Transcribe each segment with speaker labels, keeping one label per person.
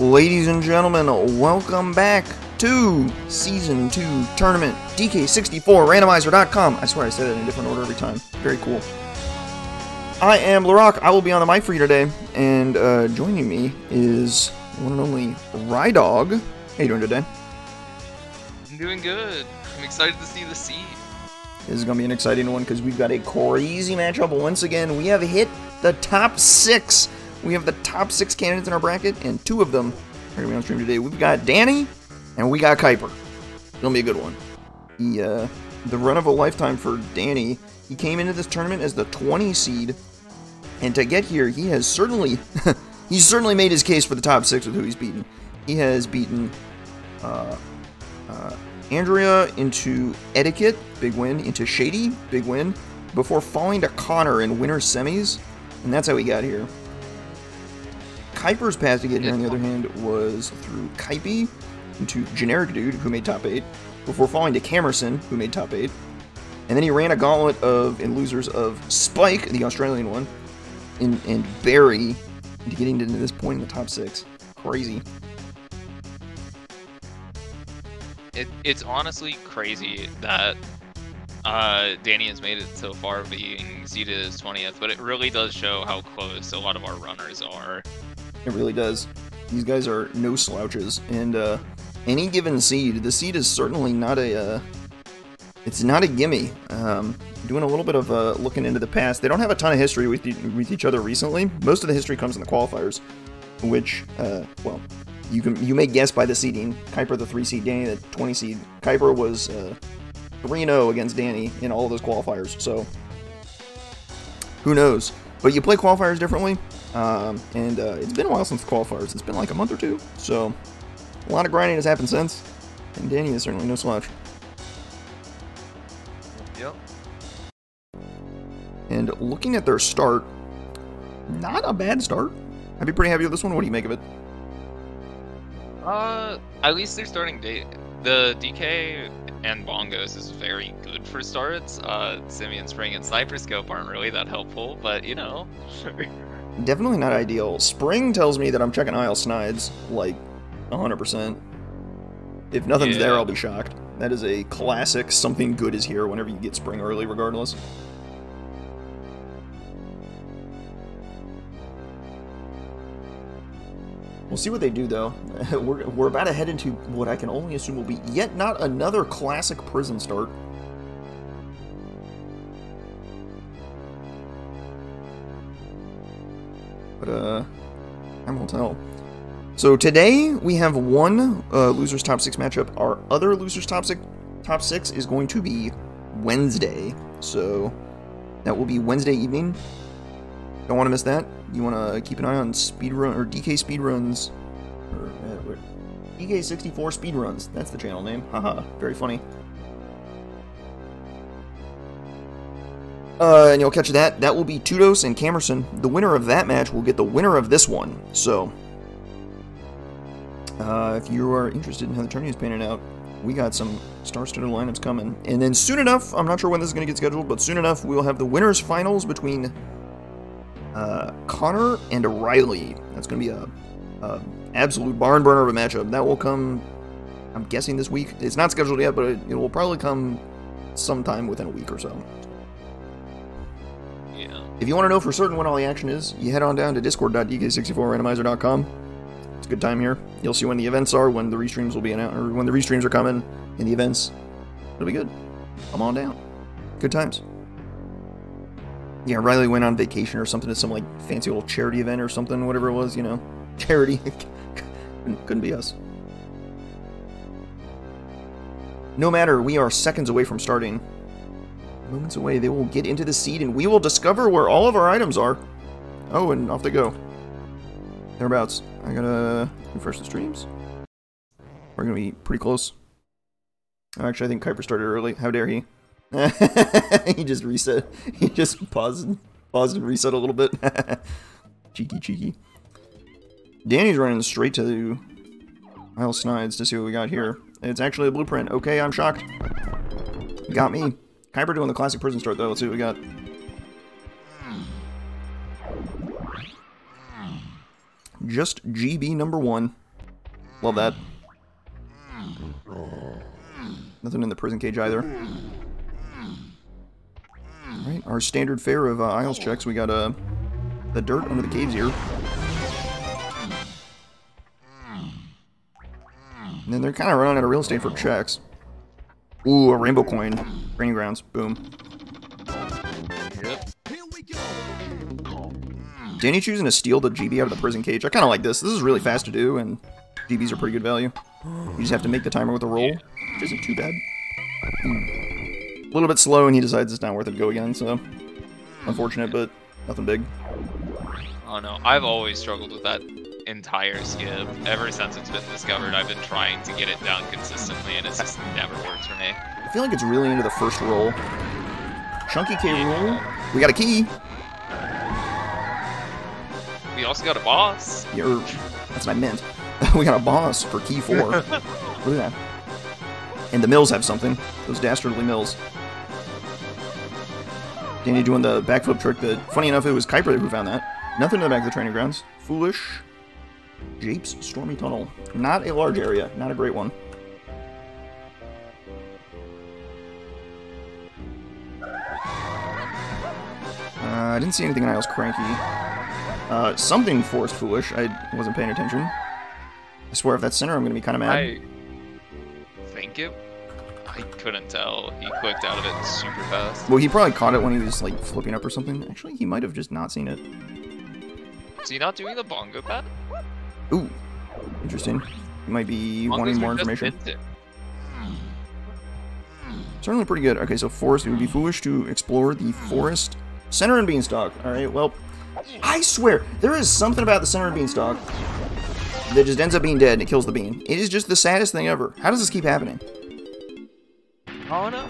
Speaker 1: Ladies and gentlemen, welcome back to Season 2 Tournament DK64 Randomizer.com. I swear I said it in a different order every time. Very cool. I am Larock. I will be on the mic for you today, and uh, joining me is one and only Rydog. How you doing today?
Speaker 2: I'm doing good. I'm excited to see the seed.
Speaker 1: This is going to be an exciting one because we've got a crazy matchup. Once again, we have hit the top six. We have the top six candidates in our bracket, and two of them are going to be on stream today. We've got Danny, and we got Keiper. To be a good one. The, uh, the run of a lifetime for Danny. He came into this tournament as the 20 seed, and to get here, he has certainly he's certainly made his case for the top six with who he's beaten. He has beaten uh, uh, Andrea into Etiquette, big win, into Shady, big win, before falling to Connor in winter semis, and that's how he got here. Keiper's path to get here, on the other hand, was through Kaipi into Generic Dude, who made top 8, before falling to Camerson, who made top 8. And then he ran a gauntlet of in losers of Spike, the Australian one, and, and Barry, into getting to this point in the top 6. Crazy.
Speaker 2: It, it's honestly crazy that uh, Danny has made it so far being seeded as 20th, but it really does show how close a lot of our runners are.
Speaker 1: It really does. These guys are no slouches, and uh, any given seed, the seed is certainly not a, uh, it's not a gimme. Um, doing a little bit of uh, looking into the past, they don't have a ton of history with, e with each other recently. Most of the history comes in the qualifiers, which, uh, well, you can you may guess by the seeding. Keiper the three seed, Danny the 20 seed. Keiper was 3-0 against Danny in all of those qualifiers, so who knows? But you play qualifiers differently, um, and uh, it's been a while since the qualifiers. It's been like a month or two, so a lot of grinding has happened since, and Danny is certainly no slouch.
Speaker 2: Yep.
Speaker 1: And looking at their start, not a bad start. I'd be pretty happy with this one. What do you make of it?
Speaker 2: Uh, at least they're starting date. The DK and Bongos is very good for starts. Uh, Simian Spring and Sniper Scope aren't really that helpful, but you know.
Speaker 1: Definitely not ideal. Spring tells me that I'm checking Isle Snides, like, 100%. If nothing's
Speaker 2: Yeah.
Speaker 1: there, I'll be shocked. That is a classic something good is here whenever you get Spring early, regardless. We'll see what they do, though. we're, we're about to head into what I can only assume will be yet not another classic prison start. But, uh, time will tell. So today we have one uh, losers top six matchup. Our other losers top six top six is going to be Wednesday. So that will be Wednesday evening. Don't want to miss that. You want to keep an eye on speedrun or DK speedruns or uh, DK64 speedruns. That's the channel name. Haha, very funny. Uh, and you'll catch that. That will be Tudos and Camerson. The winner of that match will get the winner of this one. So, uh, if you are interested in how the tournament is panning out, we got some star-studded lineups coming. And then soon enough, I'm not sure when this is going to get scheduled, but soon enough, we'll have the winners finals between uh, Connor and Riley. That's going to be a, a absolute barn burner of a matchup. That will come, I'm guessing this week. It's not scheduled yet, but it, it will probably come sometime within a week or so. If you want to know for certain when all the action is, you head on down to discord.dk64randomizer.com. It's a good time here. You'll see when the events are, when the restreams will be announced, or when the restreams are coming, and the events. It'll be good. Come on down. Good times. Yeah, Riley went on vacation or something to some like fancy little charity event or something, whatever it was, you know. Charity. couldn't, couldn't be us. No matter, we are seconds away from starting moments away, they will get into the seed and we will discover where all of our items are. Oh, and off they go. Thereabouts. I gotta refresh the streams. We're gonna be pretty close. Actually, I think Keiper started early. How dare he? he just reset. He just paused, paused and reset a little bit. cheeky, cheeky. Danny's running straight to Isle Snides to see what we got here. It's actually a blueprint. Okay, I'm shocked. Got me. Keiper doing the classic prison start though. Let's see what we got. Just GB number one. Love that. Nothing in the prison cage either. Alright, our standard fare of uh, Isles checks. We got uh, the dirt under the caves here. And then they're kind of running out of real estate for checks. Ooh, a rainbow coin. Training grounds. Boom.
Speaker 2: Yep.
Speaker 1: Danny choosing to steal the GB out of the prison cage. I kind of like this. This is really fast to do, and GBs are pretty good value. You just have to make the timer with a roll, which isn't too bad. Hmm. A little bit slow, and he decides it's not worth it to go again, so... Unfortunate, but nothing big.
Speaker 2: Oh no, I've always struggled with that entire skip. Ever since it's been discovered, I've been trying to get it down consistently, and it's just never worked for me.
Speaker 1: I feel like it's really into the first roll. Chunky K roll. We got a key.
Speaker 2: We also got a boss.
Speaker 1: Yeah, or, that's what I meant. we got a boss for key four. Look at that. And the mills have something. Those dastardly mills. Danny doing the backflip trick that, funny enough, it was Keiper who found that. Nothing in the back of the training grounds. Foolish. Japes Stormy Tunnel. Not a large area. Not a great one. Uh, I didn't see anything in Isles Cranky. Uh, something forced Foolish. I wasn't paying attention. I swear if that's center, I'm gonna be kind of mad.
Speaker 2: I think it. I couldn't tell. He clicked out of it super fast.
Speaker 1: Well, he probably caught it when he was like flipping up or something. Actually, he might have just not seen it.
Speaker 2: Is he not doing the bongo pad?
Speaker 1: Ooh, interesting. You might be
Speaker 2: Bongos
Speaker 1: wanting more information. Certainly pretty good. Okay, so forest. It would be foolish to explore the forest. Center and beanstalk. All right. Well, I swear there is something about the center and beanstalk that just ends up being dead and it kills the bean. It is just the saddest thing ever. How does this keep happening?
Speaker 2: Oh no.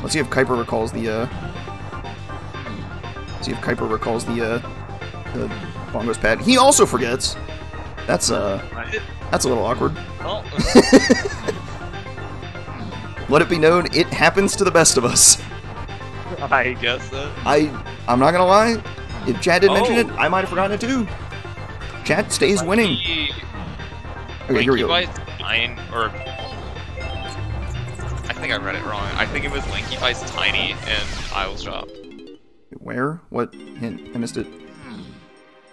Speaker 1: Let's see if Keiper recalls the. uh... Let's See if Keiper recalls the uh, the bongos pad. He also forgets. That's uh, that's a little awkward.
Speaker 2: Oh.
Speaker 1: Let it be known, it happens to the best of us.
Speaker 2: I guess so.
Speaker 1: I I'm not gonna lie. If Chad didn't mention it,
Speaker 2: Oh.
Speaker 1: I might have forgotten it too. Chad stays winning.
Speaker 2: He,
Speaker 1: Okay, here we go.
Speaker 2: Lanky buys nine, or I think I read it wrong. I think it was Lanky buys tiny and Isles drop.
Speaker 1: Where? What hint? I missed it.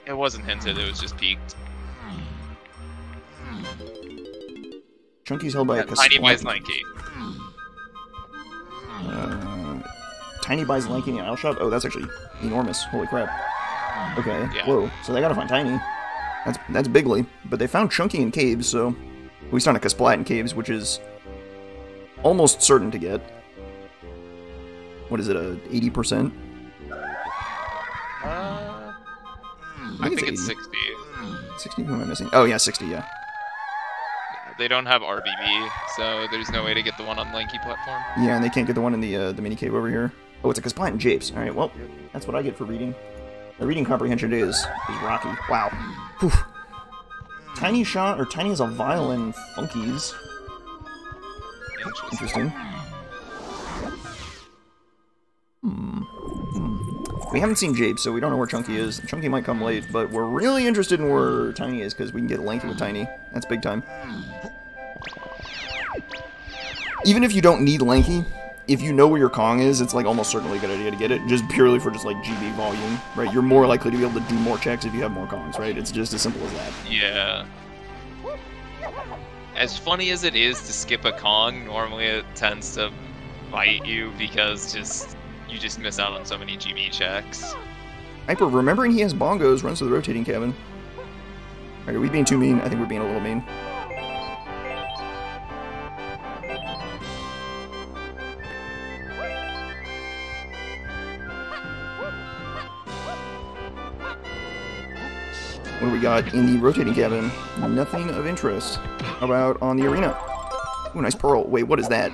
Speaker 2: It wasn't hinted. It was just peaked.
Speaker 1: Chunky's held by a
Speaker 2: Tiny buys Lanky.
Speaker 1: Uh, Tiny buys Lanky in shop. Oh, that's actually enormous. Holy crap. Okay.
Speaker 2: Yeah.
Speaker 1: Whoa. So they gotta find Tiny. That's that's bigly. But they found Chunky in caves, so we found a Kasplat in caves, which is almost certain to get. What is it? A eighty percent?
Speaker 2: Uh, I think it's
Speaker 1: 80.
Speaker 2: 60.
Speaker 1: Sixty? Who am I missing? Oh yeah, sixty. Yeah.
Speaker 2: They don't have RBB, so there's no way to get the one on Lanky platform.
Speaker 1: Yeah, and they can't get the one in the uh, the mini cave over here. Oh, it's a Kasplat and Japes. All right. Well, that's what I get for reading. The reading comprehension is is rocky. Wow. Whew. Tiny shot or tiny as a violin funkies.
Speaker 2: Interesting.
Speaker 1: Hmm. Hmm. We haven't seen Jape, so we don't know where Chunky is. Chunky might come late, but we're really interested in where Tiny is because we can get Lanky with Tiny. That's big time. Even if you don't need Lanky, if you know where your Kong is, it's like almost certainly a good idea to get it, just purely for just like GB volume, right? You're more likely to be able to do more checks if you have more Kongs, right? It's just as simple as that.
Speaker 2: Yeah. As funny as it is to skip a Kong, normally it tends to bite you because just you just miss out on so many GB checks.
Speaker 1: Keiper, remembering he has bongos, runs to the rotating cabin. Alright, are we being too mean? I think we're being a little mean. What do we got in the rotating cabin? Nothing of interest. About on the arena? Ooh, nice pearl. Wait, what is that?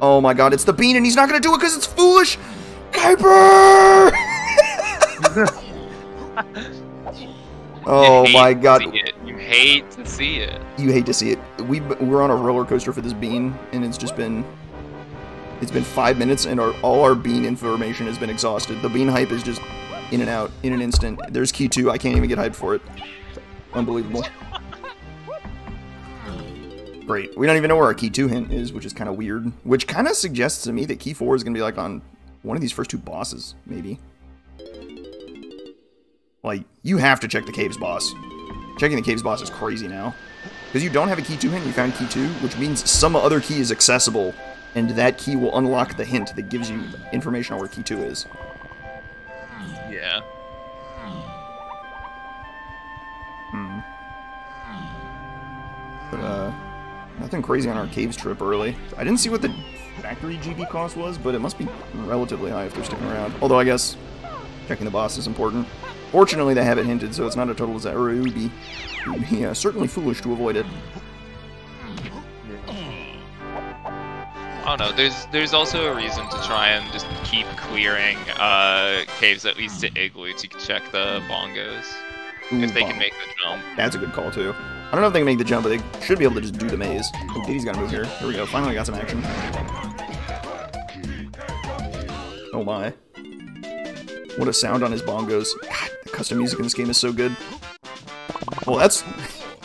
Speaker 1: Oh my god, it's the bean and he's not gonna do it because it's foolish! Keiper! oh my god.
Speaker 2: You hate to see it.
Speaker 1: You hate to see it. We we're on a roller coaster for this bean, and it's just been it's been five minutes, and our all our bean information has been exhausted. The bean hype is just in and out in an instant. There's key two. I can't even get hyped for it. Unbelievable. Great. We don't even know where our key 2 hint is, which is kind of weird. Which kind of suggests to me that key 4 is going to be like on one of these first two bosses, maybe. Like, you have to check the caves boss. Checking the caves boss is crazy now. Because you don't have a key 2 hint, you found key 2, which means some other key is accessible, and that key will unlock the hint that gives you information on where key 2 is.
Speaker 2: Yeah.
Speaker 1: Hmm. But, uh, nothing crazy on our caves trip early. I didn't see what the factory GB cost was, but it must be relatively high if they're sticking around. Although I guess checking the boss is important. Fortunately, they have it hinted, so it's not a total disaster. It would be, it would be uh, certainly foolish to avoid it.
Speaker 2: I don't know. There's there's also a reason to try and just keep clearing uh, caves at least to Igloo to check the bongos if they can make the jump.
Speaker 1: That's a good call, too. I don't know if they can make the jump, but they should be able to just do the maze. Oh, Diddy's gotta move here. Here we go. Finally got some action. Oh my. What a sound on his bongos. God, the custom music in this game is so good. Well, that's...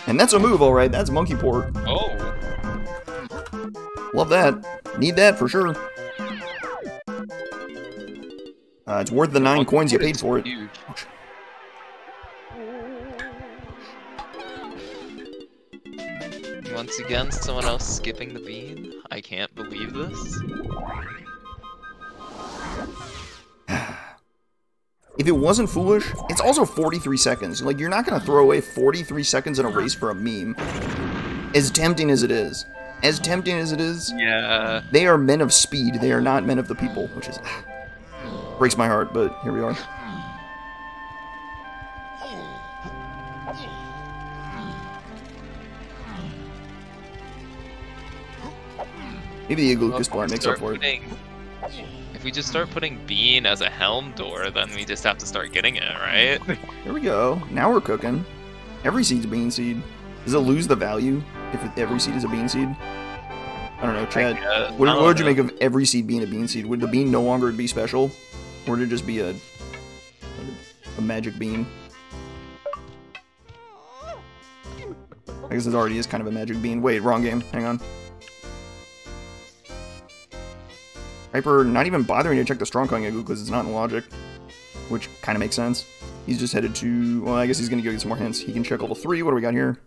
Speaker 1: And that's a move, alright. That's monkey port.
Speaker 2: Oh,
Speaker 1: Love that. Need that for sure. Uh, it's worth the nine coins you paid for it.
Speaker 2: huge. Once again, someone else skipping the bean. I can't believe this.
Speaker 1: If it wasn't foolish, it's also 43 seconds. Like, you're not gonna throw away 43 seconds in a race for a meme. As tempting as it is. As tempting as it is,
Speaker 2: Yeah.
Speaker 1: they are men of speed. They are not men of the people, which is... breaks my heart, but here we are. Maybe the Igloo
Speaker 2: Well, if we
Speaker 1: makes up for it.
Speaker 2: If we just start putting bean as a helm door, then we just have to start getting it, right?
Speaker 1: There we go. Now we're cooking. Every seed's a bean seed. Does it lose the value if every seed is a bean seed? I don't know, Chad. What,
Speaker 2: I
Speaker 1: what would you make of every seed being a bean seed? Would the bean no longer be special? Or would it just be a, a magic bean? I guess it already is kind of a magic bean. Wait, wrong game. Hang on. Keiper not even bothering to check the strong calling Igloo because it's not in logic. Which kind of makes sense. He's just headed to... Well, I guess he's going to go get some more hints. He can check level 3. What do we got here?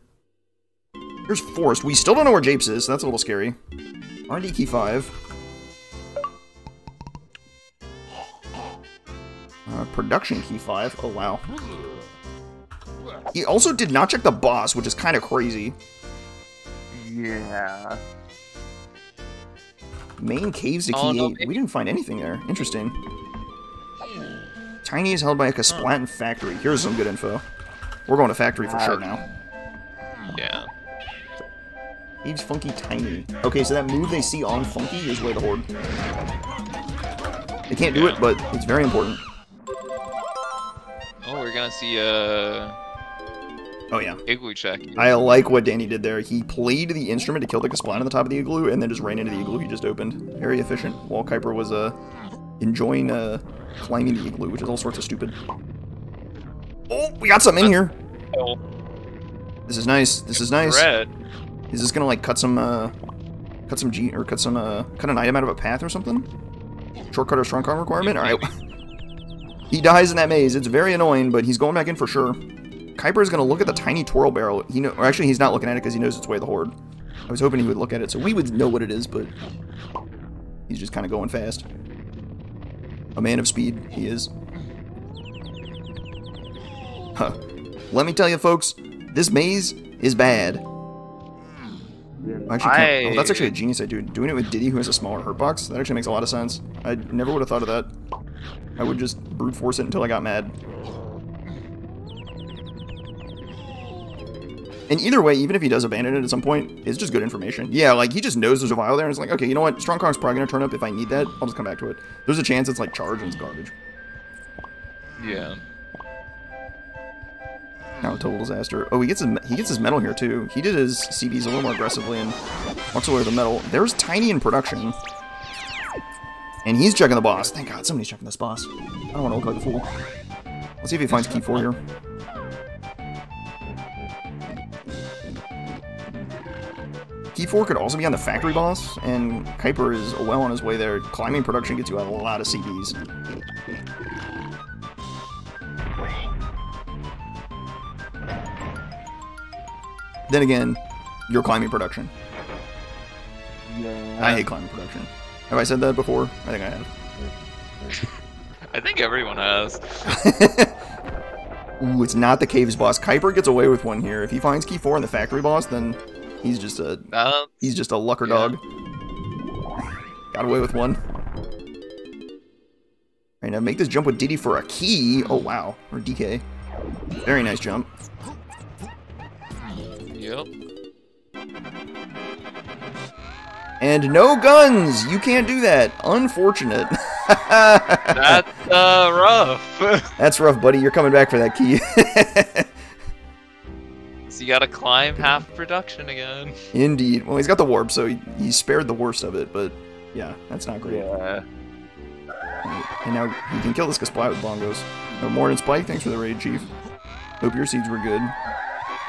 Speaker 1: Here's Forest. We still don't know where Japes is, so that's a little scary. R&D key 5. Uh, production key 5. Oh, wow. He also did not check the boss, which is kind of crazy.
Speaker 2: Yeah.
Speaker 1: Main caves to key
Speaker 2: Oh, no,
Speaker 1: 8. We didn't find anything there. Interesting. Tiny is held by a Kasplat in factory. Here's some good info. We're going to factory for sure now.
Speaker 2: Yeah.
Speaker 1: Eve's Funky Tiny. Okay, so that move they see on Funky is way the Horde. They can't do
Speaker 2: Yeah.
Speaker 1: it, but it's very important.
Speaker 2: Oh, we're gonna see a
Speaker 1: Oh, yeah.
Speaker 2: igloo check.
Speaker 1: I like what Danny did there. He played the instrument to kill the Kasplat on the top of the igloo, and then just ran into the igloo he just opened. Very efficient. While Keiper was uh, enjoying uh, climbing the igloo, which is all sorts of stupid. Oh, we got something in here.
Speaker 2: Oh,
Speaker 1: This is nice. This is nice.
Speaker 2: red.
Speaker 1: Is this gonna like cut some uh, cut some G or cut some uh, cut an item out of a path or something? Shortcut or Strong Kong requirement. All right. he dies in that maze. It's very annoying, but he's going back in for sure. Keiper is gonna look at the tiny twirl barrel. He know, or actually, he's not looking at it because he knows it's way the horde. I was hoping he would look at it so we would know what it is, but he's just kind of going fast. A man of speed, he is. Huh. Let me tell you, folks, this maze is bad. I actually can't, oh, that's actually a genius idea. Doing it with Diddy, who has a smaller hurt box, that actually makes a lot of sense. I never would have thought of that. I would just brute force it until I got mad. And either way, even if he does abandon it at some point, it's just good information. Yeah, like, he just knows there's a vial there, and it's like, okay, you know what? Strong Kong's probably gonna turn up if I need that. I'll just come back to it. There's a chance it's, like, charged and it's garbage.
Speaker 2: Yeah.
Speaker 1: Now a total disaster. Oh, he gets his, he gets his medal here, too. He did his CBs a little more aggressively and walks away with the medal. There's Tiny in production. And he's checking the boss. Thank God, somebody's checking this boss. I don't want to look like a fool. Let's see if he finds key 4 here. Key Key 4 could also be on the factory boss, and Keiper is well on his way there. Climbing production gets you a lot of CBs. Then again, you're climbing production.
Speaker 3: Yeah.
Speaker 1: I hate climbing production. Have I said that before? I think I have.
Speaker 2: I think everyone has.
Speaker 1: Ooh, it's not the caves boss. Keiper gets away with one here. If he finds key four in the factory boss, then he's just a
Speaker 2: Uh,
Speaker 1: he's just a lucker
Speaker 2: Yeah.
Speaker 1: dog. Got away with one. Right now, make this jump with Diddy for a key. Oh wow, or DK. Very nice jump.
Speaker 2: Yep.
Speaker 1: And no guns. You can't do that. Unfortunate.
Speaker 2: That's uh, rough.
Speaker 1: That's rough, buddy. You're coming back for that key.
Speaker 2: so you gotta climb half production again.
Speaker 1: Indeed. Well, he's got the warp, so he, he spared the worst of it. But yeah, that's not great.
Speaker 3: Yeah.
Speaker 1: And now you can kill this Kasplat with bongos. No more than Spike, thanks for the raid, Chief. Hope your seeds were good.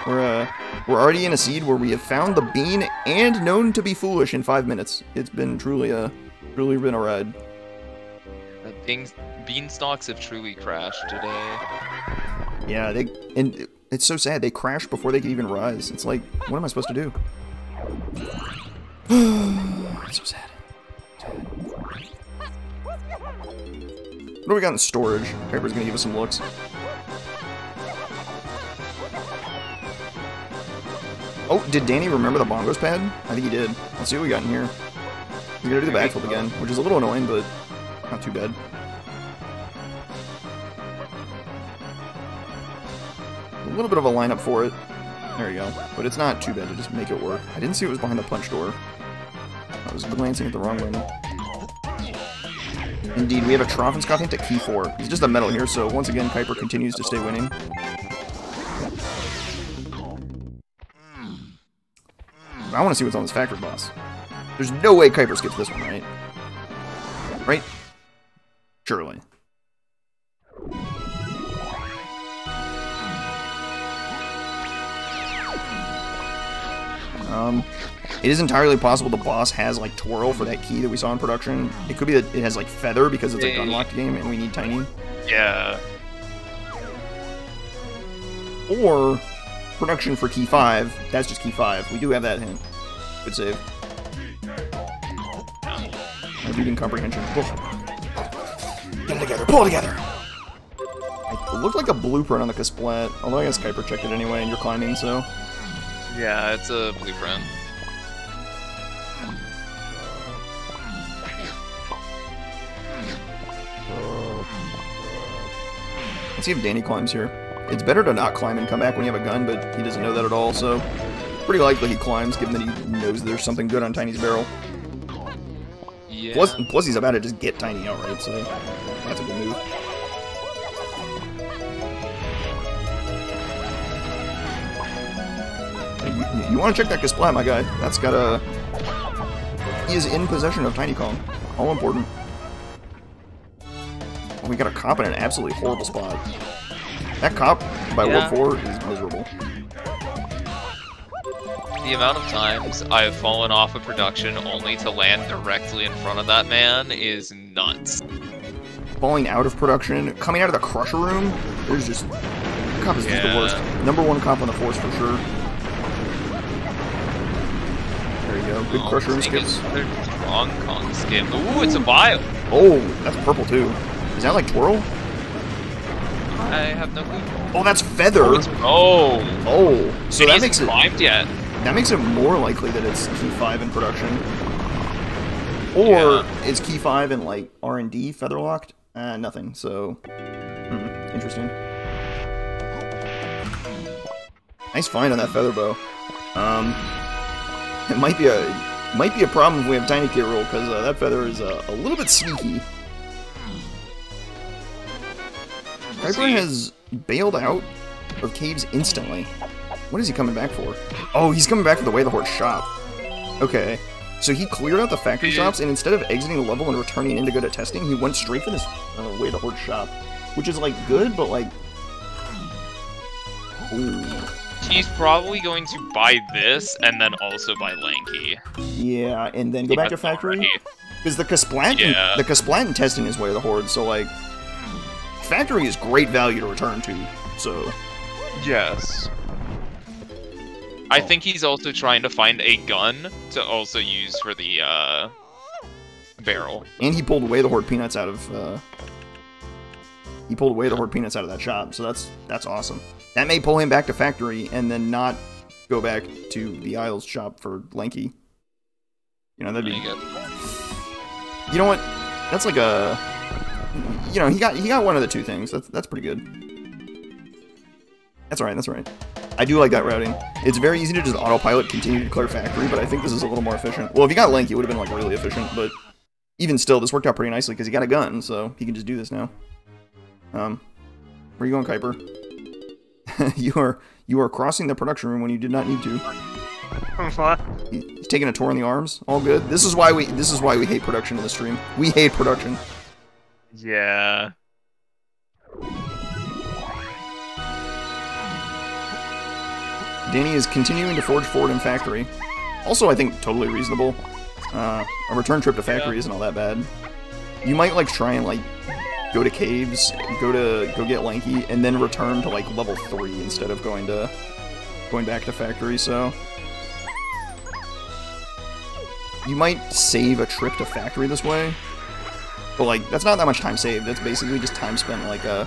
Speaker 1: We're uh we're already in a seed where we have found the bean and known to be foolish in five minutes. It's been truly a truly been a ride.
Speaker 2: The beans, beanstalks have truly crashed today.
Speaker 1: Yeah, they and it's so sad they crashed before they could even rise. It's like, what am I supposed to do? it's so sad. What do we got in storage? Keiper's gonna give us some looks. Oh, did Danny remember the bongos pad? I think he did. Let's see what we got in here. He's gonna do the backflip again, which is a little annoying, but not too bad. A little bit of a lineup for it. There you go. But it's not too bad to just make it work. I didn't see it was behind the punch door. I was glancing at the wrong one. Indeed, we have a Troff 'n' Scoff into key 4. He's just a metal here, so once again, Keiper continues to stay winning. I want to see what's on this factory boss. There's no way Keiper skips this one, right? Right? Surely. Um, it is entirely possible the boss has like twirl for that key that we saw in production. It could be that it has like feather because it's a
Speaker 2: Yeah.
Speaker 1: gun locked game and we need tiny.
Speaker 2: Yeah.
Speaker 1: Or production for key five. That's just key five. We do have that hint. Good save. I'm reading comprehension. Get it together. Pull it together. It looked like a blueprint on the Kasplat, although I guess Keiper checked it anyway, and you're climbing, so.
Speaker 2: Yeah, it's a blueprint.
Speaker 1: Let's see if Danny climbs here. It's better to not climb and come back when you have a gun, but he doesn't know that at all, so pretty likely he climbs, given that he knows there's something good on Tiny's barrel.
Speaker 2: Yeah.
Speaker 1: Plus, plus he's about to just get Tiny outright, so that's a good move. You, you want to check that Kasplat, my guy? That's got a... He is in possession of Tiny Kong. All important. Oh, we got a cop in an absolutely horrible spot. That cop by
Speaker 2: Yeah.
Speaker 1: Warp 4 is miserable.
Speaker 2: The amount of times I've fallen off of production only to land directly in front of that man is nuts.
Speaker 1: falling out of production, coming out of the crusher room, there's just cop is just the worst. Number one cop on the force for sure. There you go. Good
Speaker 2: Oh,
Speaker 1: crusher room skips.
Speaker 2: Strong Kong skip. Ooh, it's a bio.
Speaker 1: Oh, that's purple too. Is that like twirl?
Speaker 2: I have no clue.
Speaker 1: Oh, that's feather.
Speaker 2: Oh, oh.
Speaker 1: Oh, so
Speaker 2: It
Speaker 1: that makes it
Speaker 2: climbed yet.
Speaker 1: that makes it more likely that it's key five in production. Or
Speaker 2: Yeah.
Speaker 1: is key five in like R and D feather locked? Uh, nothing. So, hmm, interesting. Nice find on that feather bow. Um, it might be a might be a problem if we have tiny kit roll because uh, that feather is uh, a little bit sneaky.
Speaker 2: Keiper
Speaker 1: has bailed out of caves instantly. What is he coming back for? Oh, he's coming back for the way the horse shop. Okay. So he cleared out the factory
Speaker 2: Yeah.
Speaker 1: shops, and instead of exiting the level and returning in to go to testing, he went straight for this uh, way the horse shop, which is like good, but like, ooh,
Speaker 2: He's probably going to buy this and then also buy Lanky.
Speaker 1: Yeah, and then go back to factory. Because the Kasplat,
Speaker 2: Yeah.
Speaker 1: the Kasplat testing is way of the horde, so like, factory is great value to return to. So
Speaker 2: Yes. I think he's also trying to find a gun to also use for the uh, barrel.
Speaker 1: And he pulled away the horde peanuts out of. Uh, he pulled away the horde peanuts out of that shop, so that's that's awesome. That may pull him back to factory and then not go back to the Isles shop for Lanky. You know that'd be.
Speaker 2: you.
Speaker 1: You know what? That's like a. You know he got he got one of the two things. That's that's pretty good. That's all right. That's all right. I do like that routing. It's very easy to just autopilot continue to clear factory, but I think this is a little more efficient. Well, if you got Lanky, it would have been like really efficient, but even still, this worked out pretty nicely because he got a gun, so he can just do this now. Um, where are you going, Keiper? you are you are crossing the production room when you did not need to.
Speaker 3: what?
Speaker 1: He's taking a tour in the arms. All good. This is why we this is why we hate production in the stream. We hate production.
Speaker 3: Yeah.
Speaker 1: Danny is continuing to forge forward in factory. Also, I think totally reasonable. Uh, a return trip to factory
Speaker 2: Yeah.
Speaker 1: isn't all that bad. You might like try and like go to caves, go to go get Lanky, and then return to like level three instead of going to going back to factory. So you might save a trip to factory this way, but like that's not that much time saved. That's basically just time spent like uh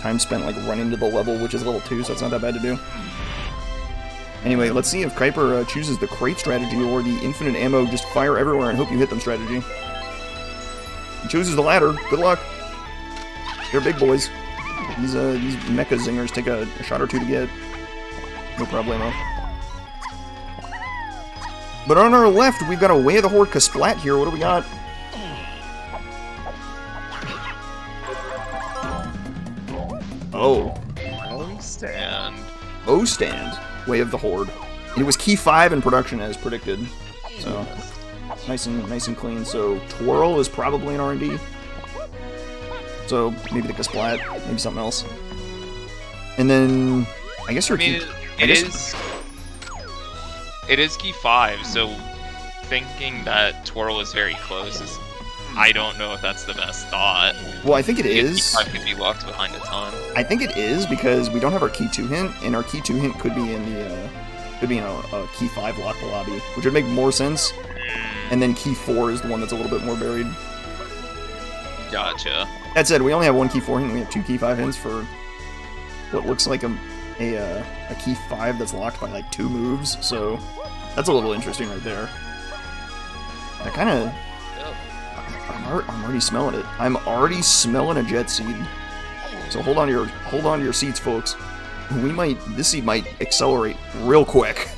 Speaker 1: time spent like running to the level, which is level two, so it's not that bad to do. Anyway, let's see if Keiper uh, chooses the crate strategy or the infinite ammo, just fire everywhere and hope you hit them strategy. He chooses the latter. Good luck. They're big boys. These uh, these mecha zingers take a, a shot or two to get. No problemo. But on our left, we've got a Way of the Horde Kasplat here. What do we got? Oh,
Speaker 2: Stand.
Speaker 1: O stand, Way of the Horde. It was key five in production as predicted. So nice and nice and clean. So twirl is probably an R and D. So maybe the Kasplat, maybe something else. And then I guess
Speaker 2: I
Speaker 1: your
Speaker 2: mean,
Speaker 1: key.
Speaker 2: it,
Speaker 1: I
Speaker 2: is. It is key five, so thinking that twirl is very close is. I don't know if that's the best thought.
Speaker 1: Well, I think it is.
Speaker 2: five could be locked behind a ton.
Speaker 1: I think it is because we don't have our key two hint, and our key two hint could be in the uh, could be in a, a key five lock the lobby, which would make more sense. And then key four is the one that's a little bit more buried.
Speaker 2: Gotcha.
Speaker 1: That said, we only have one key four hint. We have two key five hints for what looks like a a, uh, a key five that's locked by like two moves. So that's a little interesting right there. I kind of. I'm, I'm already smelling it. I'm already smelling a jet seed. So hold on to your hold on to your seats, folks. We might this seed might accelerate real quick.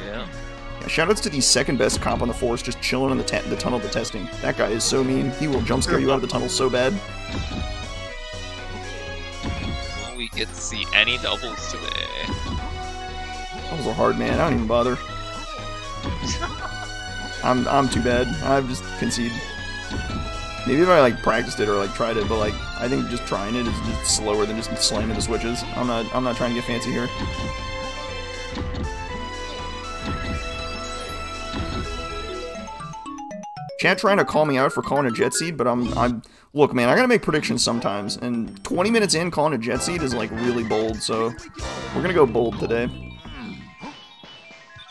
Speaker 2: Yeah.
Speaker 1: Yeah, shoutouts to the second best comp on the force, just chilling in the, the tunnel the testing. That guy is so mean. He will jump scare you out of the tunnel so bad.
Speaker 2: We get to see any doubles today?
Speaker 1: Those are hard, man. I don't even bother. I'm I'm too bad. I've just conceded. Maybe if I like practiced it or like tried it, but like I think just trying it is just slower than just slamming the switches. I'm not I'm not trying to get fancy here. Chat trying to call me out for calling a jet seed, but I'm I'm look man, I gotta make predictions sometimes, and 20 minutes in calling a jet seed is like really bold, so we're gonna go bold today.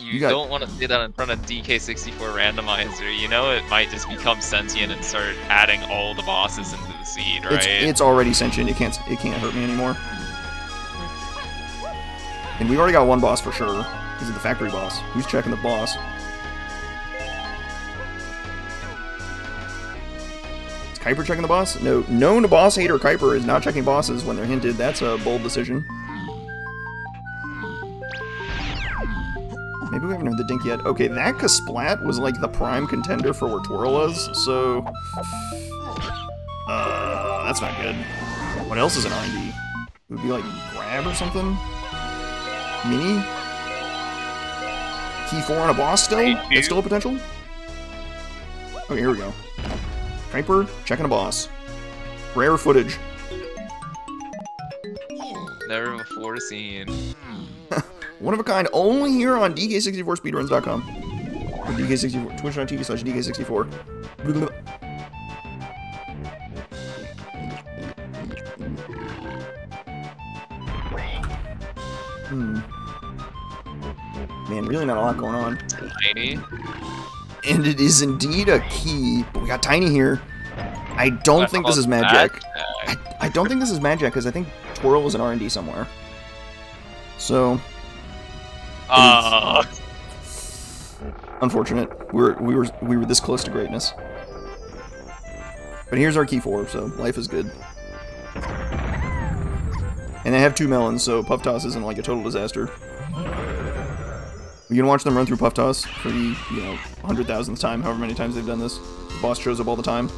Speaker 2: You,
Speaker 1: You got-
Speaker 2: don't want to say that in front of DK64 randomizer. You know it might just become sentient and start adding all the bosses into the seed, right?
Speaker 1: It's it's already sentient. It can't it can't hurt me anymore. And we've already got one boss for sure. Is it the factory boss? Who's checking the boss? Is Keiper checking the boss? No, known boss hater Keiper is not checking bosses when they're hinted. That's a bold decision. Maybe we haven't heard the dink yet. Okay, that Kasplat was like the prime contender for where Twirl was, so... Uh, that's not good. What else is an R&D? It would be like grab or something? Mini? Key 4 on a boss still?
Speaker 2: I.
Speaker 1: That's still a potential? Okay, here we go. Keiper, checking a boss. Rare footage.
Speaker 2: Never before seen.
Speaker 1: One of a kind, only here on DK64Speedruns.com. DK64, twitch.tv slash DK64. Blah, blah, blah. Hmm. Man, really not a lot going on.
Speaker 2: Tiny.
Speaker 1: And it is indeed a key, but we got Tiny here. I don't think this is Magic. I, I don't think this is Magic because I think Twirl is an R&D somewhere. So,
Speaker 2: Uh,
Speaker 1: unfortunate. We were we were we were this close to greatness. But here's our key four, so life is good. And they have two melons, so Puff Toss isn't like a total disaster. You can watch them run through Puff Toss for the, you know, hundred thousandth time, however many times they've done this. The boss shows up all the time.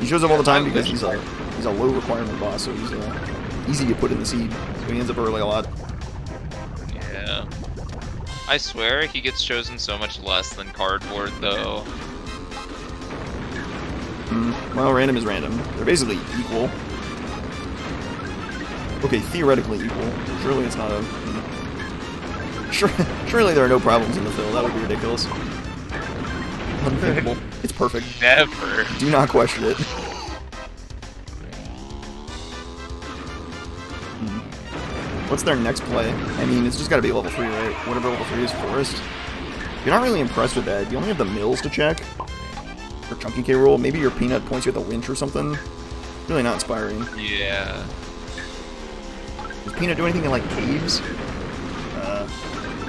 Speaker 1: He shows up all the time because he's a he's a low requirement boss, so he's uh, easy to put in the seed. So he ends up early a lot.
Speaker 2: Yeah. I swear he gets chosen so much less than cardboard though.
Speaker 1: Mm, well, random is random. They're basically equal. Okay, theoretically equal. Surely it's not a. Sure, surely there are no problems in the fill. That would be ridiculous. Unthinkable. it's perfect.
Speaker 2: Never.
Speaker 1: Do not question it. What's their next play? I mean, it's just got to be level 3, right? Whatever level 3 is Forest. You're not really impressed with that. You only have the mills to check. For Chunky K roll. Maybe your peanut points you at the winch or something. Really not inspiring.
Speaker 2: Yeah.
Speaker 1: Does Peanut do anything in, like, caves? Uh,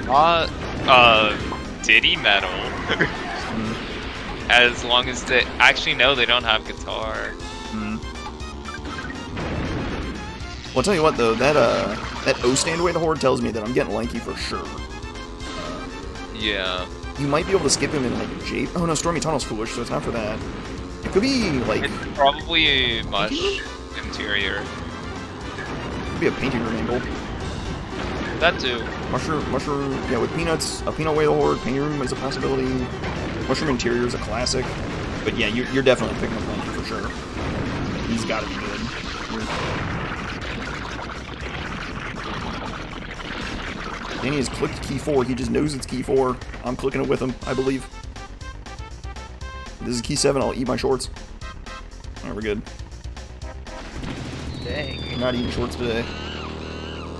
Speaker 2: Uh, uh, Diddy Metal. as long as they actually no, they don't have guitar.
Speaker 1: Hmm. Well, I'll tell you what, though. That, uh, that O stand away the horde tells me that I'm getting lanky for sure.
Speaker 2: Yeah.
Speaker 1: You might be able to skip him in, like, a Jape. Oh, no, Stormy Tunnel's foolish, so it's not for that. It could be, like,
Speaker 2: It's probably a mush interior.
Speaker 1: could be a painting room angle.
Speaker 2: That too.
Speaker 1: Mushroom, mushroom, yeah, with peanuts, a peanut way the horde, painting room is a possibility. Mushroom interior is a classic. But yeah, you're, you're definitely picking up Lanky for sure. He's got to be good. Danny has clicked key four. He just knows it's key four. I'm clicking it with him, I believe. This is key seven. I'll eat my shorts. Alright, we're good.
Speaker 2: Dang.
Speaker 1: I'm not eating shorts today.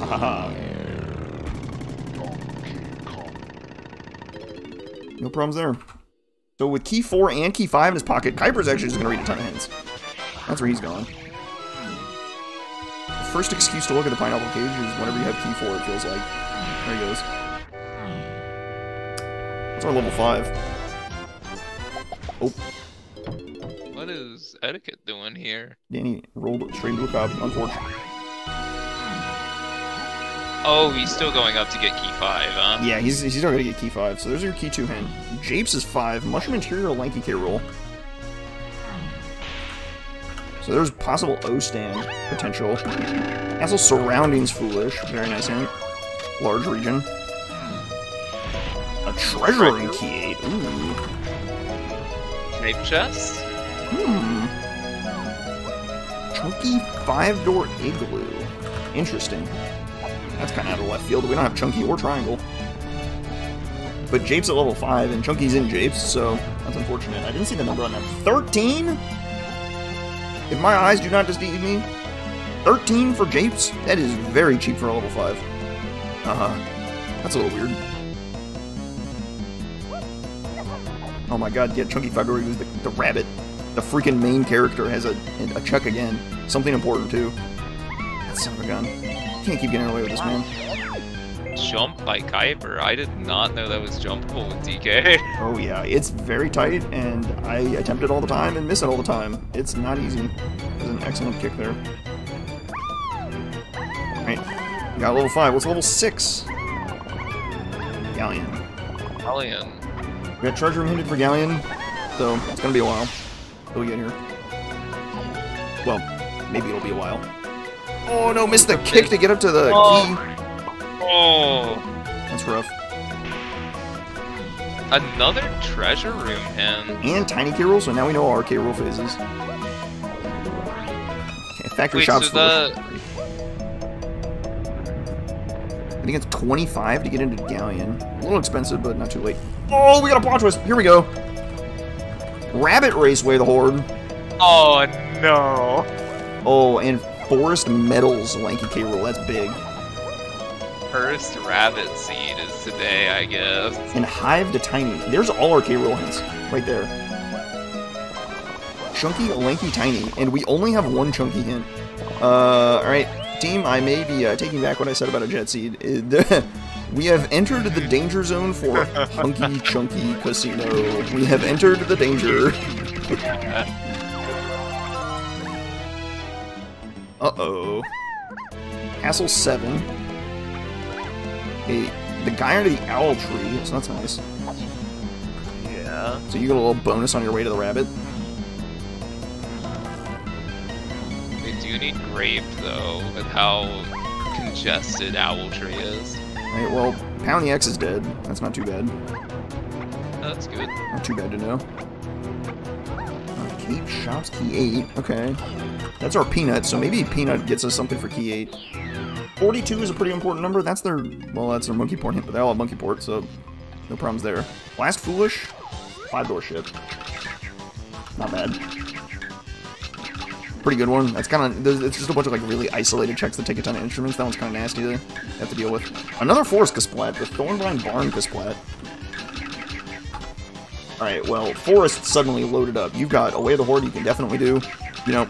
Speaker 1: No problems there. So with key 4 and key 5 in his pocket, Keiper's actually just going to read a ton of hints. That's where he's going. The first excuse to look at the pineapple cage is whenever you have key 4, it feels like. There he goes. That's our level 5. Oh,
Speaker 2: What is etiquette doing here?
Speaker 1: Danny rolled straight into a cob. Unfortunate.
Speaker 2: Oh, he's still going up to get key five, huh?
Speaker 1: Yeah, he's, he's not going to get key 5. So there's your key 2 hint. Japes is 5. Mushroom Interior, Lanky K roll. So there's possible O stand potential. Castle Surroundings Foolish. Very nice hint. Large region. A treasure in key 8. Ooh.
Speaker 2: Grape chest?
Speaker 1: Hmm. Chunky five door igloo. Interesting. That's kind of out of left field. We don't have Chunky or Triangle. But Japes at level 5, and Chunky's in Japes, so that's unfortunate. I didn't see the number on that. 13? If my eyes do not deceive me, 13 for Japes? That is very cheap for a level 5. Uh-huh. That's a little weird. Oh my god, yeah, Chunky Igloo is the, the rabbit. The freaking main character has a, a check again. Something important, too. That son of a gun. Can't keep getting away with this, man.
Speaker 2: Jump by Keiper. I did not know that was jumpable with DK.
Speaker 1: Oh yeah, it's very tight, and I attempt it all the time and miss it all the time. It's not easy. There's an excellent kick there. Alright, got level 5. What's level 6? Galleon.
Speaker 2: Alien.
Speaker 1: We got Treasure Room hinted for Galleon, so it's gonna be a while till we get here. Well, maybe it'll be a while. Oh no, missed the kick to get up to the
Speaker 2: Oh.
Speaker 1: key.
Speaker 2: Oh,
Speaker 1: That's rough.
Speaker 2: another treasure room hand.
Speaker 1: And tiny K roll, so now we know our K roll phases. Okay, Factory
Speaker 2: Wait,
Speaker 1: shops
Speaker 2: so
Speaker 1: for I think it's 25 to get into Galleon. A little expensive, but not too late. Oh, we got a plot twist. Here we go. Rabbit Raceway, the Hoard.
Speaker 3: Oh no.
Speaker 1: Oh, and Forest Medals Lanky K. Rool. That's big.
Speaker 2: First rabbit seed is today, I guess.
Speaker 1: And Hive to Tiny. There's all our K. Rool hints right there. Chunky, Lanky, Tiny. And we only have one Chunky hint. Uh, alright. Team, I may be uh, taking back what I said about a Jet Seed. Uh, we have entered the danger zone for Hunky Chunky Casino. We have entered the danger. Uh-oh. Castle 7. Hey, the guy under the owl tree, so that's nice.
Speaker 3: Yeah.
Speaker 1: So you get a little bonus on your way to the rabbit.
Speaker 2: Do need grape though, with how congested Owltree is.
Speaker 1: Right, well, Pound the X is dead. That's not too bad.
Speaker 2: That's good.
Speaker 1: Not too bad to know. Cape Shops Key 8. Okay. That's our Peanut, so maybe Peanut gets us something for Key 8. 42 is a pretty important number. That's their, well, that's their Monkey Port hint, but they all have Monkey Port, so no problems there. Last Foolish, five door ship. Not bad. Pretty good one. That's kind of, it's just a bunch of like really isolated checks that take a ton of instruments. That one's kind of nasty to have to deal with. Another Forest Kasplat, the Thornvine Barn Kasplat. Alright, well, Forest suddenly loaded up. You've got Away the Hoard you can definitely do. You know.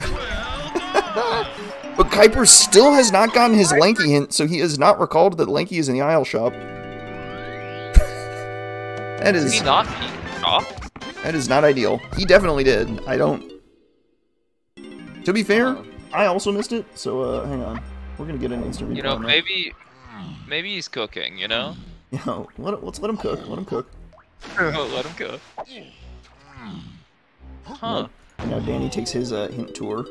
Speaker 1: but Keiper still has not gotten his Lanky hint, so he has not recalled that Lanky is in the Isle shop. that
Speaker 2: Is
Speaker 1: is
Speaker 2: he not off?
Speaker 1: that is not ideal. He definitely did. I don't To be fair, I also missed it, so uh hang on. We're gonna get an instant
Speaker 2: You know,
Speaker 1: replay
Speaker 2: maybe maybe he's cooking, you know?
Speaker 1: You know, let, let's let him cook. Let him cook.
Speaker 2: Oh, let him cook. Huh.
Speaker 1: And now Danny takes his uh, hint tour.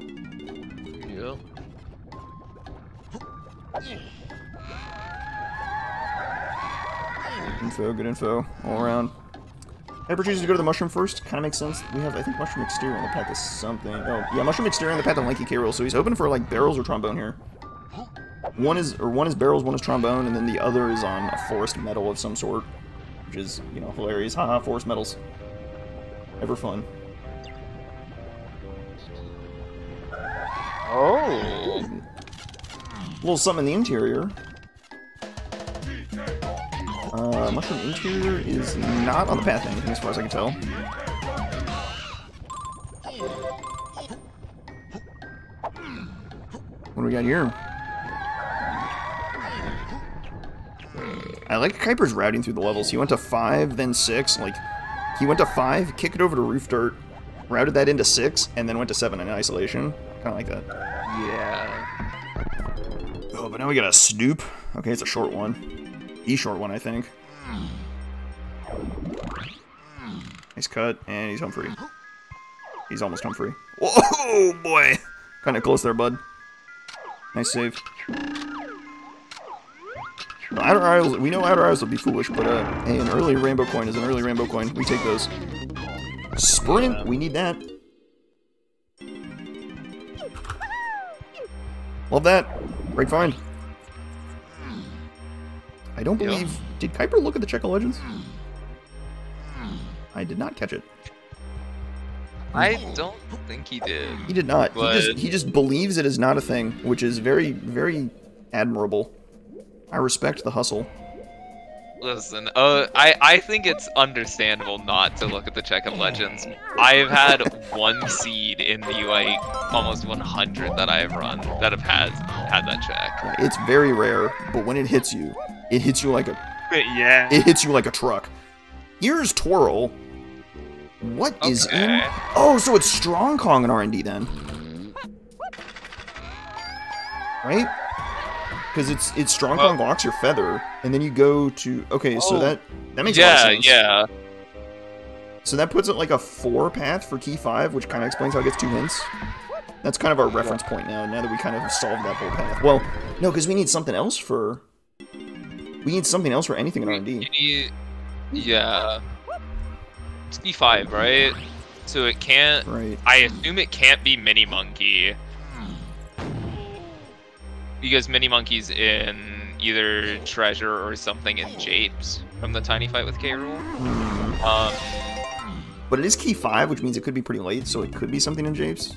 Speaker 2: Yeah.
Speaker 1: Info, good info, all around. Keiper chooses to go to the mushroom first. Kind of makes sense. We have, I think, mushroom exterior on the path to something. Oh, yeah, mushroom exterior on the path of Lanky K. Rool. So he's hoping for like barrels or trombone here. One is, or one is barrels, one is trombone, and then the other is on a forest medal of some sort, which is, you know, hilarious. Haha, forest medals. Ever fun.
Speaker 3: Oh.
Speaker 1: A little something in the interior. Uh, mushroom interior is not on the path to anything as far as I can tell. What do we got here? I like Keiper's routing through the levels. He went to 5, then 6. Like, he went to 5, kicked it over to Roof Dirt, routed that into 6, and then went to 7 in isolation. Kind of like that.
Speaker 3: Yeah.
Speaker 1: Oh, but now we got a Snoop. Okay, it's a short one. E short one, I think. Nice cut, and he's Humphrey. He's almost Humphrey. Whoa, boy! Kind of close there, bud. Nice save. Well, Outer Isles, we know Outer Isles will be foolish, but uh, hey, an early rainbow coin is an early rainbow coin. We take those. Sprint, we need that. Love that. Great find. I don't
Speaker 2: Yeah.
Speaker 1: believe. Did Keiper look at the Check of Legends? I did not catch it.
Speaker 2: I don't think he did.
Speaker 1: He did not. He just he just believes it is not a thing, which is very very admirable. I respect the hustle.
Speaker 2: Listen, uh, I, I think it's understandable not to look at the Check of Legends. I've had one seed in the like almost 100 that I've run that have had had that check.
Speaker 1: It's very rare, but when it hits you, it hits you like a
Speaker 3: yeah.
Speaker 1: it hits you like a truck. Here's Twirl. What is in? Oh, so it's Strong Kong and R and D then, right? Because it's it's Strong Kong blocks your feather, and then you go to okay. So
Speaker 2: Oh.
Speaker 1: that that makes a lot of
Speaker 2: Yeah,
Speaker 1: sense.
Speaker 2: yeah.
Speaker 1: So that puts it like a four path for key five, which kind of explains how it gets two hints. That's kind of our reference point now. Now that we kind of solved that whole path. Well, no, because we need something else for. We need something else for anything in R and
Speaker 2: You
Speaker 1: D.
Speaker 2: need, yeah. It's D5, right? So it can't.
Speaker 1: Right.
Speaker 2: I assume it can't be Mini Monkey. Because Mini Monkey's in either Treasure or something in Japes from the Tiny Fight with K. Rool.
Speaker 1: Hmm.
Speaker 2: Um,
Speaker 1: But it is key 5, which means it could be pretty late, so it could be something in Japes.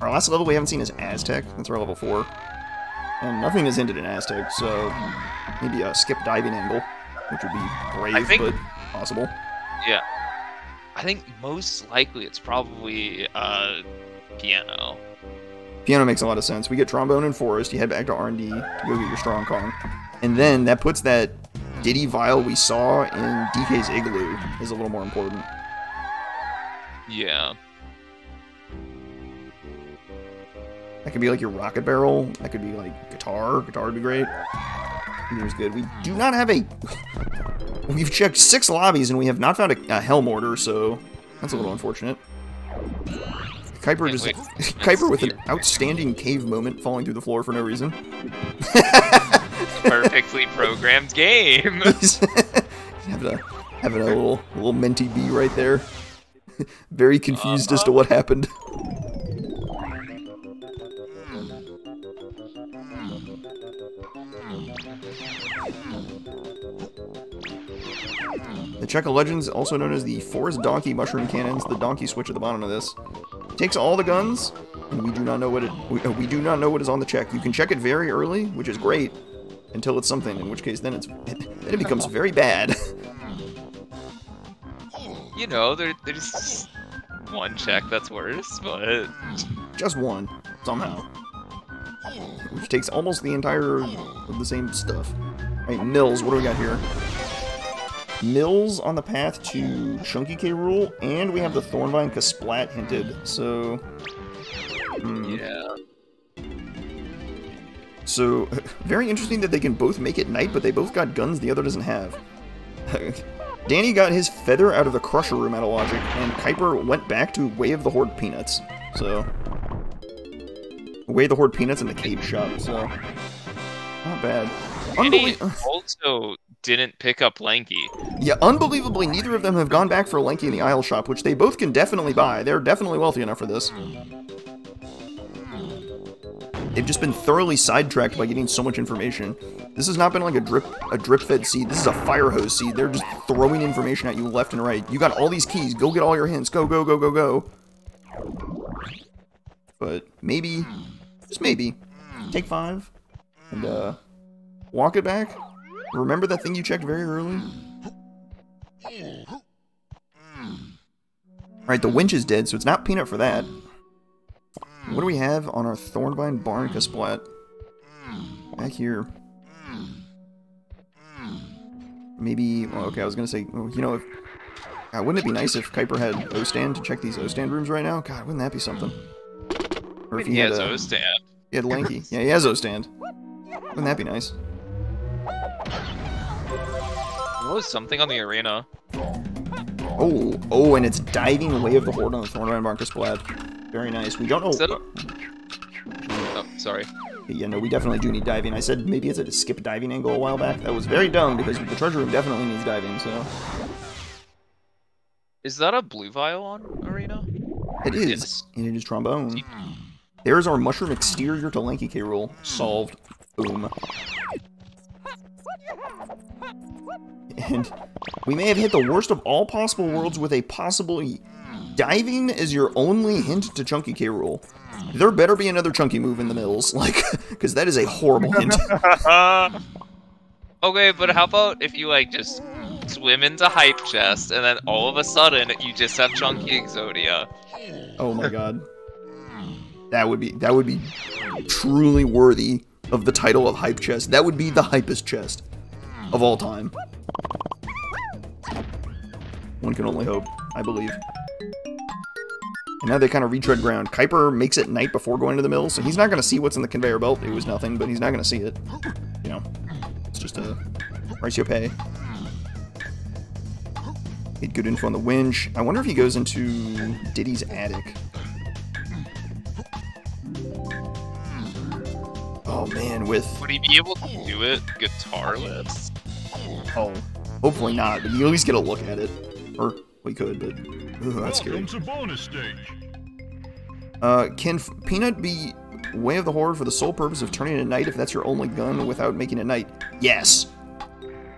Speaker 1: Our last level we haven't seen is Aztec. That's our level 4. And nothing is ended in Aztec, so maybe a skip diving angle, which would be brave,
Speaker 2: think-
Speaker 1: but possible.
Speaker 2: yeah. I think most likely it's probably uh, Piano.
Speaker 1: Piano makes a lot of sense. We get Trombone and Forest, you head back to R&D to go get your Strong Kong. And then that puts that Diddy Vial we saw in DK's Igloo is a little more important.
Speaker 2: Yeah.
Speaker 1: That could be like your rocket barrel. That could be like guitar. Guitar would be great. Here's good. We do not have a. We've checked six lobbies and we have not found a, a Hell Mortar, so that's a little unfortunate. Keiper
Speaker 2: Wait,
Speaker 1: just
Speaker 2: wait.
Speaker 1: Keiper with an outstanding cave moment falling through the floor for no reason.
Speaker 2: Perfectly programmed game.
Speaker 1: Having a having a little little mentee bee right there. Very confused as to what happened. The Check of Legends, also known as the Forest Donkey Mushroom Cannons, the donkey switch at the bottom of this, takes all the guns, and we do not know what it we, we do not know what is on the check. You can check it very early, which is great, until it's something, in which case then it's then it becomes very bad.
Speaker 2: you know, there, there's one check that's worse, but
Speaker 1: Just one, somehow. Which takes almost the entire of the same stuff. Right, Mills, what do we got here? Mills on the path to Chunky K Rool, and we have the Thornvine Kasplat hinted, so... hmm.
Speaker 2: yeah.
Speaker 1: So, very interesting that they can both make it night, but they both got guns the other doesn't have. Danny got his feather out of the Crusher room out of logic, and Keiper went back to Way of the Hoard Peanuts. So, Way of the Hoard Peanuts in the cave shop, so... Not bad.
Speaker 2: And he
Speaker 1: Unbelie-
Speaker 2: also didn't pick up Lanky.
Speaker 1: yeah, unbelievably, neither of them have gone back for Lanky in the Isle shop, which they both can definitely buy. They're definitely wealthy enough for this. They've just been thoroughly sidetracked by getting so much information. This has not been like a drip a drip fed seed. This is a fire hose seed. They're just throwing information at you left and right. You got all these keys. Go get all your hints. Go go go go go. But maybe, just maybe, take five and uh, walk it back. Remember that thing you checked very early. Right, the winch is dead, so it's not peanut for that. What do we have on our Thornvine Barn Kasplat? Back here. Maybe, well, okay, I was gonna say, you know, if, God, wouldn't it be nice if Keiper had O-Stand to check these O-Stand rooms right now? God, wouldn't that be something? Or if
Speaker 2: He
Speaker 1: he had,
Speaker 2: has O-stand.
Speaker 1: he had Lanky. Yeah, he has O-Stand. Wouldn't that be nice?
Speaker 2: What was something on the arena?
Speaker 1: Oh, oh, and it's diving way of the hoard on the Thornvine Barn Kasplat. Very nice. We don't know.
Speaker 2: Is that Oh, sorry.
Speaker 1: Yeah, no, we definitely do need diving. I said maybe it's a skip diving angle a while back. That was very dumb because the treasure room definitely needs diving, so.
Speaker 2: Is that a blue vial on arena?
Speaker 1: It is.
Speaker 2: Yes.
Speaker 1: And it is trombone. Hmm. There's our mushroom exterior to Lanky K Rool. Solved. Boom. And we may have hit the worst of all possible worlds with a possible diving is your only hint to Chunky K Rool. There better be another chunky move in the mills, like, because that is a horrible hint.
Speaker 2: Okay, but how about if you like just swim into hype chest and then all of a sudden you just have chunky Exodia?
Speaker 1: Oh my god. That would be that would be truly worthy of the title of hype chest. That would be the hypest chest of all time. One can only hope, I believe. And now they kind of retread ground. Keiper makes it night before going to the mill, so he's not going to see what's in the conveyor belt. It was nothing, but he's not going to see it. You know, it's just a you pay. Get good info on the winch. I wonder if he goes into Diddy's attic. Oh man, with
Speaker 2: Would he be able to do it guitarless?
Speaker 1: Oh, hopefully not, but you at least get a look at it. Or we could, but Ooh, that's scary.
Speaker 4: Welcome to bonus stage.
Speaker 1: Uh, can F- Peanut be Way of the Hoard for the sole purpose of turning it a night if that's your only gun without making a night? Yes.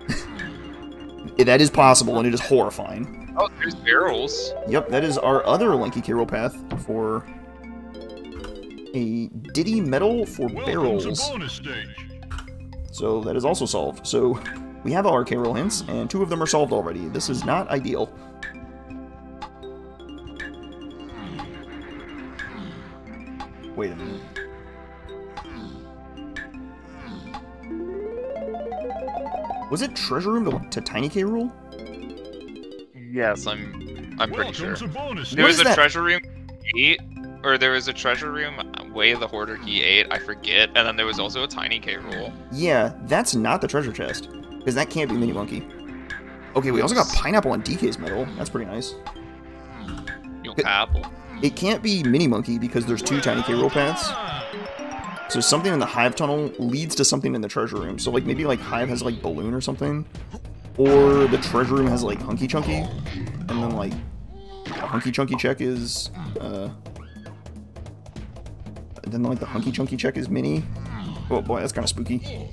Speaker 1: that is possible, and it is horrifying.
Speaker 2: Oh, there's barrels.
Speaker 1: Yep, that is our other Lanky K-Rool path for a Diddy medal for
Speaker 4: Welcome to
Speaker 1: barrels.
Speaker 4: bonus stage.
Speaker 1: So that is also solved. So we have all our K-Rool hints, and two of them are solved already. This is not ideal. Wait a minute. Was it Treasure Room to, to Tiny K-Roll?
Speaker 3: Yes.
Speaker 2: I'm I'm pretty
Speaker 4: Welcome
Speaker 2: sure.
Speaker 4: to bonus
Speaker 2: There was a
Speaker 1: that?
Speaker 2: treasure room eight, or there was a treasure room way of the hoarder key eight. I forget. And then there was also a tiny K Rool.
Speaker 1: Yeah, that's not the treasure chest. Because that can't be Mini Monkey. Okay, we also got Pineapple on DK's medal. That's pretty nice.
Speaker 2: Apple.
Speaker 1: It can't be Mini Monkey because there's two Tiny K-Rool paths. So something in the Hive Tunnel leads to something in the Treasure Room. So like maybe like Hive has like Balloon or something. Or the Treasure Room has like Hunky Chunky. And then like Hunky Chunky check is uh then like the Hunky Chunky check is Mini. Oh boy, that's kind of spooky.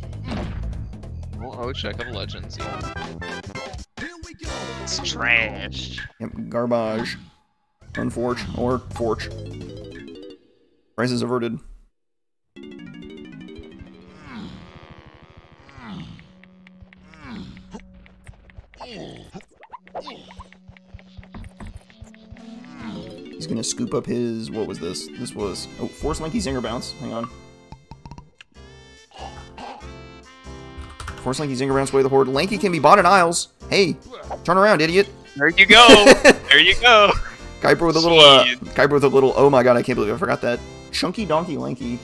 Speaker 2: Oh, check of legends. Yeah. It's trash.
Speaker 1: Yep, garbage. Unforge or forge. Crisis averted. He's gonna scoop up his. What was this? This was. Oh, Force Lanky Zinger Bounce. Hang on. Force Lanky Zinger Bounce, Way the Hoard. Lanky can be bought at aisles. Hey, turn around, idiot.
Speaker 2: There you go. there you go.
Speaker 1: Keiper with a little, uh. Keiper with a little, oh my god, I can't believe I forgot that. Chunky Donkey Lanky.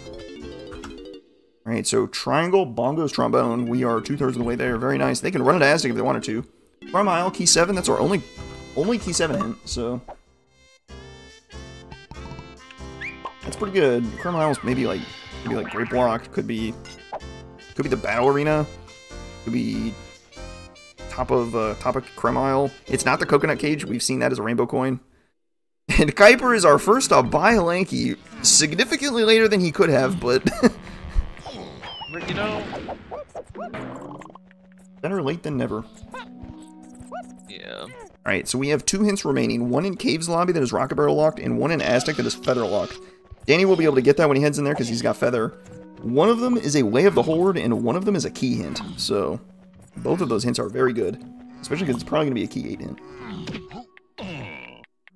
Speaker 1: Alright, so Triangle, Bongos, Trombone. We are two-thirds of the way there. Very nice. They can run it Aztec if they wanted to. From Isle, Key 7, that's our only, only Key 7 hint, so... That's pretty good. Krem Isle's maybe like, maybe like Great Block. Could be, could be the Battle Arena. Be top of, uh, top of Krem Isle. It's not the Coconut Cage. We've seen that as a Rainbow Coin. And Keiper is our first to buy Lanky significantly later than he could have, but
Speaker 2: But you know.
Speaker 1: better late than never.
Speaker 2: Yeah.
Speaker 1: Alright, so we have two hints remaining. One in Caves Lobby that is Rocket Barrel locked, and one in Aztec that is Feather locked. Danny will be able to get that when he heads in there because he's got Feather. One of them is a Way of the Hoard, and one of them is a key hint. So, both of those hints are very good. Especially because it's probably going to be a key 8 hint.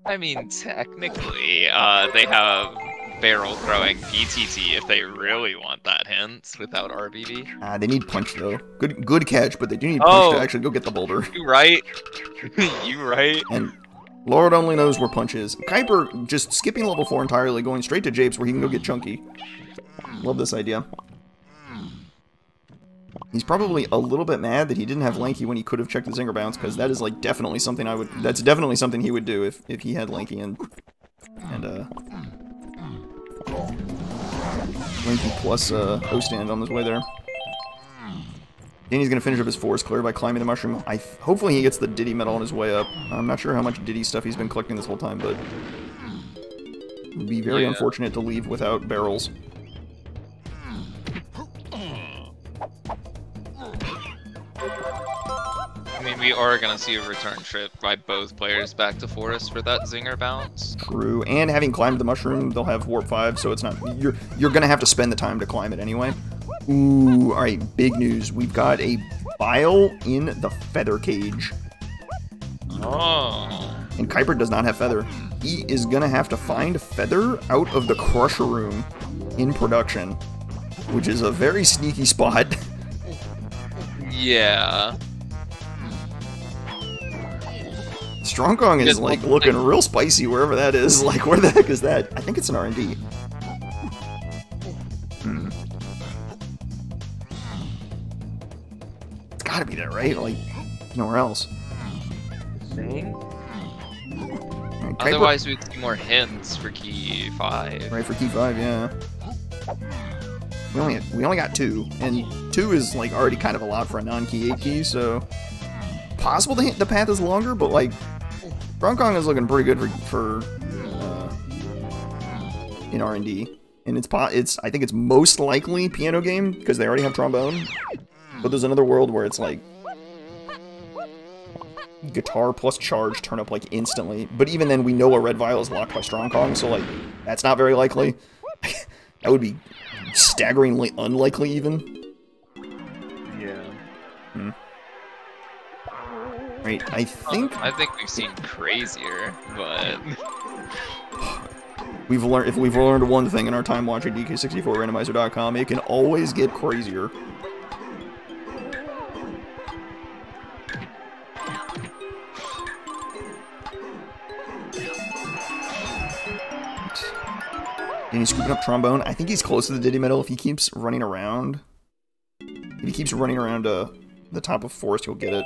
Speaker 2: I mean, technically, uh, they have barrel throwing PTT if they really want that hint without RBB.
Speaker 1: Ah, they need Punch, though. Good good catch, but they do need
Speaker 2: Oh.
Speaker 1: Punch to actually go get the boulder.
Speaker 2: You right? you right?
Speaker 1: And Lord only knows where Punch is. Keiper just skipping level 4 entirely, going straight to Japes where he can go get Chunky. Love this idea. He's probably a little bit mad that he didn't have Lanky when he could have checked the Zinger Bounce, because that is like definitely something I would that's definitely something he would do if, if he had Lanky and and uh Lanky plus uh O-Stand on his way there. Danny's gonna finish up his forest clear by climbing the mushroom. I hopefully he gets the Diddy medal on his way up. I'm not sure how much Diddy stuff he's been collecting this whole time, but it would be very
Speaker 2: Yeah.
Speaker 1: unfortunate to leave without barrels.
Speaker 2: We are gonna see a return trip by both players back to Forest for that Zinger bounce.
Speaker 1: True, and having climbed the mushroom, they'll have warp five, so it's not you're you're gonna have to spend the time to climb it anyway. Ooh, all right, big news. We've got a bile in the feather cage,
Speaker 2: Oh.
Speaker 1: and Keiper does not have feather. He is gonna have to find feather out of the crusher room in production, which is a very sneaky spot.
Speaker 2: Yeah.
Speaker 1: Strong Kong is like looking
Speaker 2: thing.
Speaker 1: real spicy wherever that is. Like, where the heck is that? I think it's an R and D. Hmm. It's gotta be there, right? Like, nowhere else.
Speaker 3: Thing?
Speaker 1: Alright, Keiper-
Speaker 2: Otherwise, we'd see more hints for key five.
Speaker 1: right for key five, yeah. We only we only got two, and two is like already kind of a lot for a non-key eight key. So possible the the path is longer, but like Strong Kong is looking pretty good for, for uh, in R and it's it's I think it's most likely piano game because they already have trombone. But there's another world where it's like guitar plus charge turn up like instantly. But even then, we know a red vial is locked by Strong Kong, so like that's not very likely. that would be staggeringly unlikely even. Right? I think
Speaker 2: I think we've seen crazier, but
Speaker 1: we've learned if we've learned one thing in our time watching DK64Randomizer.com, it can always get crazier. And he's scooping up trombone. I think he's close to the Diddy medal if he keeps running around. If he keeps running around uh, the top of forest, he'll get it.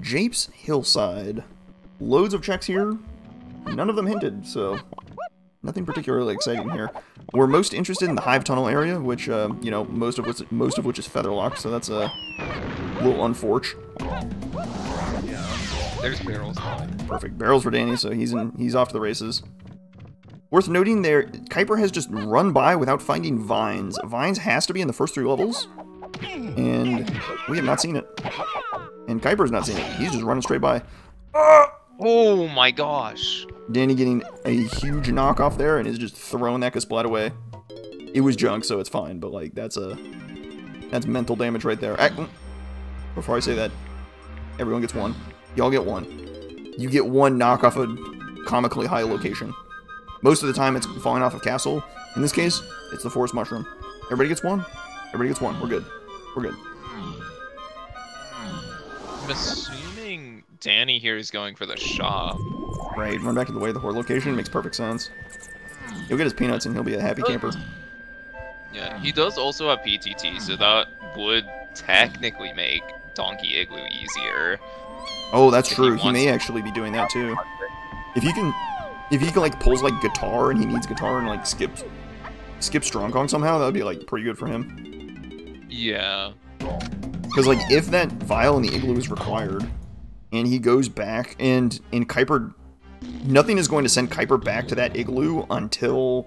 Speaker 1: Japes Hillside. Loads of checks here. None of them hinted, so nothing particularly exciting here. We're most interested in the Hive Tunnel area, which, uh, you know, most of which, most of which is featherlocked, so that's a little unfortunate.
Speaker 2: there's barrels.
Speaker 1: Perfect. Barrels for Danny, so he's in he's off to the races. Worth noting there, Keiper has just run by without finding vines. Vines has to be in the first three levels, and we have not seen it. And Keiper's not seeing it. He's just running straight by.
Speaker 2: Oh my gosh.
Speaker 1: Danny getting a huge knockoff there and is just throwing that Kasplat away. It was junk, so it's fine, but like that's a that's mental damage right there. Before I say that, everyone gets one. Y'all get one. You get one knock off a comically high location. Most of the time, it's falling off of castle. In this case, it's the forest mushroom. Everybody gets one. Everybody gets one. We're good. We're good.
Speaker 2: I'm assuming Danny here is going for the shop.
Speaker 1: Right. Run back to the way of the hoard location makes perfect sense. He'll get his peanuts and he'll be a happy camper.
Speaker 2: Yeah, he does also have PTT, so that would technically make Donkey Igloo easier.
Speaker 1: Oh, that's
Speaker 2: he
Speaker 1: true. He
Speaker 2: wants
Speaker 1: may
Speaker 2: to.
Speaker 1: actually be doing that too. If he can, if he can like pulls like guitar and he needs guitar and like skips, skip strong kong somehow, that'd be like pretty good for him.
Speaker 2: Yeah.
Speaker 1: Because like if that vial in the igloo is required, and he goes back and and Keiper, nothing is going to send Keiper back to that igloo until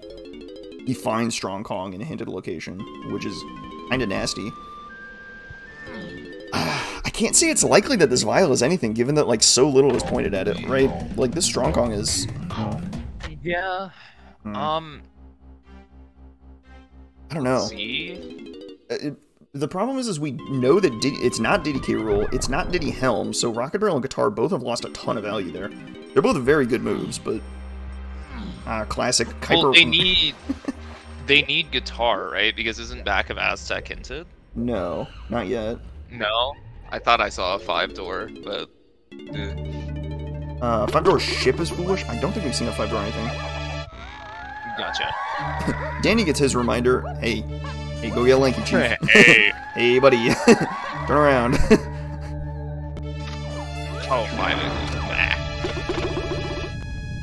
Speaker 1: he finds strong kong in a hinted location, which is kind of nasty. I can't say it's likely that this vial is anything, given that like so little is pointed at it, right? Like this strong kong is.
Speaker 2: Yeah.
Speaker 1: Hmm.
Speaker 2: Um.
Speaker 1: I don't know.
Speaker 2: See.
Speaker 1: Uh, it- the problem is, is we know that Diddy, it's not Diddy K. Rule, it's not Diddy Helm, so Rocket Barrel and Guitar both have lost a ton of value there. They're both very good moves, but ah, classic Keiper.
Speaker 2: Well, they need. they need guitar, right? Because isn't back of Aztec hinted?
Speaker 1: No, not yet.
Speaker 2: No. I thought I saw a five door, but. eh.
Speaker 1: Uh, five door ship is foolish. I don't think we've seen a five door anything.
Speaker 2: Gotcha.
Speaker 1: Danny gets his reminder. Hey, hey, go get Lanky Chief.
Speaker 2: hey.
Speaker 1: hey, buddy, turn around.
Speaker 2: Oh. Nah.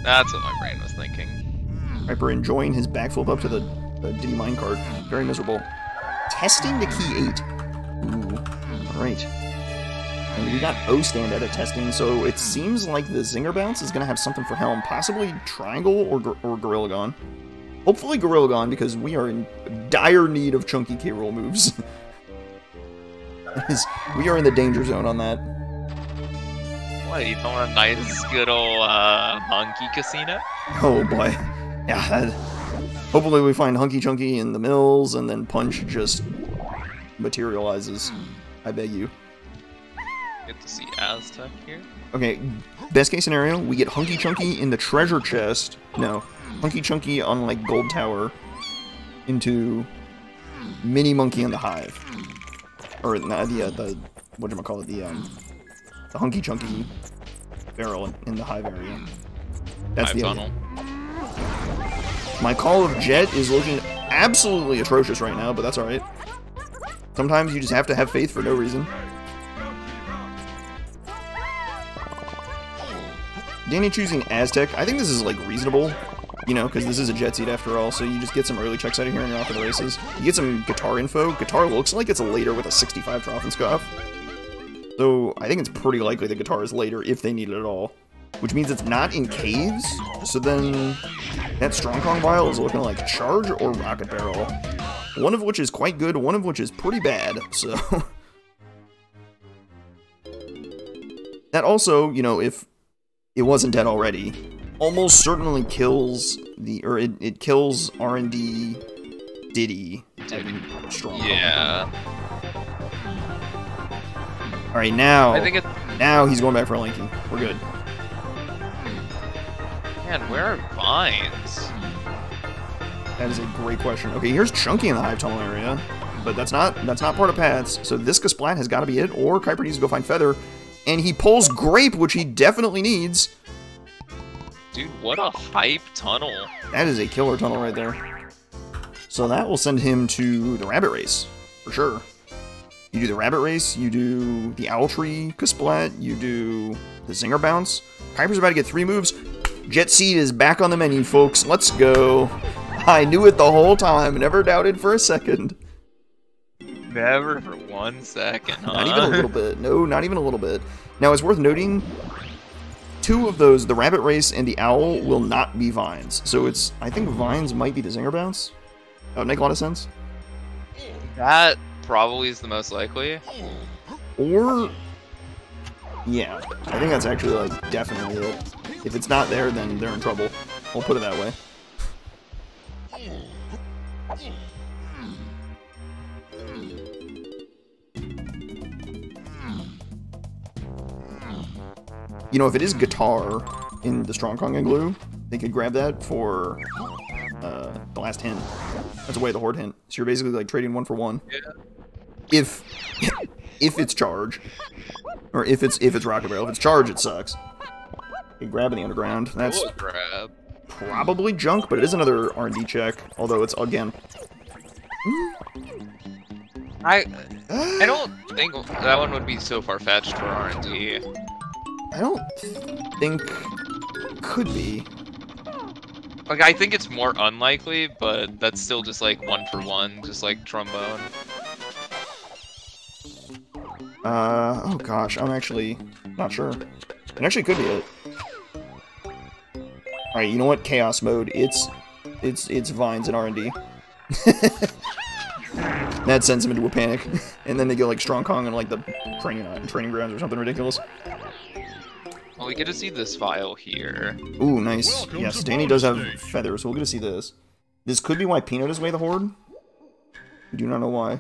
Speaker 2: That's what my brain was thinking.
Speaker 1: Keiper enjoying his backflip up to the, the Diddy minecart. Very miserable. Testing the key 8. Ooh. Alright. And we got O stand out of testing, so it seems like the Zinger Bounce is going to have something for Helm. Possibly Triangle or, or Gorilla Gone. Hopefully Gorilla Gone, because we are in dire need of chunky K-Rool moves. We are in the danger zone on that.
Speaker 2: What, you want a nice, good old, uh, monkey casino?
Speaker 1: Oh boy. Yeah, that, hopefully we find Hunky Chunky in the mills and then Punch just materializes. I beg you.
Speaker 2: Get to see Aztec here.
Speaker 1: Okay, best case scenario, we get Hunky Chunky in the treasure chest. No, Hunky Chunky on like Gold Tower into Mini Monkey in the Hive. Or not the, uh, the what do call it? The, um, the Hunky Chunky barrel in, in the Hive area. That's
Speaker 2: Hive
Speaker 1: the
Speaker 2: tunnel.
Speaker 1: idea. My call of Jet is looking absolutely atrocious right now, but that's alright. Sometimes you just have to have faith for no reason. Danny choosing Aztec, I think this is like reasonable, you know, because this is a jet seat after all, so you just get some early checks out of here and you're off to the races. You get some guitar info. Guitar looks like it's later with a 65 Troff 'n' Scoff. So I think it's pretty likely the guitar is later if they need it at all. Which means it's not in caves, so then that Strong Kong vial is looking like Charge or Rocket Barrel. One of which is quite good, one of which is pretty bad, so... that also, you know, if it wasn't dead already, almost certainly kills the, or it, it kills R&D Diddy Strong
Speaker 2: Yeah.
Speaker 1: Alright, now,
Speaker 2: I think it.
Speaker 1: now he's going back for a Lanky. We're good. Hmm.
Speaker 2: Man, where are vines?
Speaker 1: That is a great question. Okay, here's Chunky in the hive tunnel area, but that's not that's not part of paths. So this Splat has got to be it, or Keiper needs to go find Feather, and he pulls Grape, which he definitely needs.
Speaker 2: Dude, what a hype tunnel.
Speaker 1: That is a killer tunnel right there. So that will send him to the Rabbit Race, for sure. You do the Rabbit Race, you do the Owl Tree Kasplat, you do the Zinger Bounce. Keiper's about to get three moves. Jet Seed is back on the menu, folks. Let's go. I knew it the whole time, never doubted for a second.
Speaker 2: Never for one second, huh?
Speaker 1: Not even a little bit. No, not even a little bit. Now, it's worth noting, two of those, the Rabbit Race and the Owl, will not be Vines. So it's, I think Vines might be the Zinger Bounce. That would make a lot of sense.
Speaker 2: That probably is the most likely.
Speaker 1: Or, yeah, I think that's actually, like, definitely it. If it's not there, then they're in trouble. I'll put it that way. You know, if it is guitar in the Strong Kong and glue, they could grab that for uh, the last hint. That's a way the hoard hint. So you're basically like trading one for one.
Speaker 2: Yeah.
Speaker 1: If if it's charge, or if it's if it's rocket barrel. If it's charge, it sucks. Okay, grab in the underground. That's
Speaker 2: grab.
Speaker 1: probably junk, but it is another R&D check. Although it's again.
Speaker 2: I I don't think that one would be so far fetched for R and D.
Speaker 1: I don't think could be.
Speaker 2: Like I think it's more unlikely, but that's still just like one for one, just like trombone.
Speaker 1: Uh oh gosh, I'm actually not sure. It actually could be it. All right, you know what? Chaos mode. It's it's it's vines and R and D. that sends them into a panic, and then they go like Strong Kong and like the training training grounds or something ridiculous.
Speaker 2: Well, we get to see this file here.
Speaker 1: Ooh, nice. Yes, Danny does have feathers, so we'll get to see this. This could be why Peanut is way the hoard. We do not know why. I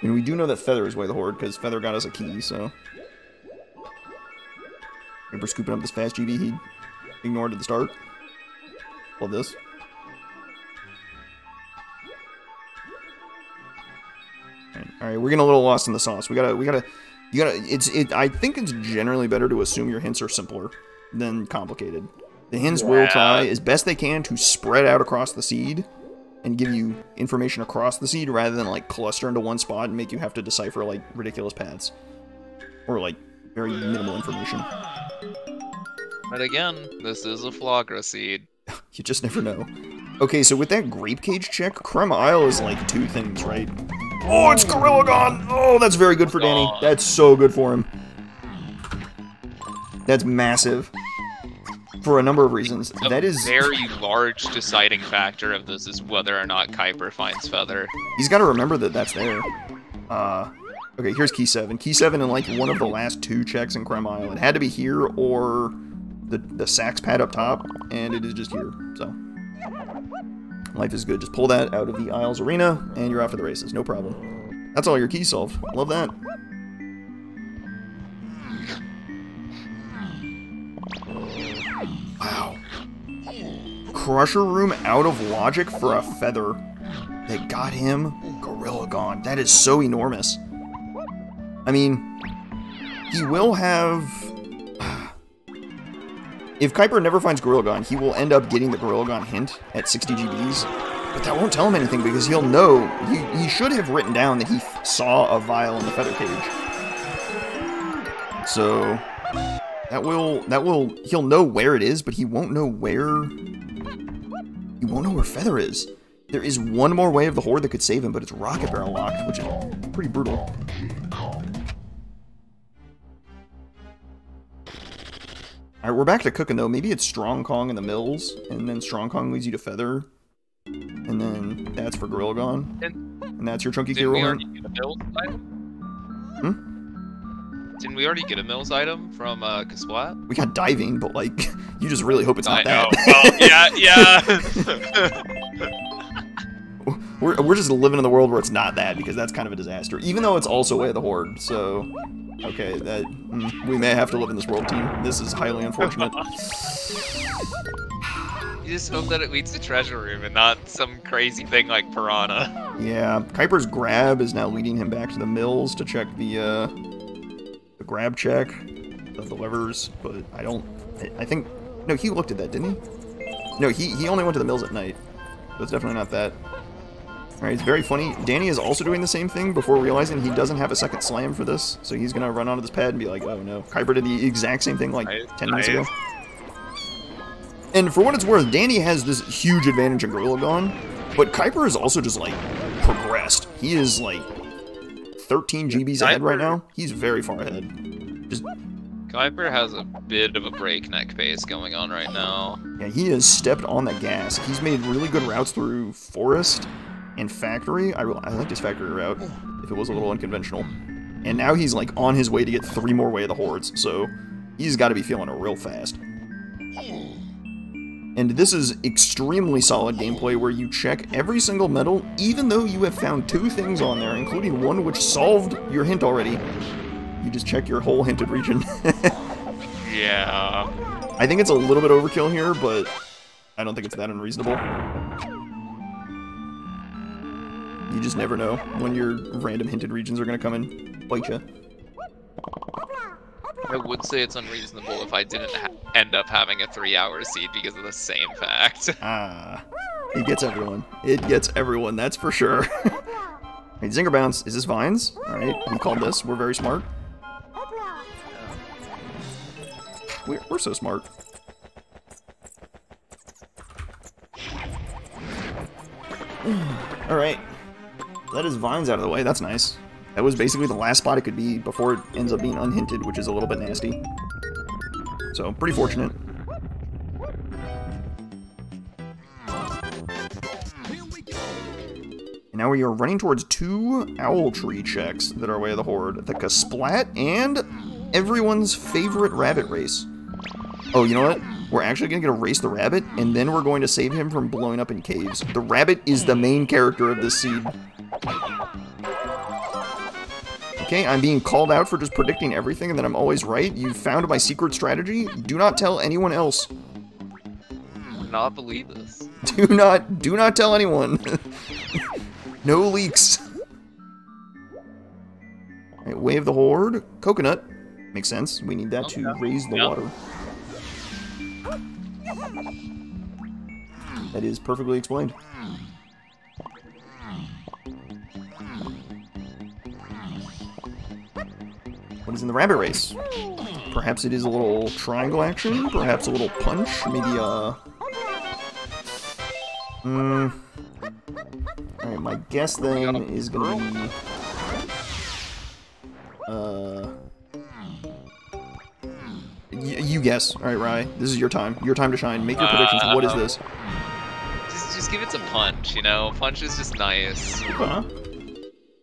Speaker 1: mean, we do know that Feather is way the hoard, because Feather got us a key, so... Maybe we're scooping up this fast GB he ignored at the start. Love this. Alright, we're getting a little lost in the sauce. We gotta, we gotta, you gotta, it's, it, I think it's generally better to assume your hints are simpler than complicated. The hints will try as best they can to spread out across the seed and give you information across the seed rather than like cluster into one spot and make you have to decipher like ridiculous paths. Or like very minimal information.
Speaker 2: But again, this is a Flogra seed.
Speaker 1: You just never know. Okay, so with that grape cage check, Krem Isle is like two things, right? Oh, it's Gorilla Gone! Oh, that's very good for Danny. That's so good for him. That's massive. For a number of reasons.
Speaker 2: A
Speaker 1: That is...
Speaker 2: very large deciding factor of this is whether or not Keiper finds Feather.
Speaker 1: He's got to remember that that's there. Uh, okay, here's key 7. Key 7 in like one of the last two checks in Krem Isle. It had to be here or the, the sax pad up top, and it is just here, so... Life is good. Just pull that out of the Isles Arena, and you're off to the races. No problem. That's all your key solve. Love that. Wow. Crusher Room out of logic for a feather. They got him Gorilla Gone. That is so enormous. I mean, he will have... If Keiper never finds Gorilla Gone, he will end up getting the Gorilla Gone hint at 60 GBs. But that won't tell him anything because he'll know. He, he should have written down that he saw a vial in the feather cage. So that will that will he'll know where it is, but he won't know where he won't know where Feather is. There is one more way of the Hoard that could save him, but it's Rocket Barrel locked, which is pretty brutal. Alright, we're back to cooking though. Maybe it's Strong Kong in the mills, and then Strong Kong leads you to Feather. And then that's for Gorilla Gone.
Speaker 2: And-
Speaker 1: And that's your Chunky K
Speaker 2: Didn't we already get a Mills item?
Speaker 1: Hmm?
Speaker 2: Didn't we already get a Mills item from uh, Kasplat?
Speaker 1: We got diving, but like, you just really hope it's not
Speaker 2: I know. Well, yeah, yeah.
Speaker 1: we're, we're just living in the world where it's not that, because that's kind of a disaster. Even though it's also Way of the Hoard, so... Okay, that... mm, we may have to live in this world, team. This is highly unfortunate.
Speaker 2: you just hope that it leads to treasure room and not some crazy thing like Piranha.
Speaker 1: Yeah, Keiper's grab is now leading him back to the mills to check the uh, the grab check of the levers, but I don't. I, I think no, he looked at that, didn't he? No, he he only went to the mills at night. So it's definitely not that. All right, it's very funny. Danny is also doing the same thing before realizing he doesn't have a second slam for this, so he's gonna run onto this pad and be like, "Oh no!" Keiper did the exact same thing like
Speaker 2: Nice,
Speaker 1: 10 minutes ago. And for what it's worth, Danny has this huge advantage in Gorilla Gone, but Keiper is also just like progressed. He is like 13 GBs ahead right now. He's very far ahead. Just
Speaker 2: Keiper has a bit of a breakneck pace going on right now.
Speaker 1: yeah, he has stepped on the gas. He's made really good routes through forest and factory. I, I liked his factory route if it was a little unconventional. And now he's like on his way to get three more way of the hoards. So he's got to be feeling it real fast. And this is extremely solid gameplay where you check every single medal, even though you have found two things on there, including one which solved your hint already. You just check your whole hinted region.
Speaker 2: Yeah.
Speaker 1: I think it's a little bit overkill here, but I don't think it's that unreasonable. You just never know when your random hinted regions are going to come and bite you.
Speaker 2: I would say it's unreasonable if I didn't ha- end up having a three-hour seed because of the same fact.
Speaker 1: Ah, it gets everyone. It gets everyone, that's for sure. hey, Zinger Bounce, is this Vines? Alright, we called this. We're very smart. We're, we're so smart. Alright. That is Vines out of the way. That's nice. That was basically the last spot it could be before it ends up being unhinted, which is a little bit nasty. So, pretty fortunate. And now we are running towards two owl tree checks that are way of the hoard. The Kasplat and everyone's favorite rabbit race. Oh, you know what? We're actually going to get a race the rabbit, and then we're going to save him from blowing up in caves. The rabbit is the main character of this seed. Okay, I'm being called out for just predicting everything and that I'm always right. You've found my secret strategy. Do not tell anyone else.
Speaker 2: Would not believe this.
Speaker 1: Do not, do not tell anyone. no leaks. Alright, Wave the Hoard. Coconut. Makes sense. We need that to raise the
Speaker 2: Yeah.
Speaker 1: water. That is perfectly explained. What is in the rabbit race? Perhaps it is a little triangle action, perhaps a little punch, maybe a... Hmm. Alright, my guess then is gonna be... Uh... Y you guess. Alright, Rye. This is your time. Your time to shine. Make your predictions. What is
Speaker 2: Uh,
Speaker 1: this?
Speaker 2: Just, just give it some punch, you know? Punch is just nice.
Speaker 1: Huh?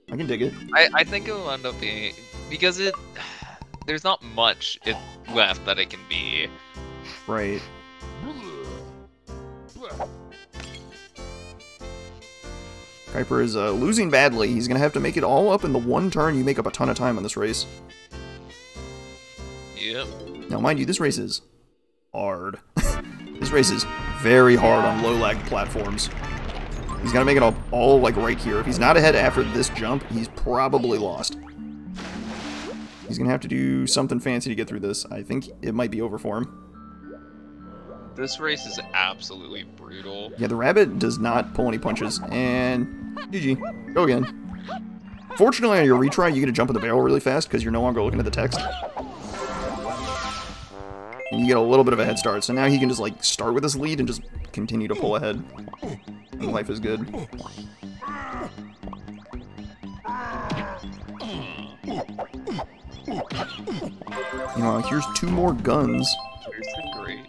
Speaker 1: I can dig it.
Speaker 2: I, I think it will end up being because it there's not much it left that it can be.
Speaker 1: Right. Keiper is uh, losing badly. He's gonna have to make it all up in the one turn. You make up a ton of time on this race.
Speaker 2: Yep.
Speaker 1: Now, mind you, this race is hard. this race is very hard on low lag platforms. He's gonna make it all, all like right here. If he's not ahead after this jump, he's probably lost. He's gonna have to do something fancy to get through this. I think it might be over for him.
Speaker 2: This race is absolutely brutal.
Speaker 1: Yeah, the rabbit does not pull any punches, and GG. Go again. Fortunately, on your retry, you get to jump in the barrel really fast because you're no longer looking at the text. And you get a little bit of a head start, so now he can just like start with this lead and just continue to pull ahead. And life is good. You know, here's two more guns.
Speaker 2: Where's the great?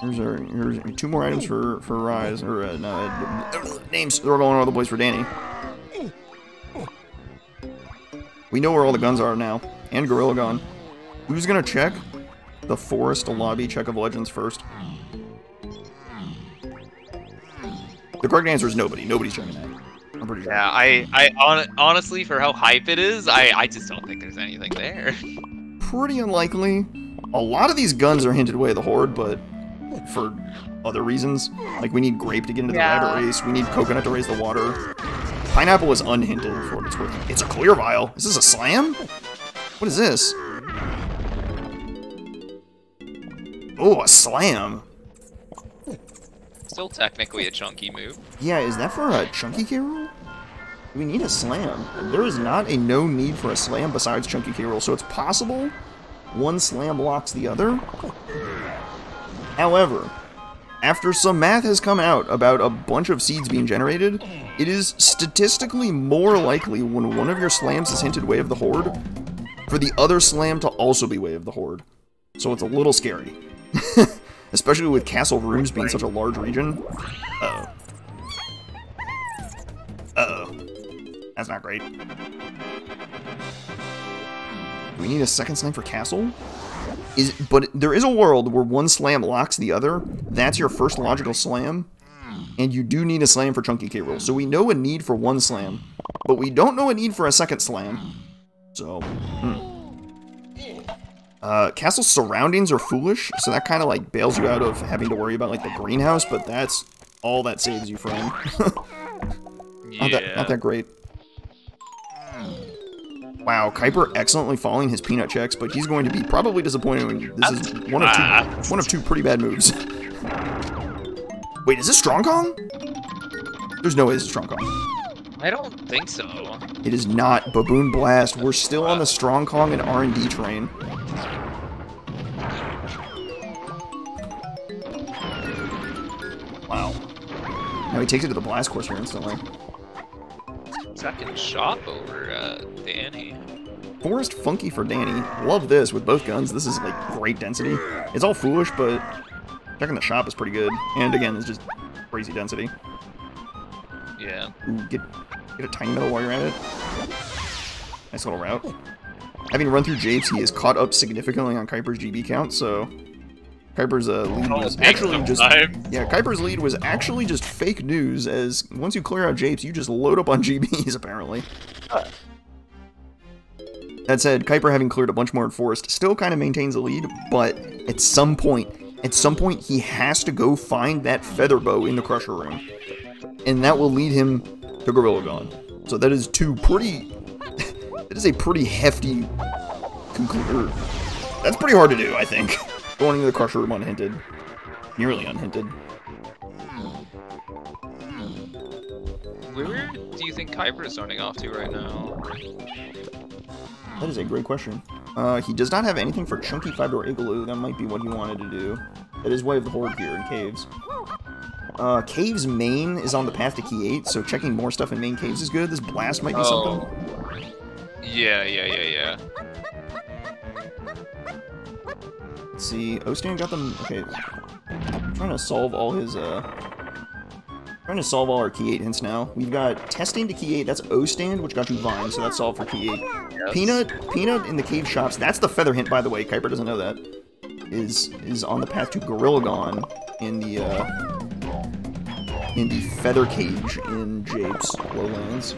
Speaker 1: Here's our here's two more items for for Rise or uh, no uh, names. They're going all the boys for Danny. We know where all the guns are now, and Gorilla Gone. Who's gonna check the forest lobby check of legends first? The correct answer is nobody. Nobody's checking that. I'm pretty sure.
Speaker 2: Yeah, I, I hon- honestly, for how hype it is, I, I just don't think there's anything there.
Speaker 1: Pretty unlikely. A lot of these guns are hinted away the hoard, but for other reasons. Like we need grape to get into the
Speaker 2: Yeah.
Speaker 1: rabbit race. We need coconut to raise the water. Pineapple is unhinted for what it's worth. It's a clear vial. Is this a slam? What is this? Oh, a slam.
Speaker 2: Still technically a chunky move.
Speaker 1: Yeah, is that for a chunky K Rool? We need a slam. There is not a no need for a slam besides chunky roll, so it's possible one slam locks the other. However, after some math has come out about a bunch of seeds being generated, it is statistically more likely when one of your slams is hinted Way of the Hoard for the other slam to also be Way of the Hoard. So it's a little scary. Especially with castle rooms being such a large region. Uh-oh. Uh-oh. That's not great. Do we need a second slam for castle? Is but there is a world where one slam locks the other. That's your first logical slam, and you do need a slam for chunky K Rool. So we know a need for one slam, but we don't know a need for a second slam. So, hmm. Uh, castle surroundings are foolish, so that kind of like bails you out of having to worry about like the greenhouse. But that's all that saves you from.
Speaker 2: Yeah.
Speaker 1: not that not that great. Wow, Keiper excellently following his peanut checks, but he's going to be probably disappointed when this is one of two one of two pretty bad moves. Wait, is this Strong Kong? There's no way this is Strong Kong.
Speaker 2: I don't think so.
Speaker 1: It is not Baboon Blast. We're still on the Strong Kong and R&D train. Wow. Now he takes it to the blast course here instantly.
Speaker 2: Second shot over uh, Danny.
Speaker 1: Forest Funky for Danny. Love this with both guns. This is like great density. It's all foolish, but checking the shop is pretty good. And again, it's just crazy density.
Speaker 2: Yeah.
Speaker 1: Ooh, get get a tiny medal while you're at it. Nice little route. Having run through Japes, he is caught up significantly on Keiper's GB count, so Keiper's uh, lead
Speaker 2: Oh,
Speaker 1: was actually just
Speaker 2: time.
Speaker 1: yeah, Keiper's lead was actually just fake news. As once you clear out Japes, you just load up on GBs apparently. That said, Keiper having cleared a bunch more in Forest still kind of maintains the lead, but at some point, at some point he has to go find that feather bow in the Crusher room, and that will lead him to Gorilla Gone. So that is two pretty. that is a pretty hefty concluder. That's pretty hard to do, I think. Going into the Crusher room unhinted, nearly unhinted.
Speaker 2: Where do you think Keiper is running off to right now?
Speaker 1: That is a great question. Uh, he does not have anything for Chunky Five-Door Igloo. That might be what he wanted to do. That is Way of the Hoard here in Caves. Uh, Caves main is on the path to Key 8, so checking more stuff in main Caves is good. This blast might be
Speaker 2: Oh.
Speaker 1: something.
Speaker 2: Yeah, yeah, yeah, yeah.
Speaker 1: Let's see. Ostan got them. Okay. trying to solve all his, uh. Trying to solve all our Key 8 hints now. We've got testing to Key 8. That's O stand, which got you Vine, so that's solved for Key 8.
Speaker 2: Yes.
Speaker 1: Peanut, Peanut in the cave shops. That's the feather hint, by the way. Keiper doesn't know that. Is is on the path to Gorilla Gone in the uh, in the feather cage in Japes Lowlands.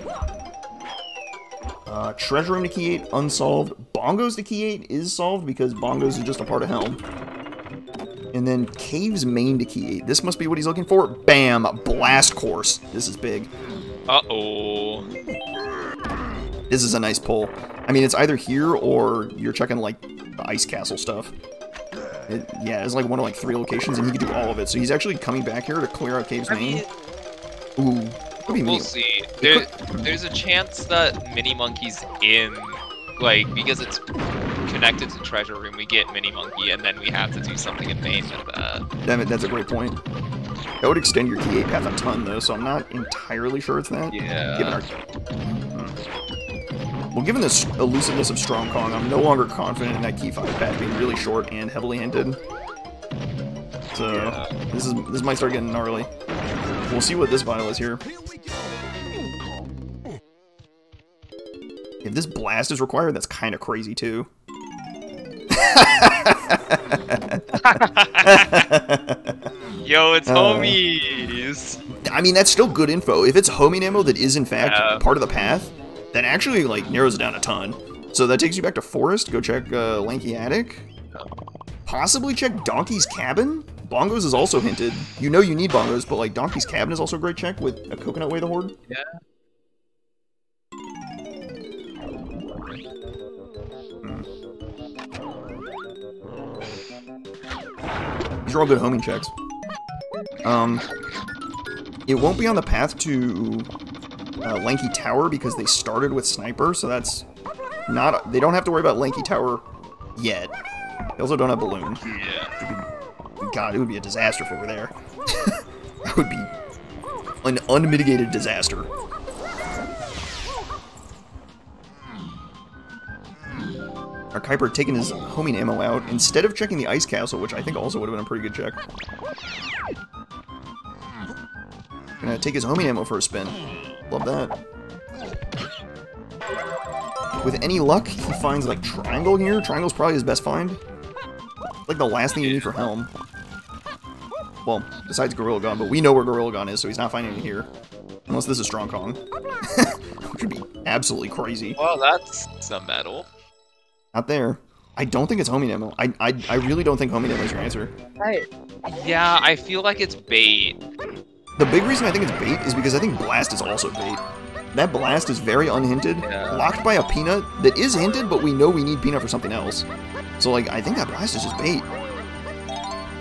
Speaker 1: Uh, treasure room to key eight unsolved. Bongos to key eight is solved because bongos is just a part of Helm. And then caves main to key eight. This must be what he's looking for. Bam! Blast course. This is big.
Speaker 2: Uh-oh.
Speaker 1: This is a nice pull. I mean, it's either here or you're checking like the ice castle stuff. It, yeah, it's like one of like three locations, and he could do all of it. So he's actually coming back here to clear out caves main. Ooh,
Speaker 2: we'll see. There, there's a chance that Mini Monkey's in, like, because it's connected to Treasure Room, we get Mini Monkey, and then we have to do something in main with that.
Speaker 1: Damn it, that's a great point. That would extend your key eight path a ton, though, so I'm not entirely sure it's that. Given
Speaker 2: Yeah.
Speaker 1: our... Hmm. Well, given the elusiveness of Strong Kong, I'm no longer confident in that key 5 path being really short and heavily hinted. So,
Speaker 2: Yeah.
Speaker 1: this is this might start getting gnarly. We'll see what this vial is here. If this blast is required, that's kind of crazy too.
Speaker 2: Yo, it's
Speaker 1: Uh,
Speaker 2: homies.
Speaker 1: I mean, that's still good info. If it's homing ammo that is in fact
Speaker 2: Yeah.
Speaker 1: part of the path, that actually like narrows it down a ton. So that takes you back to Forest. Go check uh, Lanky Attic. Possibly check Donkey's Cabin. Bongos is also hinted. You know you need bongos, but like Donkey's Cabin is also a great check with a coconut way the hoard.
Speaker 2: Yeah.
Speaker 1: These are all good homing checks. Um, it won't be on the path to uh, Lanky Tower because they started with Sniper, so that's not. They don't have to worry about Lanky Tower yet. They also don't have Balloon.
Speaker 2: Yeah.
Speaker 1: God, it would be a disaster if we were there. that would be an unmitigated disaster. Our Keiper taking his homing ammo out instead of checking the ice castle, which I think also would have been a pretty good check. Gonna take his homing ammo for a spin. Love that. With any luck, he finds like triangle here. Triangle's probably his best find. Like the last thing you need for Helm. Well, besides Gorilla Gone, but we know where Gorilla Gone is, so he's not finding it here. Unless this is Strong Kong. Which would be absolutely crazy.
Speaker 2: Well, that's some metal.
Speaker 1: Not there. I don't think it's homing ammo. I, I, I really don't think homing ammo is your answer.
Speaker 2: Yeah, I feel like it's bait.
Speaker 1: The big reason I think it's bait is because I think Blast is also bait. That Blast is very unhinted,
Speaker 2: Yeah.
Speaker 1: locked by a Peanut that is hinted, but we know we need Peanut for something else. So, like, I think that Blast is just bait.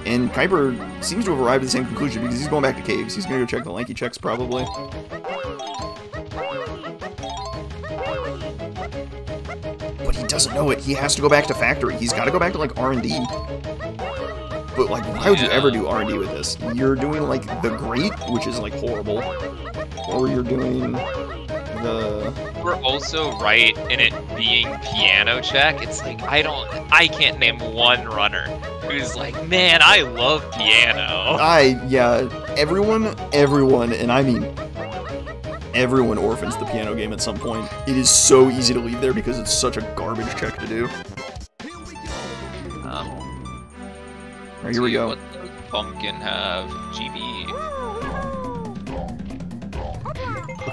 Speaker 1: And Keiper seems to have arrived at the same conclusion because he's going back to caves. He's gonna go check the lanky checks, probably. But he doesn't know it. He has to go back to factory. He's got to go back to, like, R&D. But, like, why would you ever do R&D with this? You're doing, like, the Great, which is, like, horrible. Or you're doing the...
Speaker 2: We're also right in it being piano check. It's like I don't, I can't name one runner who's like, man, I love piano.
Speaker 1: I, yeah, everyone, everyone, and I mean everyone orphans the piano game at some point. It is so easy to leave there because it's such a garbage check to do.
Speaker 2: Um,
Speaker 1: here we go.
Speaker 2: What Pumpkin have? GB.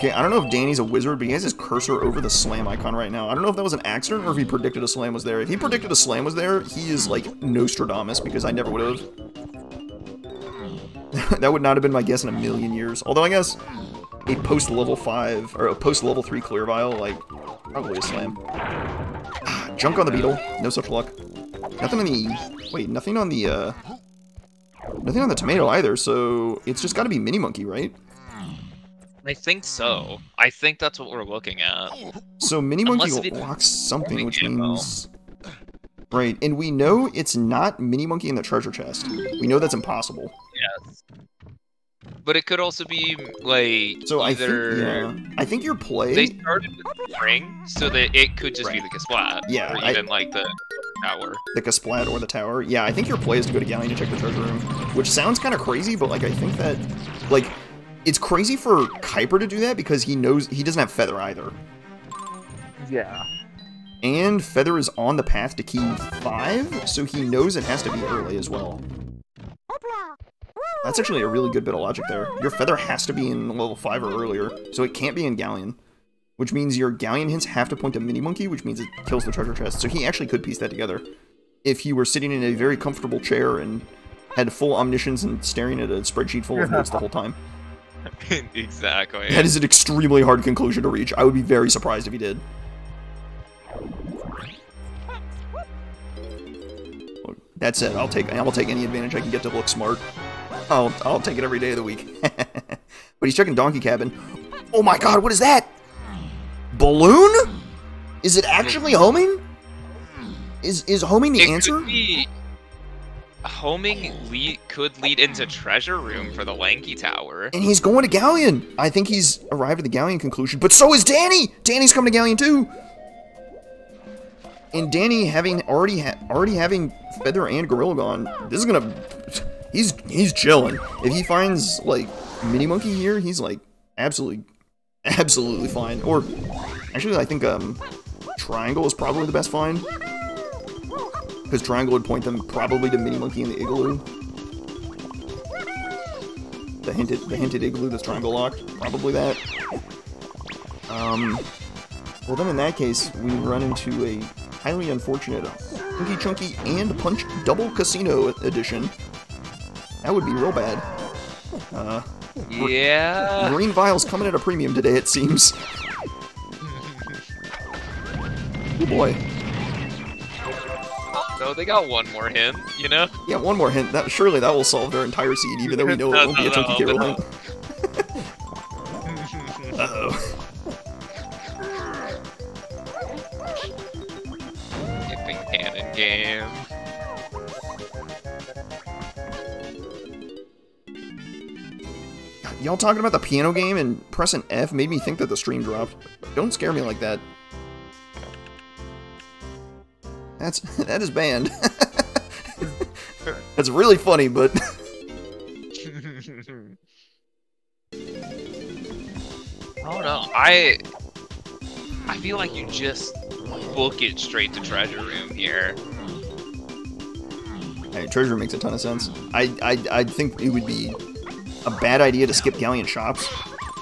Speaker 1: Okay, I don't know if Danny's a wizard, but he has his cursor over the slam icon right now. I don't know if that was an accident or if he predicted a slam was there. If he predicted a slam was there, he is like Nostradamus because I never would have. that would not have been my guess in a million years. Although I guess a post level 5 or a post level 3 clear vial, like probably a slam. Junk on the beetle, no such luck. Nothing on the wait, nothing on the uh nothing on the tomato either, so it's just gotta be Mini Monkey, right?
Speaker 2: I think so. I think that's what we're looking at.
Speaker 1: So Mini Monkey locks something, which
Speaker 2: ammo.
Speaker 1: means... Right, and we know it's not Mini Monkey in the treasure chest. We know that's impossible.
Speaker 2: Yes. But it could also be like
Speaker 1: So
Speaker 2: either
Speaker 1: I think, yeah, I think your play...
Speaker 2: they started with the ring, so that it could just be
Speaker 1: Right.
Speaker 2: the Kasplat.
Speaker 1: Yeah,
Speaker 2: Or
Speaker 1: I-
Speaker 2: even like the tower.
Speaker 1: the Kasplat or the tower. Yeah, I think your play is to go to Galleon to check the treasure room, which sounds kind of crazy, but like I think that like it's crazy for Keiper to do that because he knows he doesn't have Feather either,
Speaker 3: Yeah.
Speaker 1: and Feather is on the path to key five, so he knows it has to be early as well. That's actually a really good bit of logic there. Your Feather has to be in level five or earlier, so it can't be in Galleon. Which means your Galleon hints have to point to Mini Monkey, which means it kills the treasure chest. So he actually could piece that together. If he were sitting in a very comfortable chair and had full omniscience and staring at a spreadsheet full of notes the whole time.
Speaker 2: exactly.
Speaker 1: That is an extremely hard conclusion to reach. I would be very surprised if he did. That said, I'll take I'll take any advantage I can get to look smart. I'll I'll take it every day of the week. but he's checking Donkey Cabin. Oh my God! What is that? Balloon? Is it actually homing? Is is homing the
Speaker 2: it
Speaker 1: answer?
Speaker 2: Homing lead could lead into treasure room for the Lanky Tower.
Speaker 1: And he's going to Galleon. I think he's arrived at the Galleon conclusion, but so is Danny. Danny's coming to Galleon too. And Danny having already ha already having Feather and Gorilla gone, this is gonna he's he's chilling. If he finds like Mini Monkey here, he's like absolutely absolutely fine. Or actually, I think um Triangle is probably the best find because Triangle would point them probably to Mini Monkey and the Igloo. The hinted the hinted Igloo that's Triangle locked, probably that. Um, well then in that case, we run into a highly unfortunate Chunky Chunky and Punch Double Casino edition. That would be real bad. Uh,
Speaker 2: Yeah.
Speaker 1: Marine Vials coming at a premium today, it seems. Oh boy.
Speaker 2: No, they got one more hint, you know?
Speaker 1: Yeah, one more hint. That surely that will solve their entire seed, even though we know it won't be a
Speaker 2: no,
Speaker 1: chunky
Speaker 2: no,
Speaker 1: Kiro
Speaker 2: no.
Speaker 1: Uh-oh.
Speaker 2: Skipping cannon game.
Speaker 1: Y'all talking about the piano game and pressing F made me think that the stream dropped. Don't scare me like that. That's that is banned. That's really funny, but
Speaker 2: Oh no, I I feel like you just book it straight to treasure room here.
Speaker 1: hey, treasure makes a ton of sense. I I I think it would be a bad idea to skip galleon shops,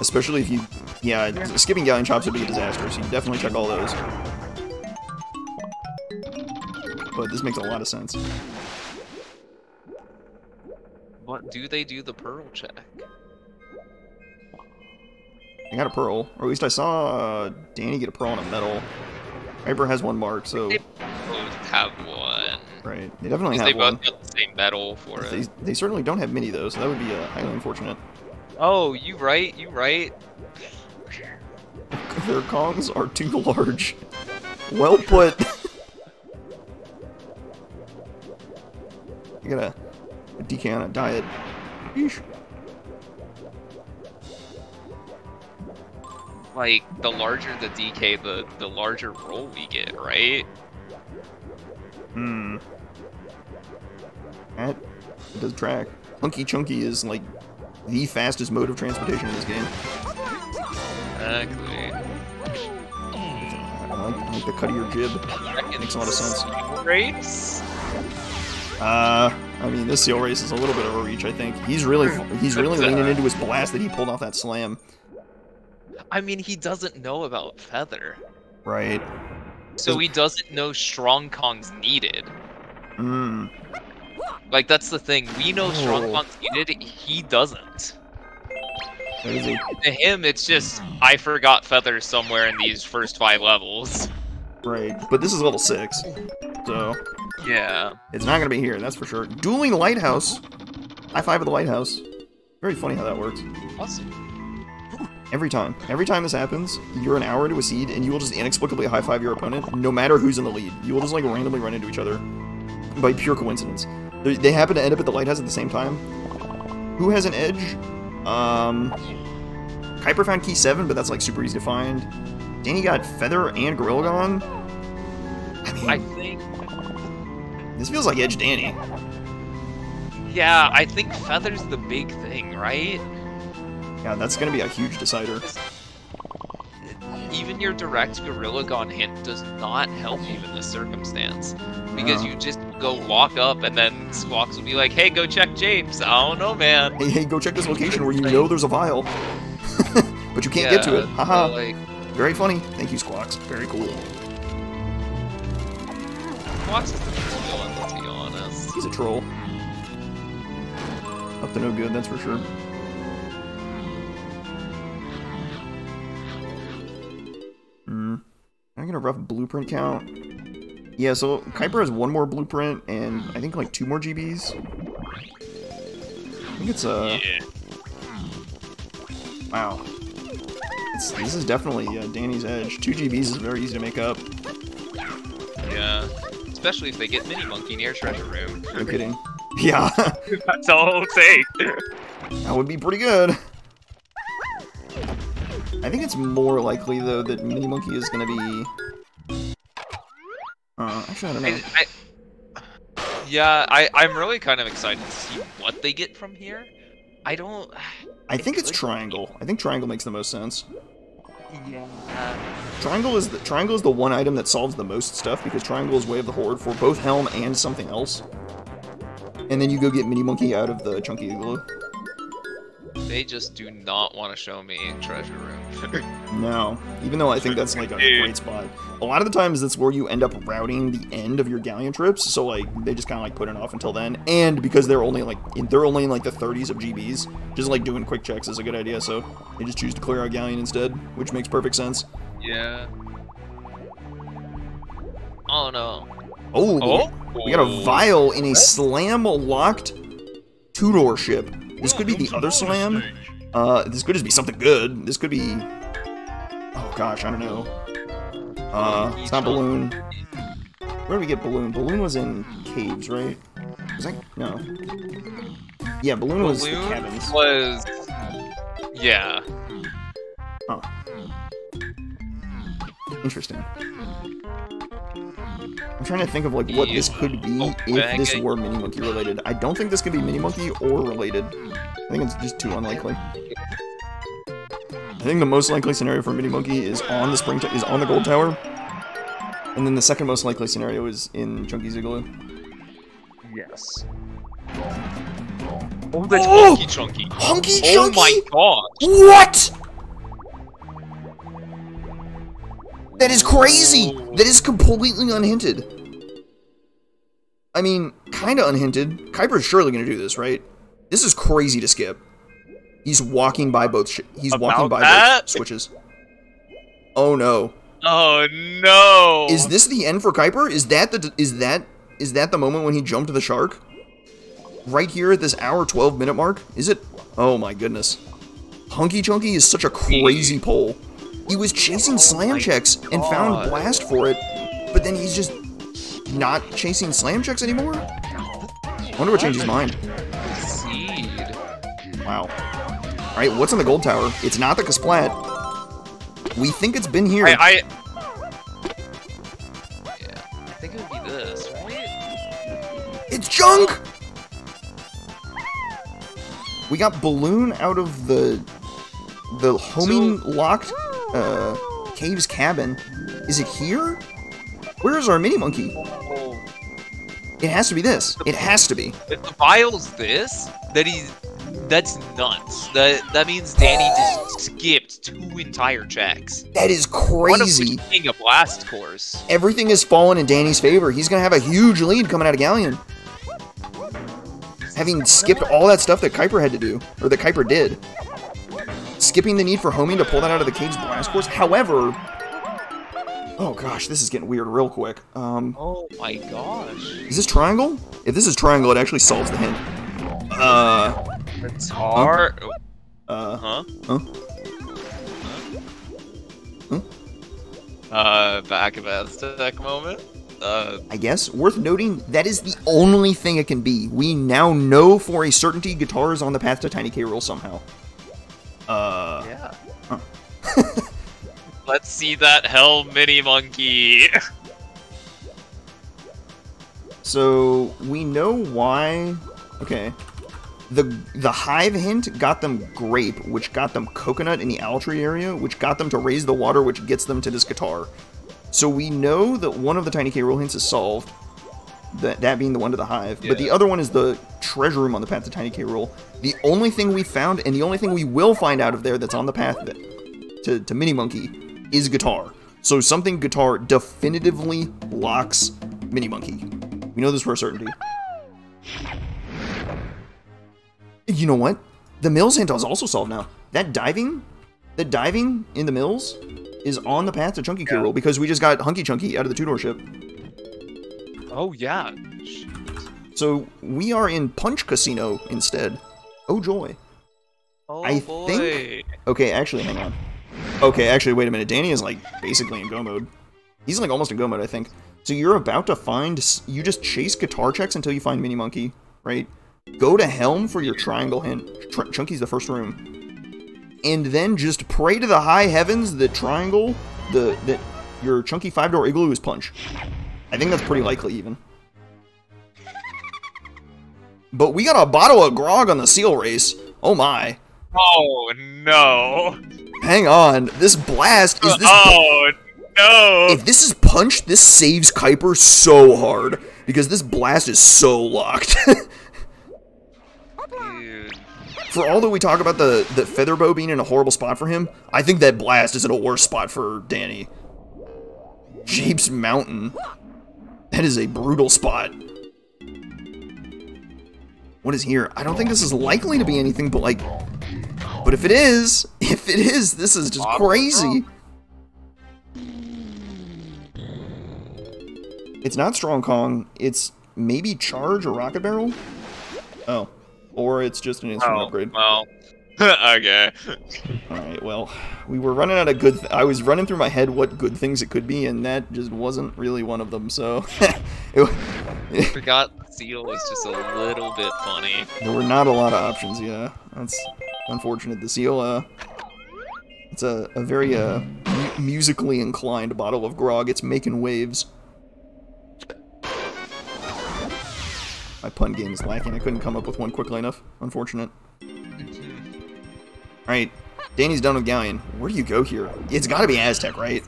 Speaker 1: especially if you yeah skipping galleon shops would be a disaster. So you definitely check all those. But this makes a lot of sense.
Speaker 2: What do they do the pearl check?
Speaker 1: I got a pearl, or at least I saw uh, Danny get a pearl on a medal. Keiper has one mark, so
Speaker 2: They both have one.
Speaker 1: right. They definitely
Speaker 2: Because they
Speaker 1: have one.
Speaker 2: both got the same medal for
Speaker 1: They,
Speaker 2: it.
Speaker 1: they certainly don't have many though, so that would be uh, highly unfortunate.
Speaker 2: Oh, you right, you right.
Speaker 1: Their Kongs are too large. Well put. you got a, a DK on a diet.
Speaker 2: Like the larger the DK, the the larger roll we get, right?
Speaker 1: Hmm. That does track. Hunky Chunky is like the fastest mode of transportation in this game.
Speaker 2: Exactly.
Speaker 1: I like, I like the cut of your jib. Makes a lot of sense.
Speaker 2: Race?
Speaker 1: Uh, I mean, this seal race is a little bit of a reach. I think he's really he's really leaning into his blast that he pulled off that slam.
Speaker 2: I mean, he doesn't know about Feather.
Speaker 1: Right.
Speaker 2: So he doesn't know Strong Kong's needed.
Speaker 1: Hmm.
Speaker 2: Like, that's the thing. We know Strong
Speaker 1: Oh.
Speaker 2: Kong's needed, he doesn't.
Speaker 1: A
Speaker 2: To him, it's just, I forgot Feather somewhere in these first five levels.
Speaker 1: right, but this is level six, so
Speaker 2: Yeah.
Speaker 1: it's not gonna be here. That's for sure. Dueling lighthouse. High five of the lighthouse. Very funny how that works.
Speaker 2: Awesome.
Speaker 1: Every time. Every time this happens, you're an hour into a seed, and you will just inexplicably high five your opponent, no matter who's in the lead. You will just like randomly run into each other by pure coincidence. They, they happen to end up at the lighthouse at the same time. Who has an edge? Um, Keiper found key seven, but that's like super easy to find. Danny got feather and gorilla gone. I mean,
Speaker 2: I think,
Speaker 1: this feels like edge Danny.
Speaker 2: yeah, I think Feather's the big thing, right?
Speaker 1: Yeah, that's gonna be a huge decider.
Speaker 2: Even your direct Gorilla Gone hint does not help you in this circumstance. Because you just go walk up and then Squawks will be like, hey, go check Japes. I don't know, man.
Speaker 1: Hey, hey, go check this location where you know there's a vial, but you can't get to it. Haha.
Speaker 2: like,
Speaker 1: Very funny. Thank you, Squawks. Very cool.
Speaker 2: Is the true villain, let's be honest.
Speaker 1: He's a troll. Up to no good, that's for sure. Hmm. I get a rough blueprint count? Yeah, so Keiper has one more blueprint and I think like two more GBs. I think it's uh
Speaker 2: Yeah.
Speaker 1: wow. It's, this is definitely uh, Danny's edge. Two GBs is very easy to make up.
Speaker 2: Yeah. Especially if they get Mini Monkey near Treasure Room.
Speaker 1: No kidding. Yeah,
Speaker 2: That's all it'll take.
Speaker 1: that would be pretty good. I think it's more likely though that Mini Monkey is gonna be. Uh, actually, I don't know.
Speaker 2: I, I, yeah, I I'm really kind of excited to see what they get from here. I don't.
Speaker 1: I think it's
Speaker 2: like-
Speaker 1: triangle. I think triangle makes the most sense.
Speaker 2: Yeah.
Speaker 1: Triangle is the triangle is the one item that solves the most stuff because triangle is way of the hoard for both helm and something else. And then you go get mini monkey out of the chunky igloo.
Speaker 2: They just do not want to show me treasure room.
Speaker 1: No, even though I think that's like a great spot. A lot of the times that's where you end up routing the end of your galleon trips. So like they just kind of like put it off until then. And because they're only like in, they're only in like the 30s of GBs, just like doing quick checks is a good idea. So they just choose to clear out galleon instead, which makes perfect sense.
Speaker 2: yeah. Oh no.
Speaker 1: Oh,
Speaker 2: Oh.
Speaker 1: we got a vial in a slam locked two door ship. This could be the other slam. Uh, this could just be something good. This could be. Oh gosh, I don't know. Uh, it's not balloon. Where did we get balloon? Balloon was in caves, right? Was that no? Yeah, balloon was
Speaker 2: Balloon
Speaker 1: cabins.
Speaker 2: was. Yeah. Oh.
Speaker 1: Interesting. I'm trying to think of like what this could be
Speaker 2: Oh,
Speaker 1: if this were Mini Monkey related. I don't think this could be Mini Monkey or related. I think it's just too unlikely. I think the most likely scenario for Mini Monkey is on the spring is on the gold tower, and then the second most likely scenario is in Chunky igloo.
Speaker 3: Yes. Oh, that's
Speaker 1: Oh!
Speaker 2: Chunky chunky.
Speaker 1: Hunky
Speaker 2: Oh
Speaker 1: Chunky!
Speaker 2: my god.
Speaker 1: What? That is crazy. That is completely unhinted. I mean, kind of unhinted. Keiper's surely going to do this, right? This is crazy to skip. He's walking by both. Sh he's walking by
Speaker 2: that?
Speaker 1: both switches. Oh no!
Speaker 2: Oh no.
Speaker 1: Is this the end for Keiper? Is that the is that is that the moment when he jumped the shark? Right here at this hour 12 minute mark? Is it? Oh my goodness. Hunky Chunky is such a crazy pull. He was chasing oh slam
Speaker 2: my
Speaker 1: checks and found blast for it, but then he's just not chasing slam checks anymore? I wonder what changed his mind. Wow. Alright, what's in the gold tower? It's not the Kasplat. We think it's been here.
Speaker 2: I, I. Yeah. I think it would be this, right?
Speaker 1: It's junk! We got balloon out of the the homing locked uh, cave's cabin. Is it here? Where is our mini monkey?
Speaker 2: Oh.
Speaker 1: It has to be this. It has to be.
Speaker 2: If the vial's this, that he's. That's nuts. That that means Danny just skipped two entire checks.
Speaker 1: That is
Speaker 2: One of
Speaker 1: crazy.
Speaker 2: which being a blast course.
Speaker 1: Everything has fallen in Danny's favor. He's gonna have a huge lead coming out of Galleon. Having skipped all that stuff that Keiper had to do, or that Keiper did. Skipping the need for homing to pull that out of the cave's blast course. However, oh gosh, this is getting weird real quick. Um,
Speaker 2: Oh my gosh.
Speaker 1: is this triangle? If this is triangle, it actually solves the hint. Uh,
Speaker 2: It's hard.
Speaker 1: uh,
Speaker 2: Huh?
Speaker 1: huh? Huh?
Speaker 2: Uh, back of Aztec moment. Uh,
Speaker 1: I guess worth noting that is the only thing it can be. We now know for a certainty guitar is on the path to Tiny K Rool somehow. Uh,
Speaker 2: yeah.
Speaker 1: Huh.
Speaker 2: Let's see that hell mini monkey.
Speaker 1: so we know why. Okay, the the hive hint got them grape, which got them coconut in the owl tree area, which got them to raise the water, which gets them to this guitar. So we know that one of the Tiny K Rool hints is solved. That, that being the one to the hive, but the other one is the treasure room on the path to Tiny K Rool. The only thing we found, and the only thing we will find out of there that's on the path that, to, to Mini Monkey, is guitar. So something guitar definitively blocks Mini Monkey. We know this for a certainty. You know what? The Mills is also solved now. That diving, the diving in the Mills is on the path to Chunky K
Speaker 2: Yeah.
Speaker 1: Roll because we just got Hunky Chunky out of the two door ship.
Speaker 2: oh yeah.
Speaker 1: So we are in Punch Casino instead. Oh joy.
Speaker 2: Oh
Speaker 1: I
Speaker 2: boy.
Speaker 1: think- Okay, actually, hang on. Okay, actually, wait a minute. Danny is like basically in go mode. He's like almost in go mode, I think. So you're about to find. You just chase guitar checks until you find Mini Monkey, right? Go to Helm for your triangle hint. Tr- Chunky's the first room, and then just pray to the high heavens that triangle, the that your Chunky five door igloo is punch. I think that's pretty likely even. But we got a bottle of grog on the seal race. Oh my.
Speaker 2: Oh no.
Speaker 1: Hang on. This blast is this
Speaker 2: Oh no.
Speaker 1: If this is punch, this saves Keiper so hard because this blast is so locked. For all that we talk about the the featherbow being in a horrible spot for him, I think that blast is in a worse spot for Danny. Japes Mountain. That is a brutal spot. What is here? I don't think this is likely to be anything but like but if it is, if it is, this is just crazy. It's not Strong Kong, it's maybe Charge or Rocket Barrel? Oh. Or it's just an instrument
Speaker 2: Oh,
Speaker 1: upgrade.
Speaker 2: well. okay.
Speaker 1: Alright, well, we were running out of good. Th I was running through my head what good things it could be, and that just wasn't really one of them, so. it,
Speaker 2: Forgot seal was just a little bit funny.
Speaker 1: there were not a lot of options, yeah. That's unfortunate. The seal, uh. It's a, a very, uh, musically inclined bottle of grog. It's making waves. My pun game is lacking. I couldn't come up with one quickly enough. Unfortunate. Alright, Danny's done with Galleon. Where do you go here? It's gotta be Aztec, right?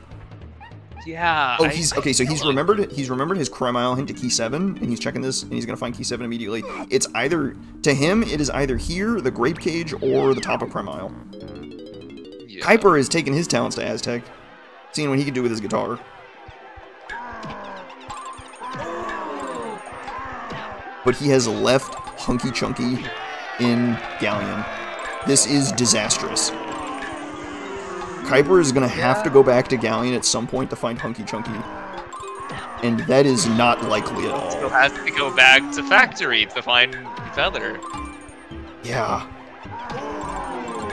Speaker 2: Yeah.
Speaker 1: Oh, he's okay. So he's remembered. He's remembered his Cromile hint to key seven, and he's checking this, and he's gonna find key seven immediately. It's either to him, it is either here, the Grape Cage, or the top of Cromile.
Speaker 2: yeah.
Speaker 1: Keiper is taking his talents to Aztec, seeing what he can do with his guitar. But he has left Hunky Chunky in Galleon. This is disastrous. Keiper is gonna have to go back to Galleon at some point to find Hunky Chunky. And that is not likely at all.
Speaker 2: has to go back to factory to find Feather.
Speaker 1: Yeah.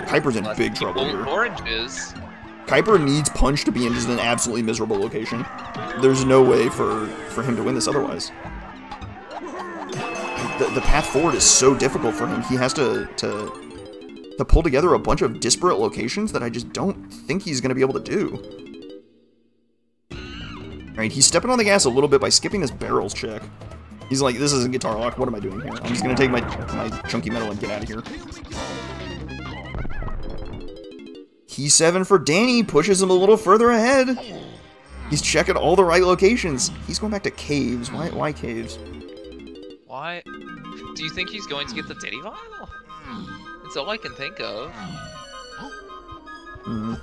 Speaker 1: Keiper's in big trouble here.
Speaker 2: Oranges.
Speaker 1: Keiper needs Punch to be in just an absolutely miserable location. There's no way for, for him to win this otherwise. The, the path forward is so difficult for him. He has to, to to pull together a bunch of disparate locations that I just don't think he's going to be able to do. Alright, he's stepping on the gas a little bit by skipping this barrels check. He's like, this isn't guitar lock, what am I doing here? I'm just going to take my, my chunky medal and get out of here. Key 7 for Danny pushes him a little further ahead. He's checking all the right locations. He's going back to caves. Why, why caves?
Speaker 2: Why? Do you think he's going to get the Diddy vial? That's all I can think of.
Speaker 1: I'm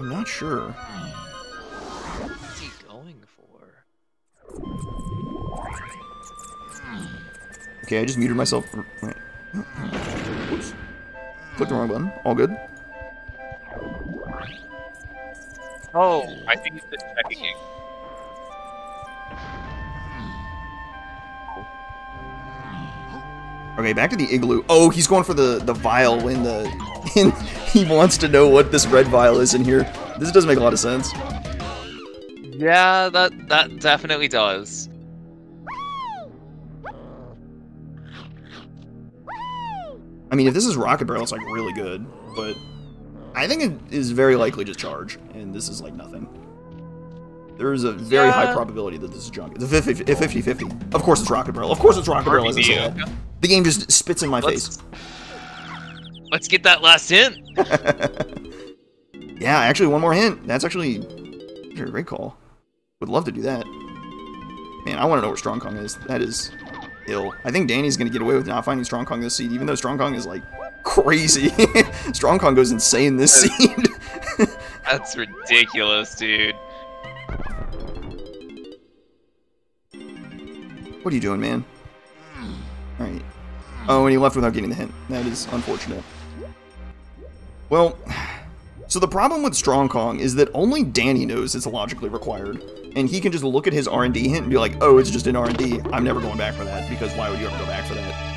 Speaker 1: not sure.
Speaker 2: What's he going for?
Speaker 1: Okay, I just muted myself. For, wait. Whoops. Clicked the wrong button. All good.
Speaker 2: Oh, I think he's just checking.
Speaker 1: Okay, back to the igloo. Oh, he's going for the the vial in the. In, he wants to know what this red vial is in here. This doesn't make a lot of sense.
Speaker 2: Yeah, that that definitely does.
Speaker 1: I mean, if this is rocket barrel, it's like really good, but I think it is very likely to charge, and this is like nothing. There is a very high probability that this is junk. It's a 50 a 50-50. Of course it's rocket barrel. Of course it's rocket barrel. As I say The game just spits in my
Speaker 2: Let's
Speaker 1: face.
Speaker 2: let's get that last hint.
Speaker 1: Yeah, actually, one more hint. That's actually a great call. Would love to do that. Man, I want to know where Strong Kong is. That is ill. I think Danny's going to get away with not finding Strong Kong this seed, even though Strong Kong is, like, crazy. Strong Kong goes insane this seed.
Speaker 2: That's ridiculous, dude.
Speaker 1: What are you doing, man? Alright. Oh, and he left without getting the hint. That is unfortunate. Well, so the problem with Strong Kong is that only Danny knows it's logically required. And he can just look at his R&D hint and be like, oh, it's just an R&D. I'm never going back for that, because why would you ever go back for that?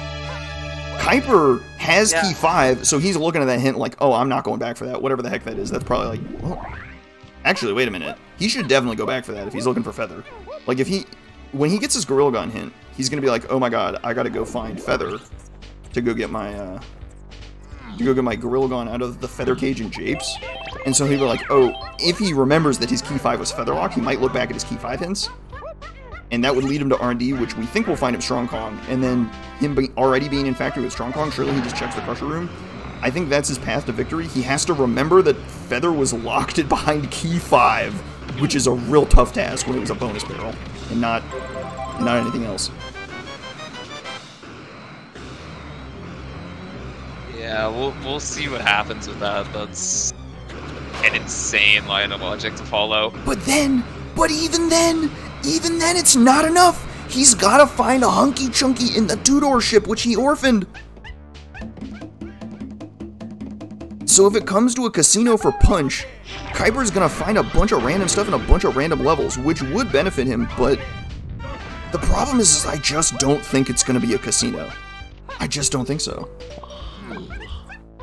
Speaker 1: Keiper has
Speaker 2: Yeah.
Speaker 1: key 5, so he's looking at that hint like, oh, I'm not going back for that, whatever the heck that is. That's probably like, well, actually, wait a minute. He should definitely go back for that if he's looking for Feather. Like, if he, when he gets his Gorilla Gone hint, he's gonna be like, oh my god, I gotta go find Feather to go get my, uh, to go get my Gorilla Gone out of the Feather Cage and Japes. And so he'll be like, oh, if he remembers that his key 5 was Featherlock, he might look back at his key 5 hints. And that would lead him to R&D, which we think will find him Strong Kong. And then him be already being in Factory with Strong Kong, surely he just checks the Crusher Room. I think that's his path to victory. He has to remember that Feather was locked behind key 5, which is a real tough task when it was a bonus barrel, and not, not anything else.
Speaker 2: Yeah, we'll we'll see what happens with that. That's an insane line of logic to follow.
Speaker 1: But then, but even then, even then, it's not enough. He's gotta find a hunky chunky in the two-door ship, which he orphaned. So if it comes to a casino for Punch, Keiper's gonna find a bunch of random stuff in a bunch of random levels, which would benefit him, but the problem is, is I just don't think it's gonna be a casino. I just don't think so.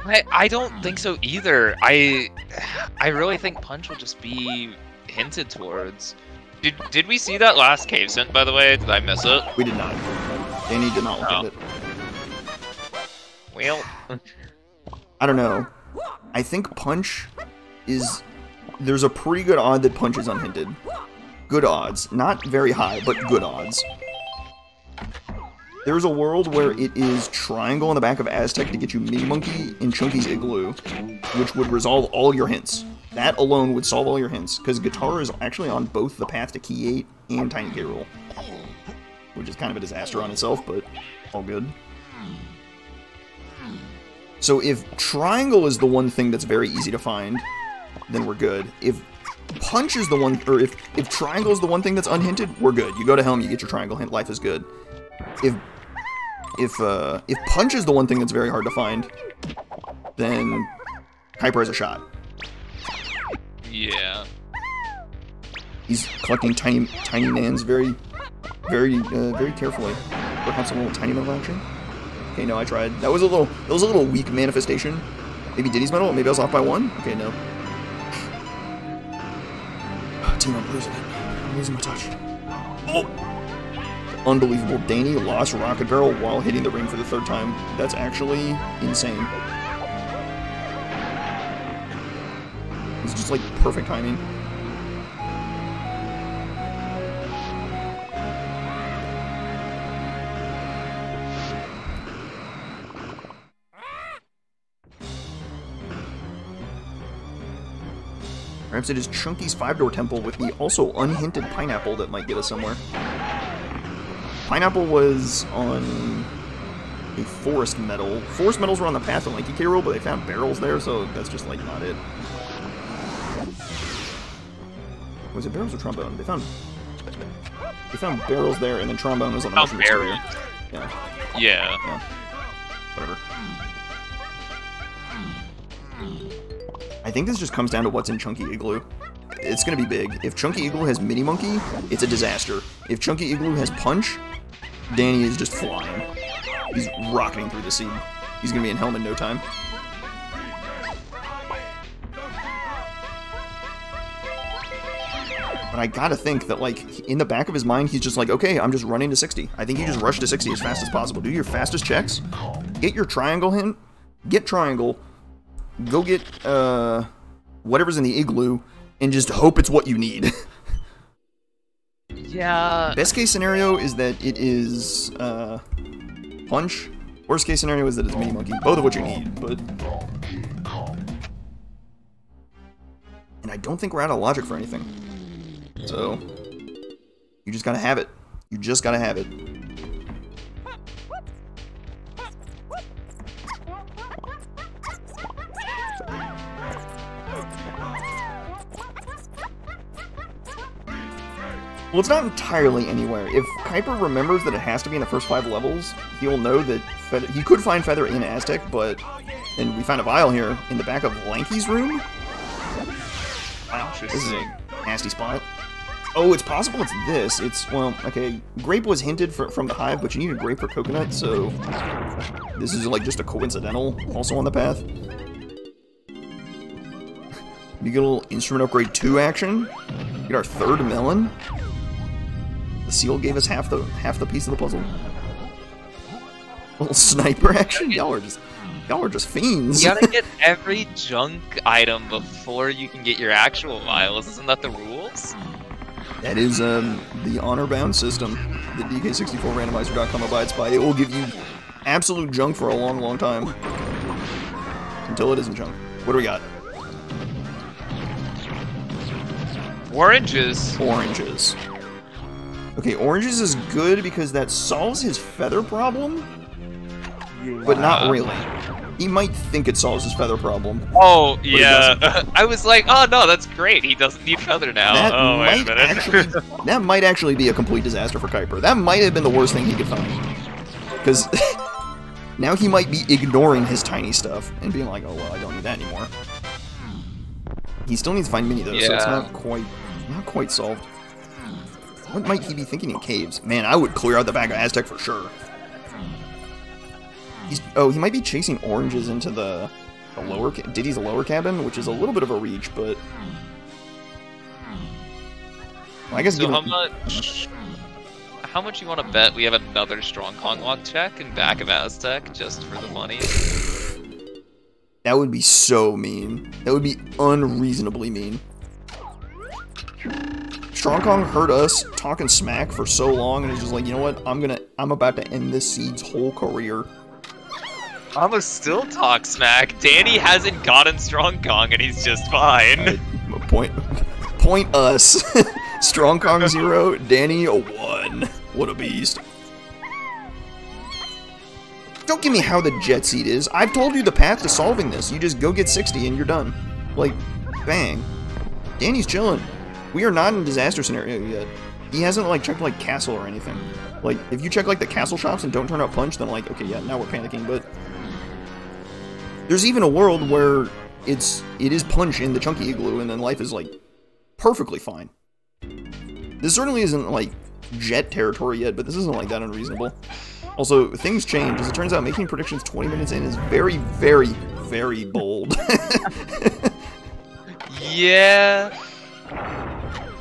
Speaker 2: I, I don't think so either. I I really think Punch will just be hinted towards. Did did we see that last cave scent by the way? Did I miss it?
Speaker 1: We did not. Danny did not look
Speaker 2: Oh.
Speaker 1: at it.
Speaker 2: Well,
Speaker 1: I don't know. I think Punch is. There's a pretty good odd that Punch is unhinted. Good odds. Not very high, but good odds. There's a world where it is Triangle in the back of Aztec to get you Mini Monkey in Chunky's Igloo, which would resolve all your hints. That alone would solve all your hints, because Guitar is actually on both the path to Key 8 and Tiny K. Rool. Which is kind of a disaster on itself, but all good. So if triangle is the one thing that's very easy to find, then we're good. If punch is the one, or if, if triangle is the one thing that's unhinted, we're good. You go to helm, you get your triangle hint, life is good. If if uh, if punch is the one thing that's very hard to find, then Keiper has a shot.
Speaker 2: yeah.
Speaker 1: He's collecting tiny tiny nans very very uh, very carefully. Perhaps a little tiny medal action. Okay, no, I tried. That was a little that was a little weak manifestation. Maybe Diddy's medal. Maybe I was off by one. Okay, no. Team, I'm losing it. I'm losing my touch. Oh! Unbelievable. Danny lost Rocket Barrel while hitting the ring for the third time. That's actually insane. It's just like perfect timing. Perhaps it is Chunky's five-door temple with the also unhinted pineapple that might get us somewhere. Pineapple was on a forest medal. Forest medals were on the path to Lanky K. But they found barrels there, so that's just like not it. Was it barrels or trombone? They found they found barrels there, and then trombone was on the mushroom exterior. Yeah,
Speaker 2: Yeah.
Speaker 1: yeah. Whatever. Think this just comes down to what's in Chunky Igloo. It's gonna be big. If Chunky Igloo has Mini Monkey, it's a disaster. If Chunky Igloo has Punch, Danny is just flying. He's rocketing through the scene. He's gonna be in Helm in no time. But I gotta think that, like, in the back of his mind, he's just like, okay, I'm just running to 60. I think he just rushed to 60 as fast as possible. Do your fastest checks, get your triangle hint, get triangle, go get, uh, whatever's in the igloo, and just hope it's what you need.
Speaker 2: Yeah.
Speaker 1: Best case scenario is that it is, uh, punch. Worst case scenario is that it's mini monkey. Both of what you need, but. And I don't think we're out of logic for anything. So. You just gotta have it. You just gotta have it. Well, it's not entirely anywhere. If Keiper remembers that it has to be in the first five levels, he will know that Feather, he could find Feather in Aztec, but and we found a vial here in the back of Lanky's room. Wow, this is a nasty spot. Oh, it's possible it's this. It's well, okay. Grape was hinted for, from the hive, but you need a grape for coconut, so this is like just a coincidental. Also on the path. We get a little instrument upgrade two action. Get our third melon. The seal gave us half the half the piece of the puzzle. little sniper action. Y'all are just Y'all are just fiends.
Speaker 2: You gotta get every junk item before you can get your actual miles. Isn't that the rules?
Speaker 1: That is um, the honor-bound system that DK64randomizer.com abides by. It will give you absolute junk for a long, long time. Until it isn't junk. What do we got?
Speaker 2: Oranges.
Speaker 1: Oranges. Okay, oranges is good because that solves his feather problem, but not really. He might think it solves his feather problem.
Speaker 2: Oh yeah. I was like, oh no, that's great. He doesn't need feather now.
Speaker 1: That
Speaker 2: oh wait a
Speaker 1: might
Speaker 2: minute.
Speaker 1: actually that might actually be a complete disaster for Keiper. That might have been the worst thing he could find. Because now he might be ignoring his tiny stuff and being like, oh well, I don't need that anymore. He still needs to find Mini though, so it's not quite not quite solved. What might he be thinking in caves? Man, I would clear out the back of Aztec for sure. He's oh, he might be chasing oranges into the, the lower Diddy's lower cabin, which is a little bit of a reach, but well, I guess
Speaker 2: so how much? How much you want to bet we have another strong Kong lock check in back of Aztec just for the money?
Speaker 1: That would be so mean. That would be unreasonably mean. Strong Kong heard us talking smack for so long and is just like, you know what? I'm gonna, I'm about to end this seed's whole career.
Speaker 2: I'ma still talk smack. Danny hasn't gotten strong Kong and he's just fine.
Speaker 1: Alright, point, point us. Strong Kong zero, Danny a one. What a beast. Don't give me how the jet seed is. I've told you the path to solving this. You just go get 60 and you're done. Like, bang. Danny's chilling. We are not in disaster scenario yet. He hasn't like checked like castle or anything. Like, if you check like the castle shops and don't turn out punch, then like, okay, yeah, now we're panicking. But there's even a world where it's it is punch in the chunky igloo, and then life is like perfectly fine. This certainly isn't like jet territory yet, but this isn't like that unreasonable. Also, things change. As it turns out, making predictions 20 minutes in is very, very, very bold.
Speaker 2: yeah.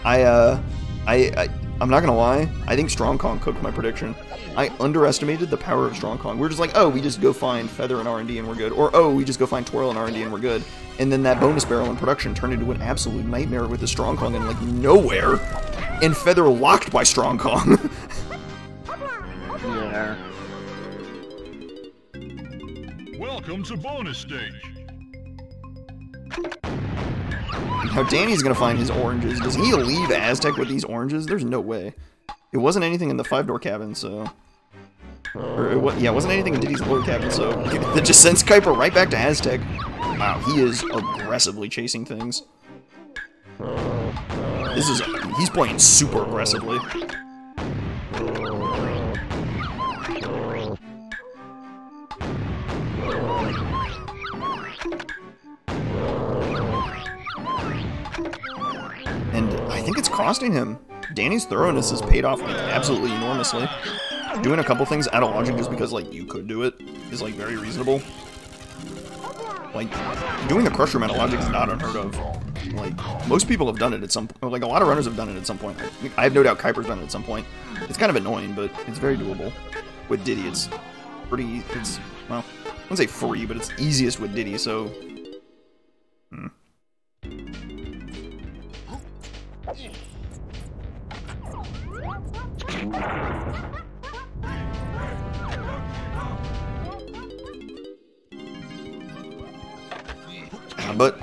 Speaker 1: I, uh, I, I, I'm not gonna lie. I think Strong Kong cooked my prediction. I underestimated the power of Strong Kong. We are just like, oh, we just go find Feather and R&D and we're good, or oh, we just go find Twirl and R&D and we're good. And then that bonus barrel in production turned into an absolute nightmare with the Strong Kong and like nowhere, and Feather locked by Strong Kong.
Speaker 3: Yeah.
Speaker 4: Welcome to bonus stage.
Speaker 1: Now Danny's gonna find his oranges. Does he leave Aztec with these oranges? There's no way. It wasn't anything in the five door cabin, so. Or it wa- yeah, it wasn't anything in Diddy's lower cabin, so that just sends Keiper right back to Aztec. Wow, he is aggressively chasing things. This is he's playing super aggressively. Think it's costing him. Danny's thoroughness has paid off like absolutely enormously. Doing a couple things out of logic just because like you could do it is like very reasonable. Like doing the crusher out of logic is not unheard of. Like most people have done it at some point. Like a lot of runners have done it at some point. I have no doubt Keiper's done it at some point. It's kind of annoying, but it's very doable. With Diddy, it's pretty. It's well, I wouldn't say free, but it's easiest with Diddy. So hmm. Uh, but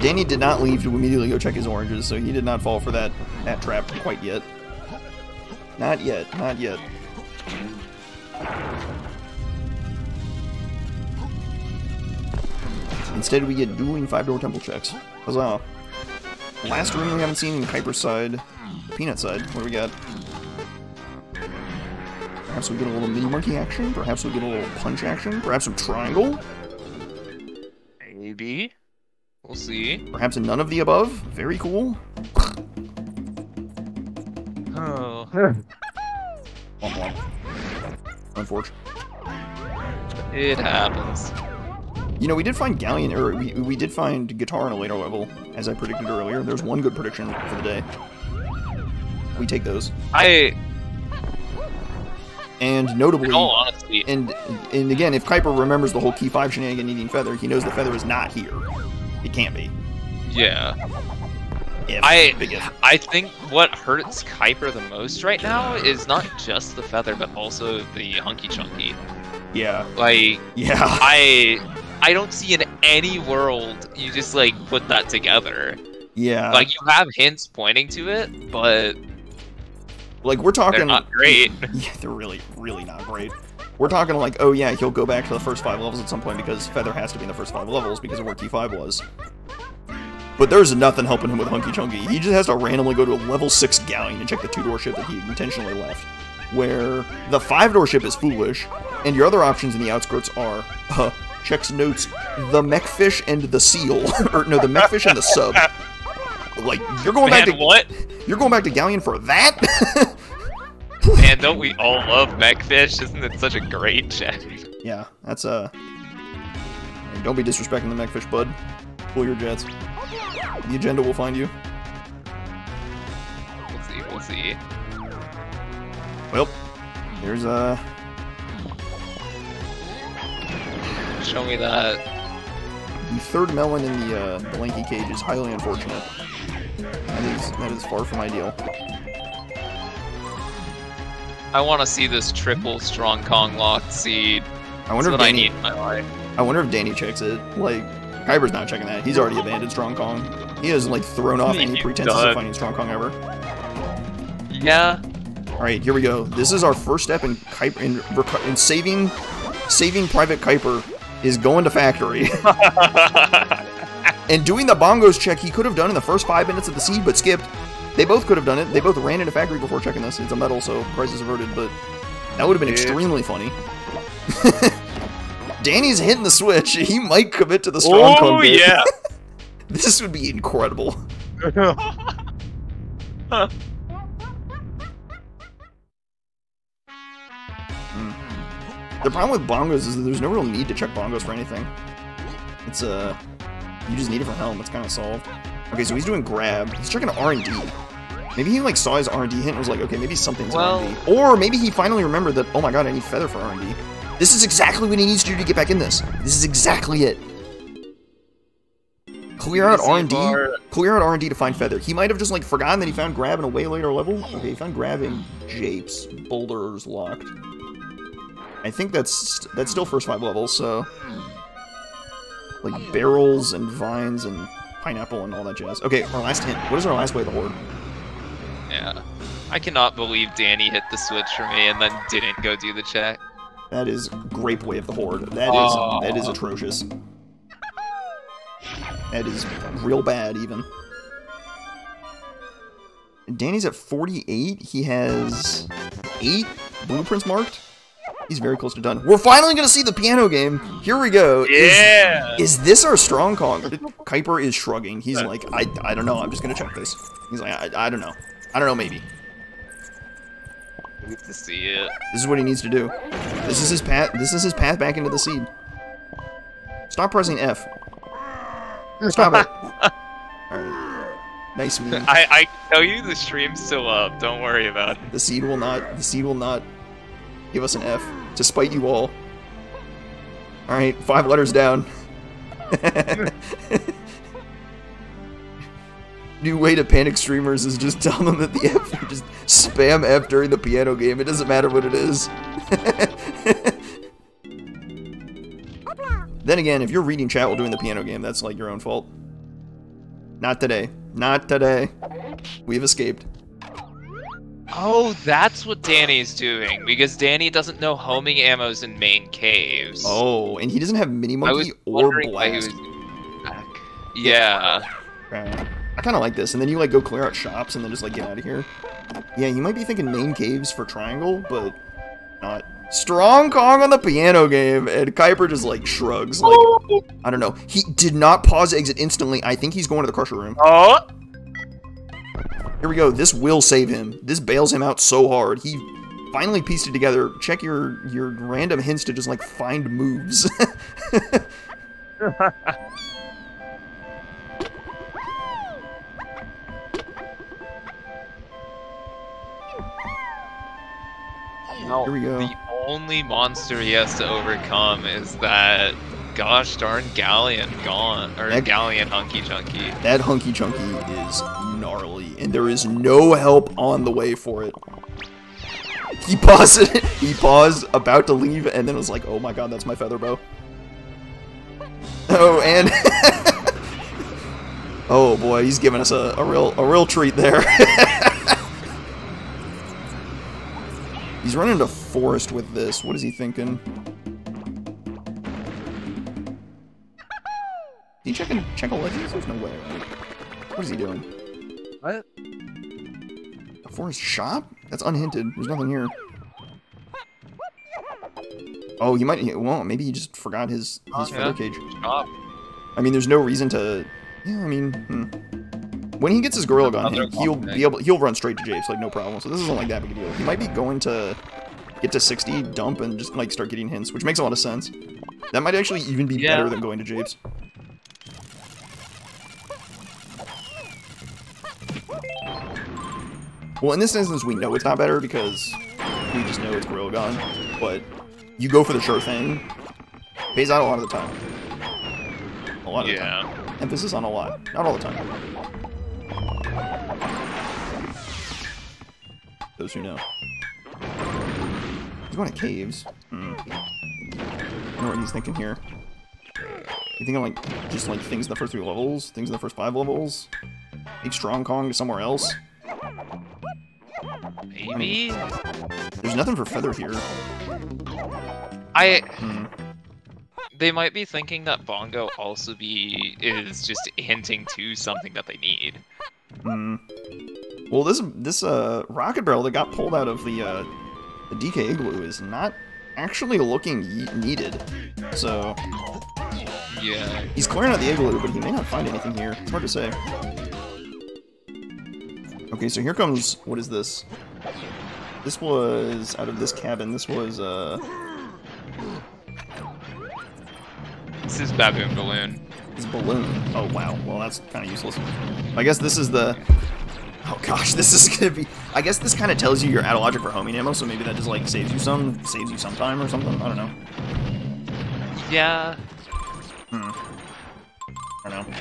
Speaker 1: Danny did not leave to immediately go check his oranges, so he did not fall for that that trap quite yet. Not yet, not yet. Instead, we get dueling five-door temple checks. Huzzah. Last room we haven't seen in Keiper's side, Peanut side, what do we got? Perhaps we get a little mini monkey action. Perhaps we get a little punch action. Perhaps some triangle.
Speaker 2: Maybe. We'll see.
Speaker 1: Perhaps none of the above. Very cool.
Speaker 2: Oh.
Speaker 1: Unfortunate.
Speaker 2: It happens.
Speaker 1: You know, we did find Galleon, or we, we did find Guitar on a later level, as I predicted earlier. There's one good prediction for the day. We take those.
Speaker 2: I
Speaker 1: And notably,
Speaker 2: In all
Speaker 1: and and again, if Keiper remembers the whole key five shenanigan eating feather, he knows the feather is not here. It can't be.
Speaker 2: yeah.
Speaker 1: If,
Speaker 2: I
Speaker 1: if.
Speaker 2: I think what hurts Keiper the most right now is not just the feather, but also the hunky chunky.
Speaker 1: Yeah.
Speaker 2: Like
Speaker 1: Yeah.
Speaker 2: I I don't see in any world you just like put that together.
Speaker 1: Yeah.
Speaker 2: Like you have hints pointing to it, but
Speaker 1: like we're
Speaker 2: they're
Speaker 1: talking.
Speaker 2: not great.
Speaker 1: Yeah, they're really, really not great. We're talking like, oh yeah, he'll go back to the first five levels at some point because Feather has to be in the first five levels because of where T5 was. But there's nothing helping him with Hunky Chunky. He just has to randomly go to a level 6 galleon and check the two-door ship that he intentionally left. Where the five-door ship is foolish, and your other options in the outskirts are, uh, checks notes, the mechfish and the seal. or no, the mechfish and the sub. Like, you're going back to
Speaker 2: what?
Speaker 1: you're going back to galleon for that?
Speaker 2: Man, don't we all love Mechfish? Isn't it such a great check?
Speaker 1: Yeah, that's Uh... Don't be disrespecting the Mechfish, bud. Pull your jets. The agenda will find you.
Speaker 2: We'll see, we'll see.
Speaker 1: Well, there's uh
Speaker 2: Show me that.
Speaker 1: the third melon in the uh, the lanky cage is highly unfortunate. That is that is far from ideal.
Speaker 2: I want to see this triple strong Kong locked seed.
Speaker 1: I wonder
Speaker 2: That's
Speaker 1: if
Speaker 2: what I
Speaker 1: Danny
Speaker 2: need in my life.
Speaker 1: I wonder if Danny checks it. Like Keiper's not checking that. He's already abandoned Strong Kong. He hasn't like thrown off any pretenses of finding Strong Kong ever.
Speaker 2: Yeah.
Speaker 1: All right, here we go. This is our first step in Keiper, in, in saving saving Private Keiper is going to factory. and doing the bongos check he could have done in the first five minutes of the seed, but skipped. They both could have done it. They both ran into factory before checking this. It's a metal, so crisis averted, but that would have been
Speaker 3: Yeah.
Speaker 1: extremely funny. Danny's hitting the switch. He might commit to the strong
Speaker 2: oh
Speaker 1: Kong bit.
Speaker 2: yeah.
Speaker 1: this would be incredible. The problem with bongos is that there's no real need to check bongos for anything. It's uh, you just need it for helm. It's kind of solved. Okay, so he's doing grab. He's checking R and D. Maybe he like saw his R and D hint and was like, okay, maybe something's
Speaker 2: Well-
Speaker 1: R and D. Or maybe he finally remembered that, oh my god, I need feather for R and D. This is exactly what he needs to do to get back in this. This is exactly it. Clear out R and D. Clear out R and D to find feather. He might have just like forgotten that he found grab in a way later level. Okay, he found grab in Japes. Boulders locked. I think that's that's still first five levels, so like barrels and vines and pineapple and all that jazz. Okay, our last hint. What is our last way of the hoard?
Speaker 2: Yeah. I cannot believe Danny hit the switch for me and then didn't go do the check.
Speaker 1: That is grape way of the hoard. That is
Speaker 2: Oh.
Speaker 1: that is atrocious. That is real bad even. Danny's at 48. He has eight blueprints marked. He's very close to done. We're finally gonna see the piano game. Here we go. Is-
Speaker 2: Yeah.
Speaker 1: Is this our strong Kong? Keiper is shrugging. He's like, I, I don't know. I'm just gonna check this. He's like, I, I don't know. I don't know. Maybe
Speaker 2: Good to see it.
Speaker 1: this is what he needs to do. This is his path. This is his path back into the seed. Stop pressing F. Stop it. All right. Nice move.
Speaker 2: I, I tell you the stream's still up. Don't worry about it.
Speaker 1: The seed will not. The seed will not give us an F to spite you all. All right, five letters down. New way to panic streamers is just tell them that the F, just spam F during the piano game. It doesn't matter what it is. then again, if you're reading chat while doing the piano game, that's like your own fault. Not today. Not today. We've escaped.
Speaker 2: Oh, that's what Danny's doing because Danny doesn't know homing ammos in main caves.
Speaker 1: Oh, and he doesn't have mini monkey or
Speaker 2: wondering why he
Speaker 1: blast.
Speaker 2: was back. Yeah.
Speaker 1: Right. I kind of like this, and then you like go clear out shops and then just like get out of here. Yeah, you might be thinking main caves for triangle, but not. Strong Kong on the piano game, and Keiper just like shrugs. Like oh. I don't know. He did not pause exit instantly. I think he's going to the crusher room.
Speaker 2: Oh.
Speaker 1: Here we go. This will save him. This bails him out so hard. He finally pieced it together. Check your your random hints to just like find moves.
Speaker 2: No,
Speaker 1: Here we go.
Speaker 2: The only monster he has to overcome is that gosh darn galleon gone or
Speaker 1: That-
Speaker 2: galleon hunky chunky.
Speaker 1: That hunky chunky is gnarly, and there is no help on the way for it. He paused it. He paused, about to leave, and then was like, "Oh my god, that's my feather bow." Oh, and oh boy, he's giving us a, a real a real treat there. he's running into forest with this. What is he thinking? Is he checking check legends? There's no way. What is he doing?
Speaker 2: What?
Speaker 1: A forest shop? That's unhinted. There's nothing here. Oh, he might. Well, maybe he just forgot his his feather
Speaker 2: yeah.
Speaker 1: cage.
Speaker 2: Stop.
Speaker 1: I mean, there's no reason to. Yeah, I mean, hmm. when he gets his gorilla gun,
Speaker 2: Another
Speaker 1: he, he'll
Speaker 2: compliment.
Speaker 1: be able. He'll run straight to Japes, like no problem. So this isn't like that big a deal. He might be going to get to 60, dump, and just like start getting hints, which makes a lot of sense. That might actually even be
Speaker 2: Yeah.
Speaker 1: better than going to Japes. Well, in this instance, we know it's not better because we just know it's Gorilla Gun. But you go for the sure thing. Pays out a lot of the time. A lot of the time. Emphasis on a lot. Not all the time. Those who know. He's going to caves. Hmm. I don't know what he's thinking here. You thinking like just like things in the first three levels? Things in the first five levels? Take Strong Kong to somewhere else?
Speaker 2: Maybe.
Speaker 1: There's nothing for Feather here.
Speaker 2: I.
Speaker 1: Hmm.
Speaker 2: They might be thinking that Bongo also be is just hinting to something that they need.
Speaker 1: Hmm. Well, this this uh rocket barrel that got pulled out of the uh the DK igloo is not actually looking needed. So
Speaker 2: Yeah.
Speaker 1: he's clearing out the igloo, but he may not find anything here. It's hard to say. Okay, so here comes what is this? This was out of this cabin. This was uh
Speaker 2: This is Baboon Balloon.
Speaker 1: this balloon. Oh wow. Well, that's kind of useless. I guess this is the. Oh gosh, this is gonna be. I guess this kind of tells you you're out of logic for homing ammo, so maybe that just like saves you some, saves you some time or something. I don't know.
Speaker 2: Yeah.
Speaker 1: I don't know.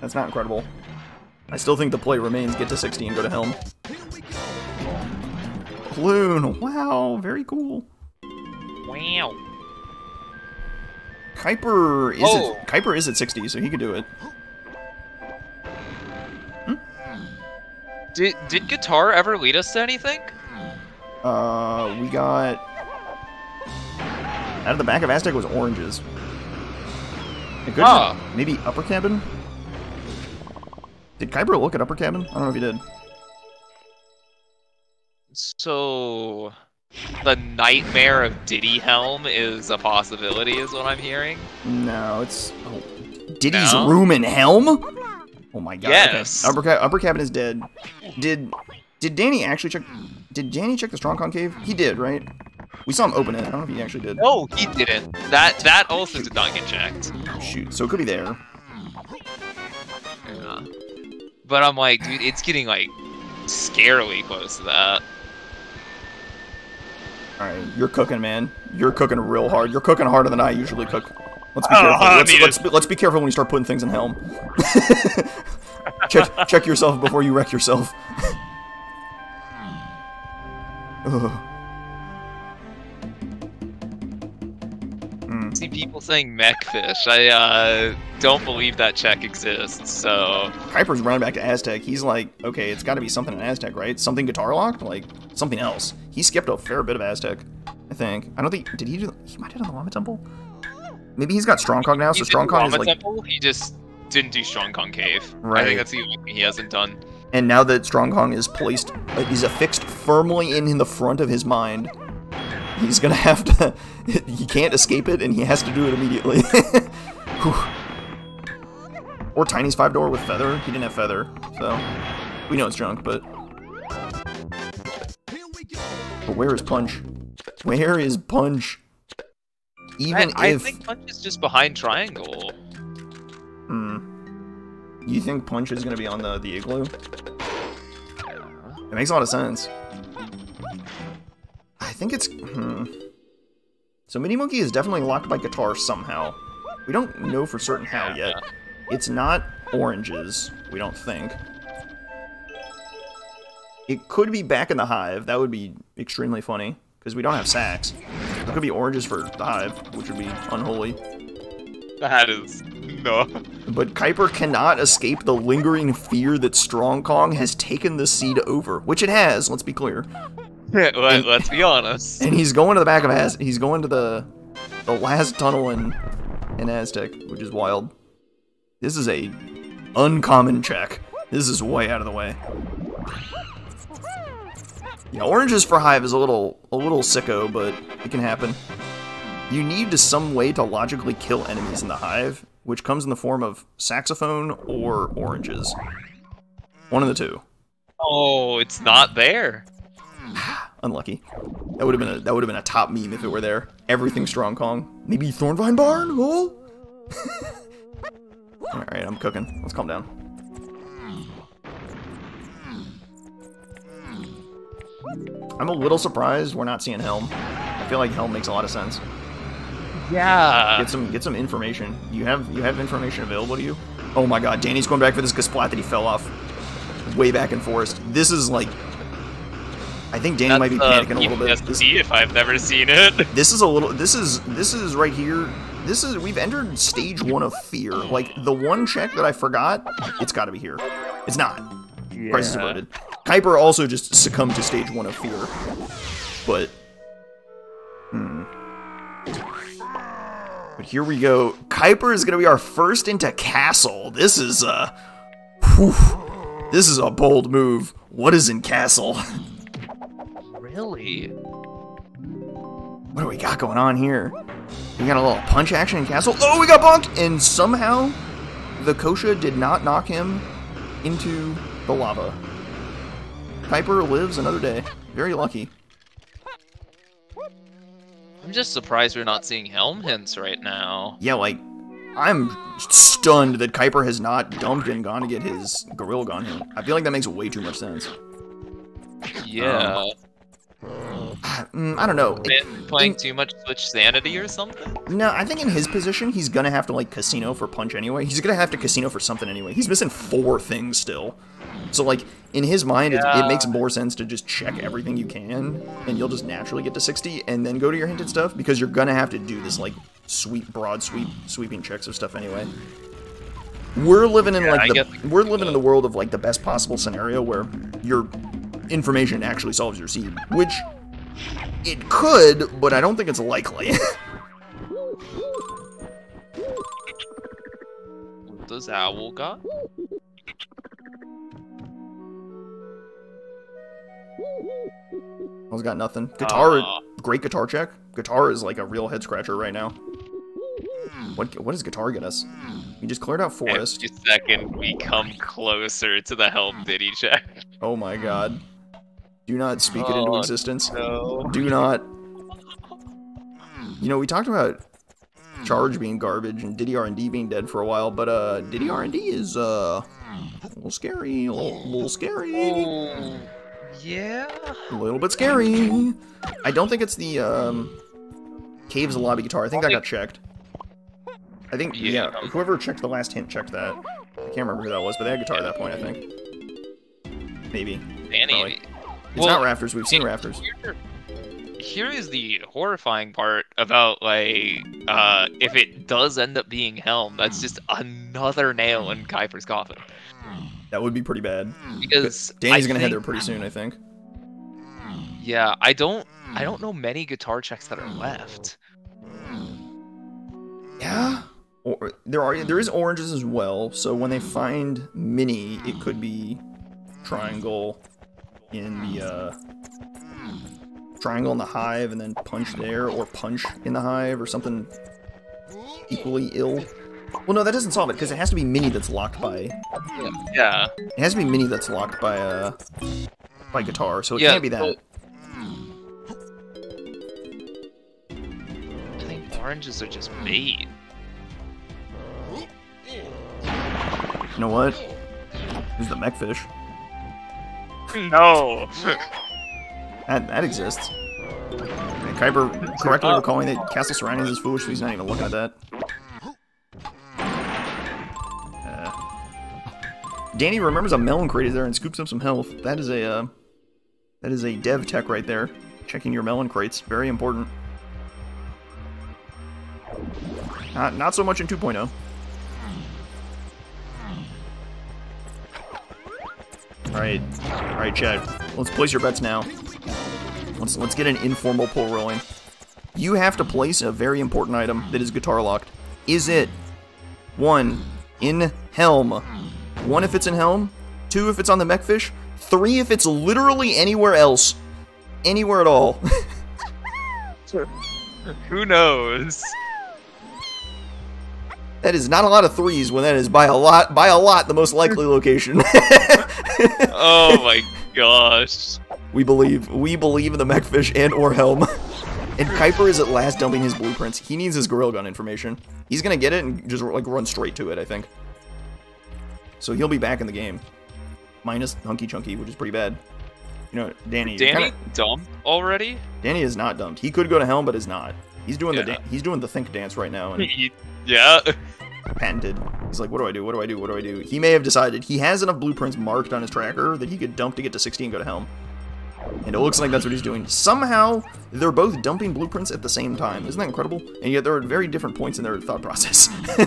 Speaker 1: That's not incredible. I still think the play remains get to 60 and go to Helm. Balloon. Wow, very cool.
Speaker 2: Wow.
Speaker 1: Keiper is
Speaker 2: Oh.
Speaker 1: at, Keiper is at 60, so he could do it.
Speaker 2: Did did guitar ever lead us to anything?
Speaker 1: Uh, we got out of the back of Aztec was oranges. It could
Speaker 2: Huh.
Speaker 1: maybe upper cabin. Did Keiper look at upper cabin? I don't know if he did.
Speaker 2: So the nightmare of Diddy Helm is a possibility, is what I'm hearing.
Speaker 1: No, it's oh, Diddy's
Speaker 2: No?
Speaker 1: room in Helm. Oh my god.
Speaker 2: Yes.
Speaker 1: Okay. Upper, upper cabin is dead. Did did Danny actually check? Did Danny check the strong concave? He did, right? We saw him open it. I don't know if he actually did.
Speaker 2: No, he didn't. That that also did not get checked.
Speaker 1: Shoot. So it could be there. Hmm.
Speaker 2: Yeah. But I'm like, dude, it's getting like scarily close to that.
Speaker 1: All right, you're cooking, man. You're cooking real hard. You're cooking harder than I usually cook. Let's be
Speaker 2: Oh,
Speaker 1: careful. Let's, let's, be, let's be careful when you start putting things in helm. check check yourself before you wreck yourself. Ugh.
Speaker 2: See people saying mechfish. I uh, don't believe that check exists. So
Speaker 1: Keiper's running back to Aztec. He's like, okay, it's got to be something in Aztec, right? Something guitar locked, like something else. He skipped a fair bit of Aztec, I think. I don't think did he do? He might have done the Llama Temple. Maybe he's got Strong Kong now, so
Speaker 2: He
Speaker 1: Strong Kong is like,
Speaker 2: Temple, he just didn't do Strong Concave. Cave.
Speaker 1: Right.
Speaker 2: think that's the only thing he hasn't done.
Speaker 1: and now that Strong Kong is placed, uh, is affixed firmly in, in the front of his mind, he's gonna have to. he can't escape it, and he has to do it immediately. Or Tiny's five door with feather. He didn't have feather, so we know it's junk. But but where is Punch? Where is Punch? Even
Speaker 2: I, I
Speaker 1: if
Speaker 2: think Punch is just behind Triangle.
Speaker 1: Hmm. you think Punch is gonna be on the the igloo, it makes a lot of sense. I think it's. Hmm. So Mini Monkey is definitely locked by guitar somehow. We don't know for certain how yet. It's not oranges, we don't think. It could be back in the hive. That would be extremely funny because we don't have sacks. It could be oranges for the hive, which would be unholy.
Speaker 2: That is no.
Speaker 1: But Keiper cannot escape the lingering fear that Strong Kong has taken the seed over, which it has. Let's be clear.
Speaker 2: Let, us be honest.
Speaker 1: And he's going to the back of Az. He's going to the the last tunnel in in Aztec, which is wild. This is a uncommon check. This is way out of the way. Yeah, oranges for Hive is a little a little sicko, but it can happen. You need to some way to logically kill enemies in the Hive, which comes in the form of saxophone or oranges. One of the two.
Speaker 2: Oh, it's not there.
Speaker 1: Unlucky. That would have been a that would have been a top meme if it were there. Everything strong Kong. Maybe Thornvine Barn? Oh. Alright, I'm cooking. Let's calm down. I'm a little surprised we're not seeing Helm. I feel like Helm makes a lot of sense.
Speaker 2: Yeah.
Speaker 1: Get some get some information. You have you have information available to you? Oh my god, Danny's going back for this Kasplat that he fell off way back in forest. This is like I think Danny
Speaker 2: That's,
Speaker 1: might be
Speaker 2: uh,
Speaker 1: panicking a little bit. This,
Speaker 2: PTSD if I've never seen it.
Speaker 1: this is a little this is this is right here. This is we've entered stage one of fear. Like the one check that I forgot, it's gotta be here. It's not.
Speaker 3: Yeah.
Speaker 1: Crisis averted. Keiper also just succumbed to stage one of fear. But Hmm. But here we go. Keiper is gonna be our first into castle. This is a. whew, this is a bold move. What is in castle?
Speaker 2: really?
Speaker 1: What do we got going on here? We got a little punch action in castle. Oh, we got bonked! And somehow, the Kosha did not knock him into the lava. Keiper lives another day. Very lucky.
Speaker 2: I'm just surprised we're not seeing helm hints right now.
Speaker 1: Yeah, like, I'm stunned that Keiper has not dumped and gone to get his Gorilla Gun. I feel like that makes way too much sense.
Speaker 2: Yeah.
Speaker 1: Um, Mm, I don't know. It-
Speaker 2: playing too much Switch Sanity or something?
Speaker 1: No, I think in his position, he's gonna have to like casino for punch anyway. He's gonna have to casino for something anyway. He's missing four things still. So like in his mind, it, it makes more sense to just check everything you can, and you'll just naturally get to 60, and then go to your hinted stuff because you're gonna have to do this like sweep, broad sweep, sweeping checks of stuff anyway. We're living in
Speaker 2: Yeah,
Speaker 1: like the we're living in the world of like the best possible scenario where your information actually solves your seed, which it could, but I don't think it's likely.
Speaker 2: What does Owl got?
Speaker 1: Owl's got nothing. Ah. Guitar,
Speaker 2: Aw.
Speaker 1: great guitar check. Guitar is like a real head scratcher right now. What what does guitar get us? We just cleared out forest.
Speaker 2: Every second we come closer to the helm Diddy check.
Speaker 1: Oh my god. Do not speak it into
Speaker 2: Oh,
Speaker 1: existence.
Speaker 2: No.
Speaker 1: Do not. You know, we talked about Charge being garbage and Diddy R&D being dead for a while, but uh, Diddy R&D is uh, a little scary, a little, little scary.
Speaker 2: Oh, yeah.
Speaker 1: A little bit scary. I don't think it's the um, Caves of Lobby Guitar. I think that got checked. I think, yeah.
Speaker 2: Yeah.
Speaker 1: whoever checked the last hint checked that. I can't remember who that was, but they had guitar at that point, I think. Maybe.
Speaker 2: Danny.
Speaker 1: Probably. It's
Speaker 2: Well,
Speaker 1: not Rafters. We've seen Rafters.
Speaker 2: Here, here is the horrifying part about like uh if it does end up being Helm, that's just another nail in Keiper's coffin.
Speaker 1: That would be pretty bad.
Speaker 2: Because
Speaker 1: Danny's
Speaker 2: I
Speaker 1: gonna head there pretty soon, I think.
Speaker 2: Yeah, I don't I don't know many guitar checks that are left.
Speaker 1: Yeah. Or there are there is oranges as well. So when they find mini, it could be triangle in the uh, triangle in the hive, and then punch there, or punch in the hive, or something equally ill. Well, no, that doesn't solve it because it has to be mini that's locked by.
Speaker 2: Yeah.
Speaker 1: It has to be mini that's locked by uh by guitar. So it
Speaker 2: Yeah,
Speaker 1: can't be that.
Speaker 2: well- I think oranges are just bait.
Speaker 1: You know what? Who's the mechfish?
Speaker 2: No.
Speaker 1: That that exists. And Keiper correctly recalling that Castle Surroundings is foolish, so he's not even looking at that. Uh, Danny remembers a melon crate is there and scoops up some health. That is a uh, that is a dev tech right there. Checking your melon crates, very important. Not not so much in 2.0. Alright. Alright, Chad. Let's place your bets now. Let's let's get an informal pull rolling. You have to place a very important item that is guitar locked. Is it one in helm? One if it's in helm, two if it's on the mechfish, three if it's literally anywhere else. Anywhere at all.
Speaker 2: Who knows?
Speaker 1: That is not a lot of threes when that is by a lot by a lot the most likely location.
Speaker 2: Oh my gosh.
Speaker 1: We believe. We believe in the Mechfish and or Helm. and Keiper is at last dumping his blueprints. He needs his Gorilla Gun information. He's gonna get it and just like run straight to it, I think. So he'll be back in the game. Minus Hunky Chunky, which is pretty bad. You know, Danny.
Speaker 2: Danny
Speaker 1: kinda-
Speaker 2: dumped already?
Speaker 1: Danny is not dumped. He could go to Helm, but is not. He's doing the
Speaker 2: Yeah.
Speaker 1: dan- he's doing the think dance right now and
Speaker 2: yeah.
Speaker 1: Patented. He's like, what do I do? What do I do? What do I do? He may have decided he has enough blueprints marked on his tracker that he could dump to get to 60 and go to Helm. And it looks like that's what he's doing. Somehow, they're both dumping blueprints at the same time. Isn't that incredible? And yet, they're at very different points in their thought process.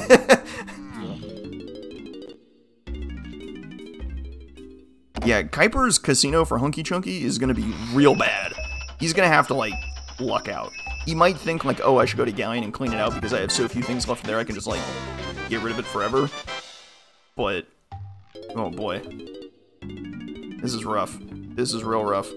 Speaker 1: yeah, Keiper's casino for Hunky Chunky is going to be real bad. He's going to have to, like, luck out. He might think, like, oh, I should go to Galleon and clean it out because I have so few things left there, I can just, like, get rid of it forever. But, oh boy. This is rough. This is real rough.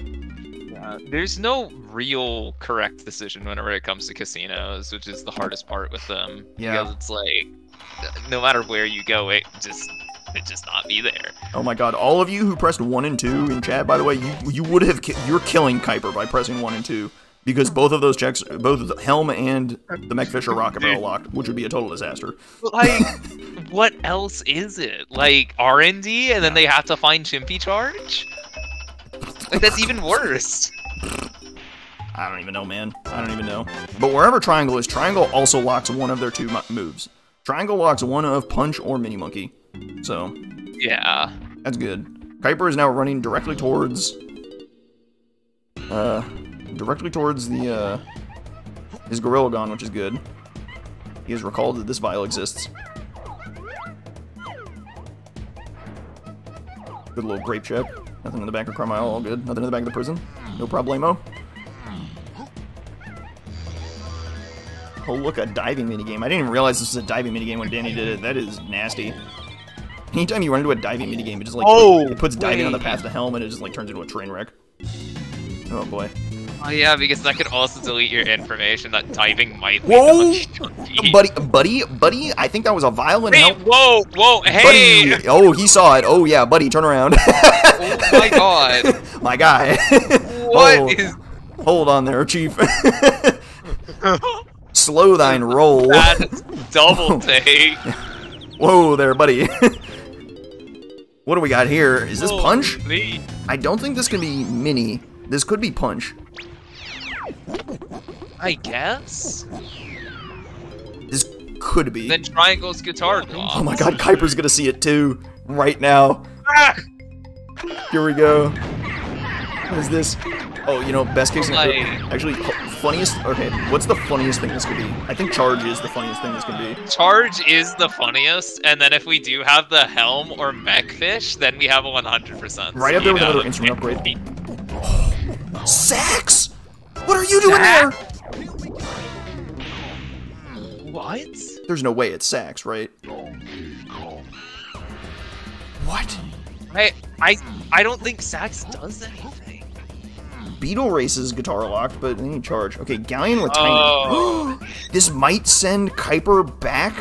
Speaker 2: Uh, there's no real correct decision whenever it comes to casinos, which is the hardest part with them.
Speaker 1: Yeah.
Speaker 2: Because it's like, no matter where you go, it just it just not be there.
Speaker 1: Oh my god, all of you who pressed 1 and 2 in chat, by the way, you you would have ki- you're killing Keiper by pressing 1 and 2 because both of those checks, both the Helm and the Mechfish are rocket barrel locked, which would be a total disaster.
Speaker 2: Like, what else is it? Like R and D, and then they have to find Chimpy Charge. Like that's even worse.
Speaker 1: I don't even know, man. I don't even know. But wherever Triangle is, Triangle also locks one of their two moves. Triangle locks one of Punch or Mini Monkey. So,
Speaker 2: Yeah.
Speaker 1: That's good. Keiper is now running directly towards, uh, directly towards the, uh, his Gorilla Gun, which is good. He has recalled that this vial exists. Good little grape chip. Nothing in the back of Carmile, all good. Nothing in the back of the prison. No problemo. Oh, look, a diving minigame. I didn't even realize this was a diving minigame when Danny did it. That is nasty. Anytime you run into a diving minigame, it just like
Speaker 2: Oh,
Speaker 1: it puts diving on the
Speaker 2: wait.
Speaker 1: path to helm and it just like turns into a train wreck. Oh boy.
Speaker 2: Oh yeah, because that could also delete your information that diving might
Speaker 1: Whoa!
Speaker 2: lead to
Speaker 1: Buddy, buddy, buddy, I think that was a violin
Speaker 2: Hey, whoa, whoa, hey!
Speaker 1: Buddy, oh, he saw it. Oh yeah, buddy, turn around.
Speaker 2: Oh my god.
Speaker 1: My guy.
Speaker 2: What
Speaker 1: Oh,
Speaker 2: is
Speaker 1: Hold on there, chief. Slow thine roll.
Speaker 2: that double take?
Speaker 1: Whoa there, buddy. what do we got here? Is this punch?
Speaker 2: Holy.
Speaker 1: I don't think this can be mini. This could be punch.
Speaker 2: I guess.
Speaker 1: This could be.
Speaker 2: Then triangle's guitar
Speaker 1: Oh my god, Keiper's gonna see it too. Right now.
Speaker 2: Ah!
Speaker 1: Here we go. What is this? Oh, you know, best case scenario.
Speaker 2: Like-
Speaker 1: Actually, funniest. Okay, what's the funniest thing this could be? I think charge is the funniest thing this could be.
Speaker 2: Charge is the funniest, and then if we do have the helm or mechfish, then we have a 100%.
Speaker 1: Right up there with
Speaker 2: speed
Speaker 1: another instrument upgrade. Sax! What are you doing there?
Speaker 2: What?
Speaker 1: There's no way it's Sax, right? What?
Speaker 2: I I I don't think Sax does anything.
Speaker 1: Beetle races guitar locked, but they need charge. Okay, Galleon with tiny.
Speaker 2: Oh.
Speaker 1: this might send Keiper back.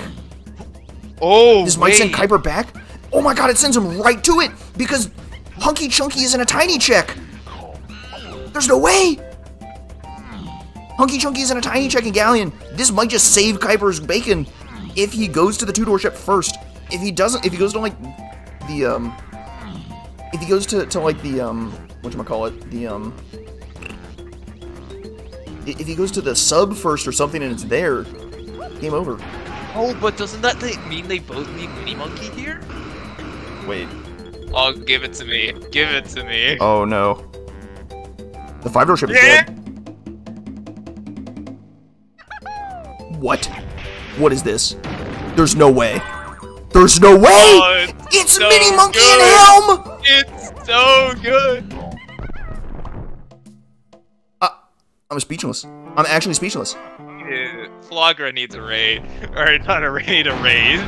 Speaker 2: Oh,
Speaker 1: This might send Keiper back. Oh my god, it sends him right to it because Hunky Chunky is in a tiny check. There's no way. Hunky Chunky is in a tiny check in Galleon. This might just save Keiper's bacon if he goes to the two door ship first. If he doesn't, if he goes to like the um, if he goes to to like the um, what call it, the um, If he goes to the sub first or something and it's there, game over.
Speaker 2: Oh, but doesn't that mean they both need Mini Monkey here?
Speaker 1: Wait.
Speaker 2: Oh, give it to me. Give it to me.
Speaker 1: Oh no. The five door ship is
Speaker 2: Yeah.
Speaker 1: dead. What? What is this? There's no way. There's no way!
Speaker 2: Oh, it's
Speaker 1: it's
Speaker 2: so
Speaker 1: Mini Monkey
Speaker 2: good.
Speaker 1: and Helm!
Speaker 2: It's so good.
Speaker 1: Uh, I'm speechless. I'm actually speechless.
Speaker 2: Dude, Flagra needs a raid. Or not a raid, a raid.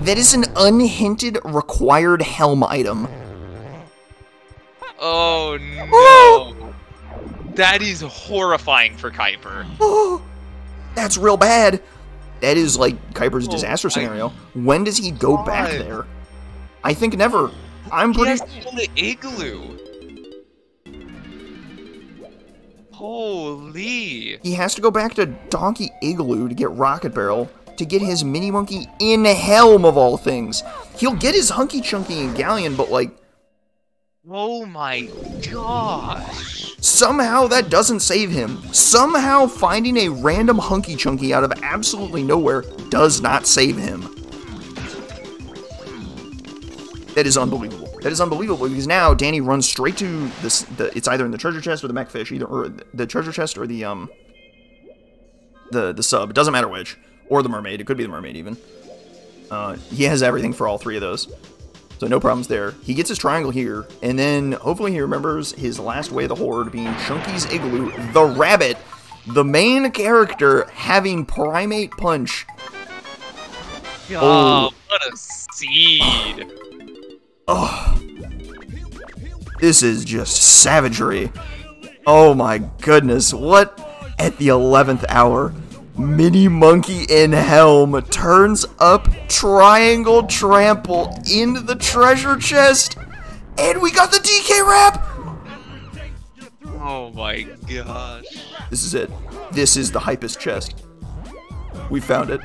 Speaker 1: That is an unhinted required Helm item.
Speaker 2: Oh no. That is horrifying for Keiper.
Speaker 1: Oh, That's real bad. That is like Keiper's
Speaker 2: Oh,
Speaker 1: disaster scenario. when does he go back there? I think never. I'm
Speaker 2: He
Speaker 1: pretty.
Speaker 2: has to the igloo. Holy.
Speaker 1: He has to go back to Donkey Igloo to get Rocket Barrel to get his Mini Monkey in Helm of all things. He'll get his Hunky Chunky in Galleon, but like
Speaker 2: Oh my gosh.
Speaker 1: Somehow that doesn't save him. Somehow finding a random Hunky Chunky out of absolutely nowhere does not save him. That is unbelievable. That is unbelievable because now Danny runs straight to this. The, it's either in the treasure chest or the mechfish, either or the treasure chest or the um the the sub. It doesn't matter which, or the mermaid. It could be the mermaid even. Uh, he has everything for all three of those, so no problems there. He gets his triangle here, and then hopefully he remembers his last way of the hoard being Chunky's igloo, the rabbit, the main character having primate punch.
Speaker 2: Oh, what a seed.
Speaker 1: Oh, this is just savagery. Oh my goodness, what at the 11th hour? Mini Monkey in Helm turns up Triangle Trample into the treasure chest, and we got the DK Rap!
Speaker 2: Oh my gosh.
Speaker 1: This is it. This is the hypest chest. We found it.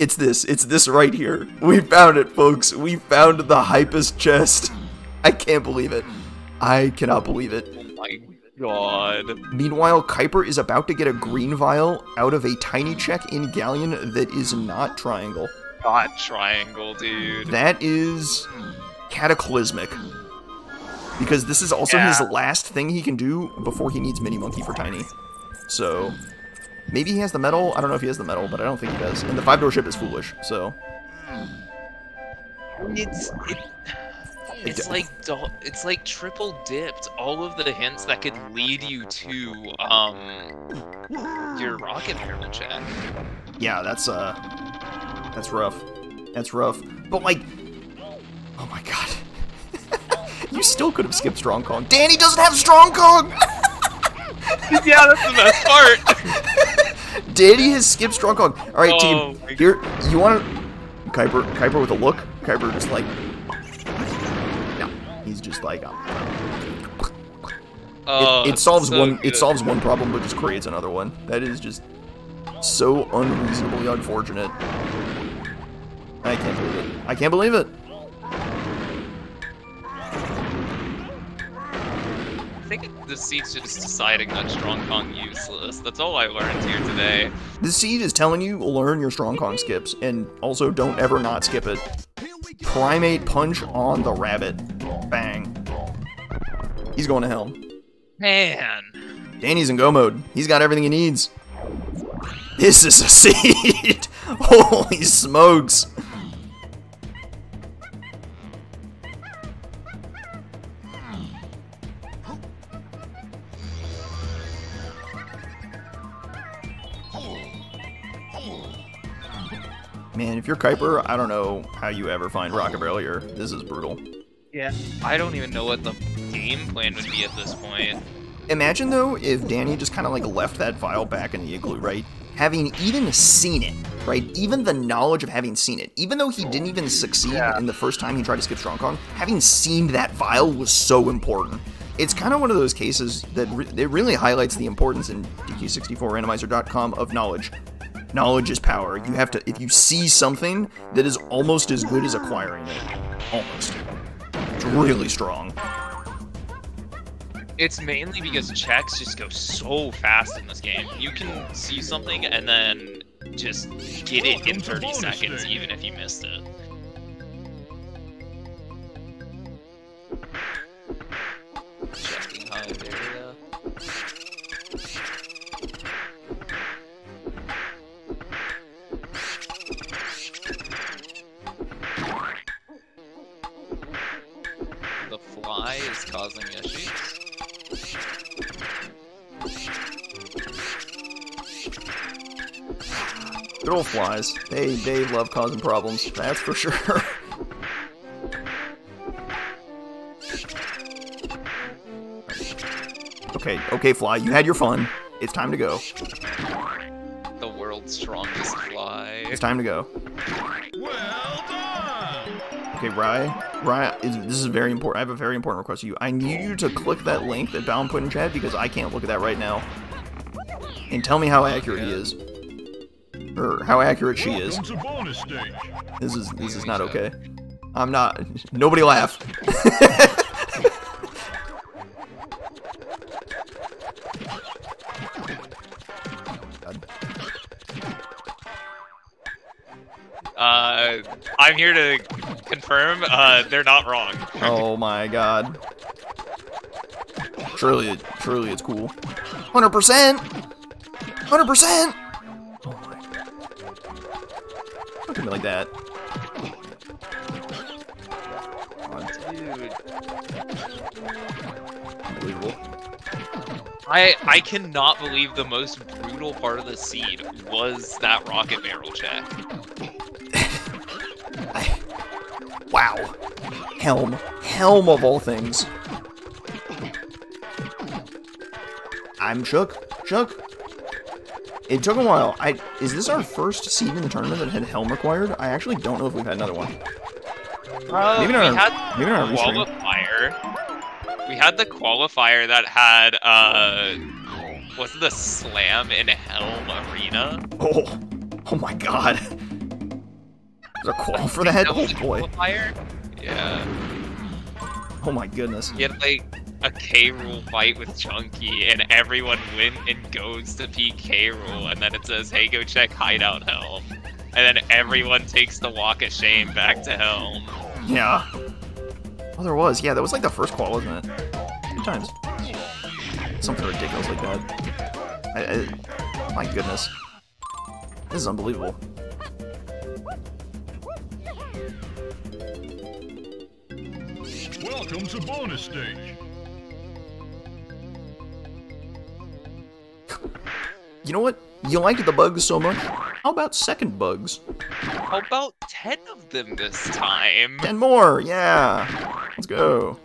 Speaker 1: It's this. It's this right here. We found it, folks. We found the hypest chest. I can't believe it. I cannot believe it.
Speaker 2: Oh my god.
Speaker 1: Meanwhile, Keiper is about to get a green vial out of a tiny check in Galleon that is not triangle.
Speaker 2: Not triangle, dude.
Speaker 1: That is cataclysmic. Because this is also
Speaker 2: Yeah.
Speaker 1: his last thing he can do before he needs Mini Monkey for Tiny. So, maybe he has the metal. I don't know if he has the metal, but I don't think he does. And the five door ship is foolish, so. Hmm.
Speaker 2: It's it, it's like it's like triple dipped all of the hints that could lead you to um your rocket barrel check.
Speaker 1: Yeah, that's, uh. That's rough. That's rough. But, like. Oh my god. you still could have skipped Strong Kong. Danny doesn't have Strong Kong!
Speaker 2: yeah, that's the best part.
Speaker 1: Danny has skipped Strong Kong. All right,
Speaker 2: Oh
Speaker 1: team. Here, you want to Keiper? Keiper with a look. Keiper just like, just like, um,
Speaker 2: Oh,
Speaker 1: it, it solves
Speaker 2: so
Speaker 1: one. It solves one problem, but just creates another one. That is just so unreasonably unfortunate. I can't believe it. I can't believe it.
Speaker 2: I think the seat's just deciding that Strong Kong useless. That's all I learned here today.
Speaker 1: The seed is telling you learn your strong Kong skips, and also don't ever not skip it. Primate punch on the rabbit. Bang. He's going to hell.
Speaker 2: Man.
Speaker 1: Danny's in go mode. He's got everything he needs. This is a seed. Holy smokes. Man, if you're Keiper, I don't know how you ever find Barrel. This is brutal.
Speaker 2: Yeah. I don't even know what the game plan would be at this point.
Speaker 1: Imagine though if Danny just kind of like left that vial back in the igloo, right? Having even seen it, right? Even the knowledge of having seen it, even though he didn't even succeed
Speaker 3: Yeah.
Speaker 1: in the first time he tried to skip Strong Kong, having seen that vial was so important. It's kind of one of those cases that re- it really highlights the importance in DK64randomizer.com of knowledge. Knowledge is power. You have to, if you see something that is almost as good as acquiring it, almost. It's really strong.
Speaker 2: It's mainly because checks just go so fast in this game. You can see something and then just get it in 30 seconds, even if you missed it. Check behind area. Causing issues.
Speaker 1: Good old flies. They they love causing problems. That's for sure. okay, okay, fly. You had your fun. It's time to go.
Speaker 2: The world's strongest fly.
Speaker 1: It's time to go.
Speaker 4: Well done!
Speaker 1: Okay, Rye. Rye, is, this is very important. I have a very important request to you. I need you to click that link that Balan put in chat because I can't look at that right now. And tell me how accurate he is. Or how accurate she is.
Speaker 4: Welcome to bonus stage.
Speaker 1: This is this is not okay. I'm not. Nobody laugh.
Speaker 2: Uh, I'm here to confirm. Uh, they're not wrong.
Speaker 1: Oh my god. Truly, truly, it's cool. Hundred percent. Hundred percent. Oh my. Look at me like that. Come on,
Speaker 2: Dude,
Speaker 1: Unbelievable.
Speaker 2: I I cannot believe the most brutal part of the seed was that rocket barrel check.
Speaker 1: Wow. Helm. Helm of all things. I'm shook. Shook. It took a while. I is this our first seed in the tournament that had helm required? I actually don't know if we've had another one.
Speaker 2: Uh,
Speaker 1: Maybe
Speaker 2: we
Speaker 1: not.
Speaker 2: had
Speaker 1: maybe not.
Speaker 2: the qualifier. We had the qualifier that had uh, was it the slam in Helm Arena?
Speaker 1: Oh, oh my God. Is there a qual for that? Oh boy.
Speaker 2: qualifier. Yeah,
Speaker 1: Oh my goodness.
Speaker 2: he had like a K Rool fight with Chunky, and everyone went and goes to peak K Rool, and then it says, "Hey, go check hideout Helm," and then everyone takes the walk of shame back to Helm.
Speaker 1: Yeah. Oh, there was. Yeah, that was like the first qual, wasn't it? Good times. Something ridiculous like that. I, I, my goodness. This is unbelievable.
Speaker 4: Welcome to bonus stage.
Speaker 1: You know what? You liked the bugs so much. How about second bugs?
Speaker 2: How about ten of them this time?
Speaker 1: Ten more. Yeah. Let's go.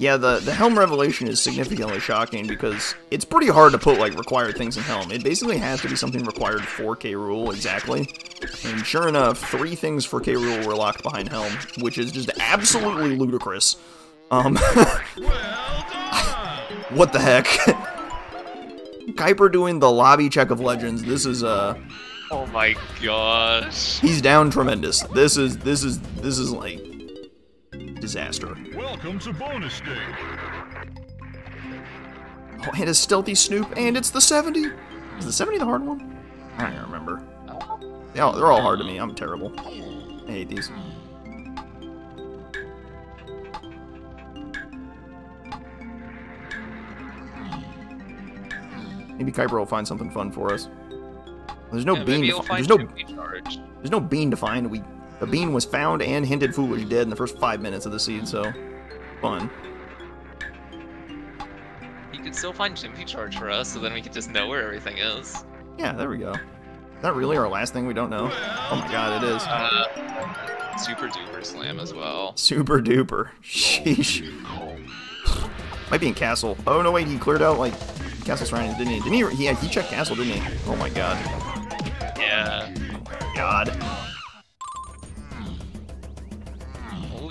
Speaker 1: Yeah, the, the Helm Revelation is significantly shocking because it's pretty hard to put like required things in Helm. It basically has to be something required for K Rool exactly. And sure enough, three things for K Rool were locked behind Helm, which is just absolutely ludicrous. Um, what the heck? Keiper doing the lobby check of legends. This is uh,
Speaker 2: Oh my gosh.
Speaker 1: he's down tremendous. This is this is this is like disaster.
Speaker 4: Welcome to bonus stage.
Speaker 1: Oh, and a stealthy Snoop, and it's the 70. Is the 70 the hard one? I don't even remember. They all, they're all hard to me. I'm terrible. I hate these. Maybe Keiper will find something fun for us. There's no
Speaker 2: Yeah,
Speaker 1: bean.
Speaker 2: maybe
Speaker 1: To
Speaker 2: find
Speaker 1: there's no
Speaker 2: Chimpy
Speaker 1: there's no bean to find. We the bean was found and hinted foolish dead in the first five minutes of the seed. So fun.
Speaker 2: You could still find Chimpy Charge for us, so then we could just know where everything is.
Speaker 1: Yeah, there we go. Is that really our last thing we don't know? Oh my god, it is.
Speaker 2: Uh, Super Duper Slam as well.
Speaker 1: Super duper. Sheesh. Might be in Castle. Oh no, wait, he cleared out like Castle Shrines, didn't he? Didn't he? Yeah, he checked Castle, didn't he? Oh my god.
Speaker 2: Yeah.
Speaker 1: God.
Speaker 2: Oh, we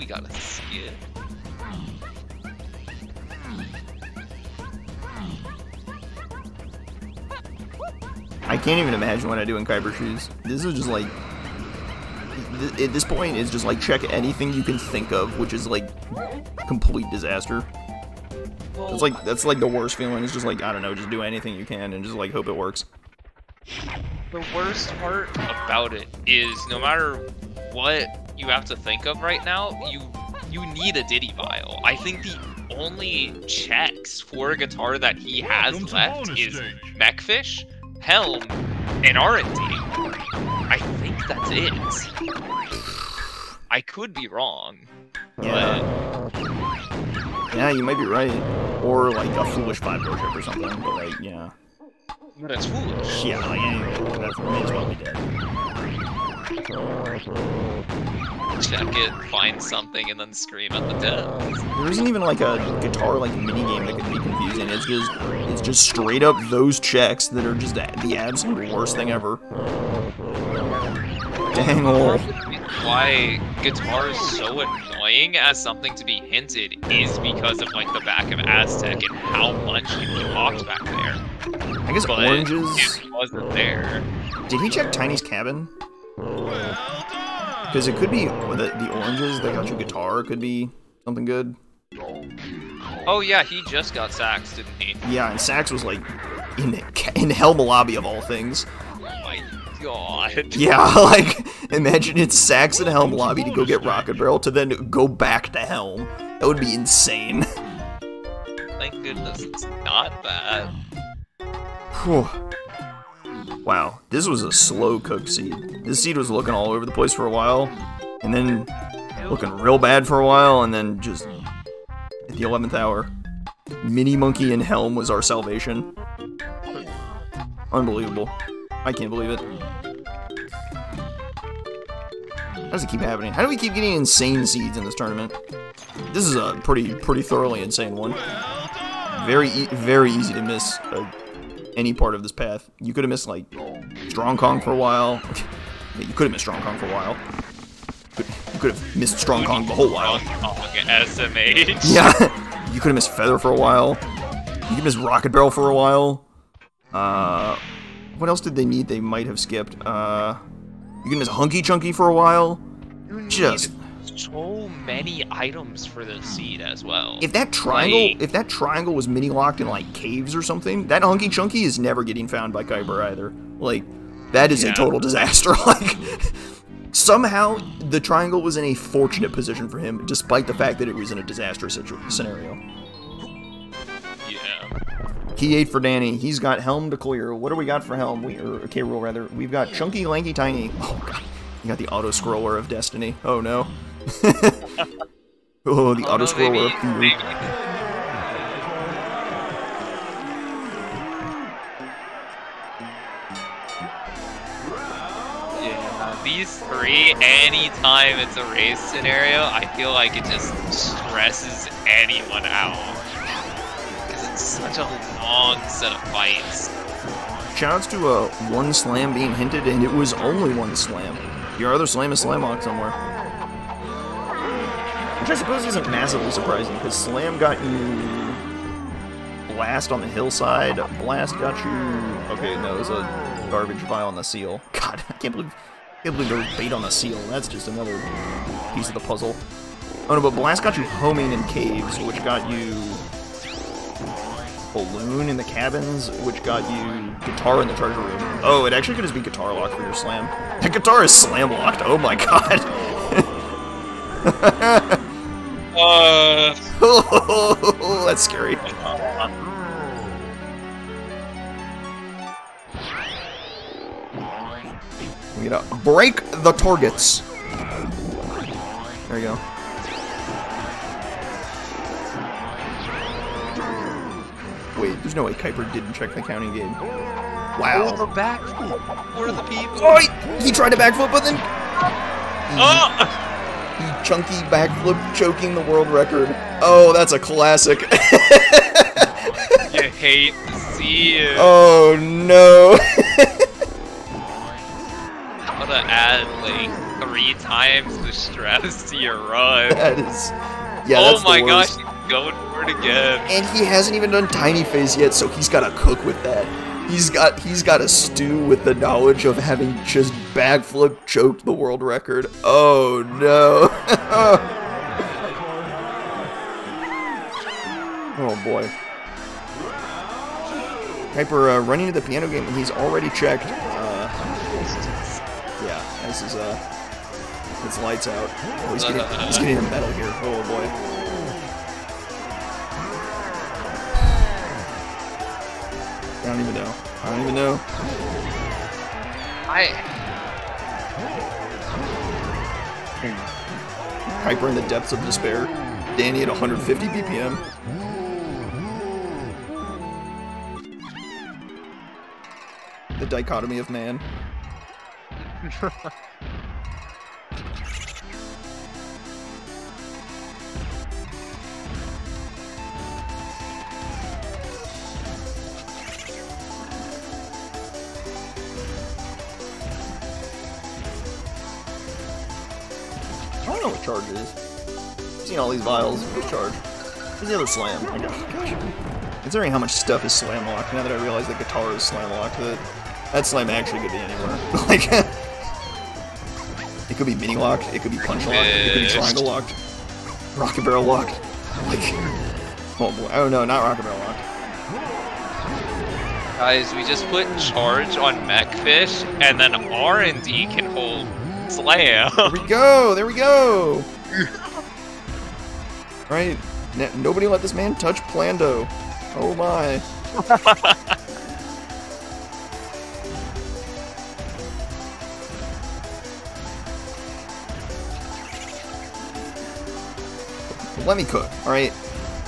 Speaker 2: got a skid.
Speaker 1: I can't even imagine what I do in Keiper shoes. This is just like th- at this point it's just like check anything you can think of, which is like complete disaster. It's like that's like the worst feeling. It's just like I don't know, just do anything you can and just like hope it works.
Speaker 2: The worst part about it is no matter what you have to think of right now, you you need a Diddy vial. I think the only checks for a guitar that he has
Speaker 4: Welcome
Speaker 2: left is
Speaker 4: stage.
Speaker 2: Mechfish, Helm, and R&D. I think that's it. I could be wrong,
Speaker 1: Yeah. Yeah, you might be right. Or like a foolish five door ship or something. But like, yeah.
Speaker 2: but it's foolish.
Speaker 1: Yeah, like anything. That's may as well be
Speaker 2: it, find something, and then scream at the dead.
Speaker 1: There isn't even like a guitar like mini game that could be confusing. It's just it's just straight up those checks that are just the absolute worst thing ever. Dang ol'.
Speaker 2: Why guitar is so annoying as something to be hinted is because of like the back of Aztec and how much you talked back there.
Speaker 1: I guess
Speaker 2: But
Speaker 1: oranges.
Speaker 2: it wasn't there.
Speaker 1: Did he check Tiny's cabin? Because it could be the, the oranges that got you guitar could be something good.
Speaker 2: Oh yeah, he just got saxed, didn't he?
Speaker 1: Yeah, and Sax was like in in Helm Lobby of all things.
Speaker 2: Oh my god.
Speaker 1: Yeah, like imagine it's Sax and Helm Lobby to go get Rocket Barrel to then go back to Helm. That would be insane.
Speaker 2: Thank goodness it's not that.
Speaker 1: Whew. Wow, this was a slow cooked seed. This seed was looking all over the place for a while, and then looking real bad for a while, and then just at the 11th hour, Mini Monkey and Helm was our salvation. Unbelievable. I can't believe it. How does it keep happening? How do we keep getting insane seeds in this tournament? This is a pretty, pretty thoroughly insane one. Very, e very easy to miss uh, any part of this path. You could have missed like Strong Kong for a while. You could have missed Strong Kong for a while. You could have missed Strong Kong the whole while.
Speaker 2: Kong SMH.
Speaker 1: Yeah, you could have missed Feather for a while. You could miss Rocket Barrel for a while. Uh, what else did they need? They might have skipped. Uh, you could miss Hunky Chunky for a while.
Speaker 2: You need
Speaker 1: Just
Speaker 2: so many items for the seed as well.
Speaker 1: if that triangle,
Speaker 2: Like-
Speaker 1: if that triangle was mini locked in like caves or something, that Hunky Chunky is never getting found by Keiper mm. either. Like, that is a total disaster. like. Somehow, the triangle was in a fortunate position for him, despite the fact that it was in a disastrous mm. scenario.
Speaker 2: yeah.
Speaker 1: Key 8 for Danny. He's got Helm to clear. What do we got for Helm? We or K Rool rather. We've got Chunky, Lanky, Tiny. Oh god. You got the auto scroller of destiny. Oh no. oh, the
Speaker 2: Oh,
Speaker 1: auto
Speaker 2: no,
Speaker 1: scroller
Speaker 2: Yeah, these three, anytime it's a race scenario, I feel like it just stresses anyone out. Because it's such a long set of fights.
Speaker 1: Shoutouts to uh, one slam being hinted, and it was only one slam. Your other slam is slam lock somewhere. Which I suppose isn't massively surprising, because slam got you blast on the hillside. Blast got you. Okay, no, it was a garbage vial on the seal. God, I can't believe, I can't believe there was bait on the seal. That's just another piece of the puzzle. Oh no, but blast got you homing in caves, which got you balloon in the cabins, which got you guitar in the treasure room. Oh, it actually could just be guitar lock for your slam. That guitar is slam locked. Oh my god.
Speaker 2: Uh,
Speaker 1: oh, that's scary. We gotta break the targets. There you go. Wait, there's no way Keiper didn't check the counting game.
Speaker 2: oh,
Speaker 1: Wow.
Speaker 2: the back for the people.
Speaker 1: Oh, he, he tried to backflip, but then
Speaker 2: Oh!
Speaker 1: He chunky backflip, choking the world record. Oh, that's a classic.
Speaker 2: You hate to see it.
Speaker 1: oh no.
Speaker 2: Gotta add like three times the stress to your run.
Speaker 1: that is. Yeah,
Speaker 2: oh my gosh, he's going for it again.
Speaker 1: And he hasn't even done tiny phase yet, so he's got to cook with that. He's got he's got a stew with the knowledge of having just backflip choked the world record. Oh no. oh boy. Keiper uh, running to the piano game and he's already checked. Uh, yeah, this is uh it's lights out. Oh, he's getting, he's getting a medal here. Oh boy. I don't even know. I don't even know.
Speaker 2: I
Speaker 1: Keiper in the depths of despair. Danny at 150 BPM. The dichotomy of man. is. Seen all these vials. What's charge? Where's the other slam? Oh, gosh. Considering how much stuff is slam locked, now that I realize the guitar is slam locked, that that slam actually could be anywhere. like, it could be mini locked, it could be punch locked, it could be triangle locked, rocket barrel locked. Like, oh boy, oh no, not rocket barrel locked.
Speaker 2: guys, we just put charge on Mechfish, and then R and D can hold Slam.
Speaker 1: There we go, there we go. Right, N nobody let this man touch Plando. Oh my. Let me cook, alright?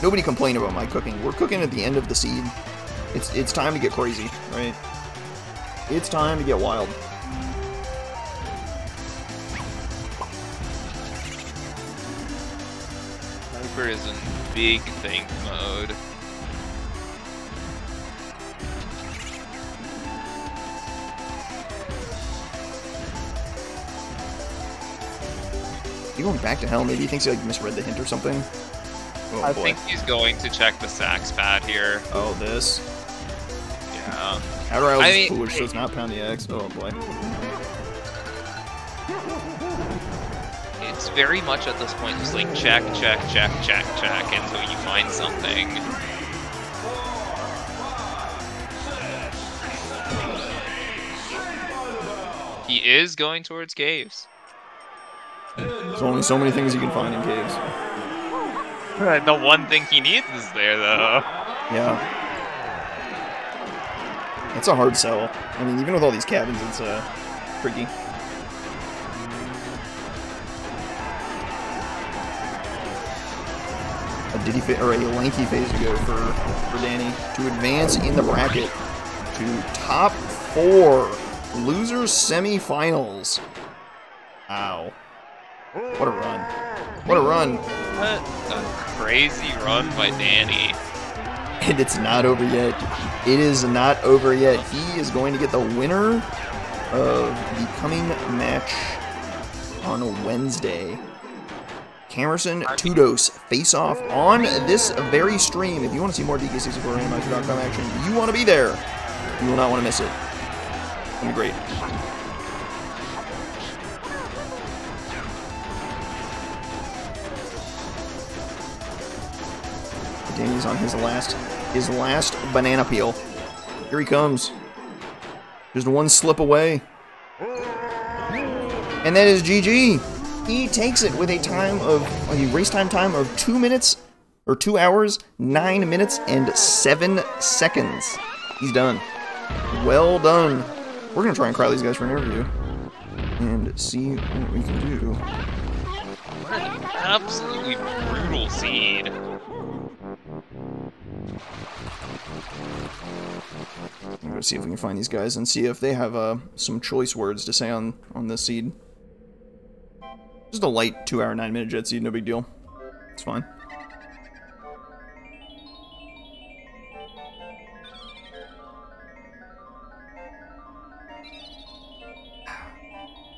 Speaker 1: Nobody complain about my cooking. We're cooking at the end of the seed. It's it's time to get crazy, right? It's time to get wild.
Speaker 2: Keiper is in big think mode.
Speaker 1: You going back to hell? Maybe he thinks he like misread the hint or something. Oh
Speaker 2: I
Speaker 1: boy.
Speaker 2: think he's going to check the sax pad here.
Speaker 1: Oh, this.
Speaker 2: Yeah.
Speaker 1: Adderall
Speaker 2: I
Speaker 1: is
Speaker 2: mean-
Speaker 1: foolish, so it's not pound the X. Oh boy.
Speaker 2: It's very much at this point just like check, check, check, check, check until you find something. He is going towards caves.
Speaker 1: There's only so many things you can find in caves.
Speaker 2: The one thing he needs is there though.
Speaker 1: Yeah. That's a hard sell. I mean, even with all these cabins, it's uh, tricky. A diddy fit or a lanky phase to go for for Danny to advance in the bracket to top four losers semifinals. Ow! What a run! What a run!
Speaker 2: What a crazy run by Danny.
Speaker 1: And it's not over yet. It is not over yet. He is going to get the winner of the coming match on Wednesday. Camerson Tudos face off on this very stream. If you want to see more DK64 Randomizer.com action, you want to be there. You will not want to miss it. I'm great. Danny's on his last his last banana peel. Here he comes. Just one slip away. And that is GG. He takes it with a time of a race time time of two minutes or two hours, nine minutes, and seven seconds. He's done. Well done. We're gonna try and crowd these guys for an interview and see what we can do.
Speaker 2: What an absolutely brutal seed.
Speaker 1: I'm gonna see if we can find these guys and see if they have uh, some choice words to say on on this seed. Just a light two hour nine minute jet seed, no big deal. It's fine.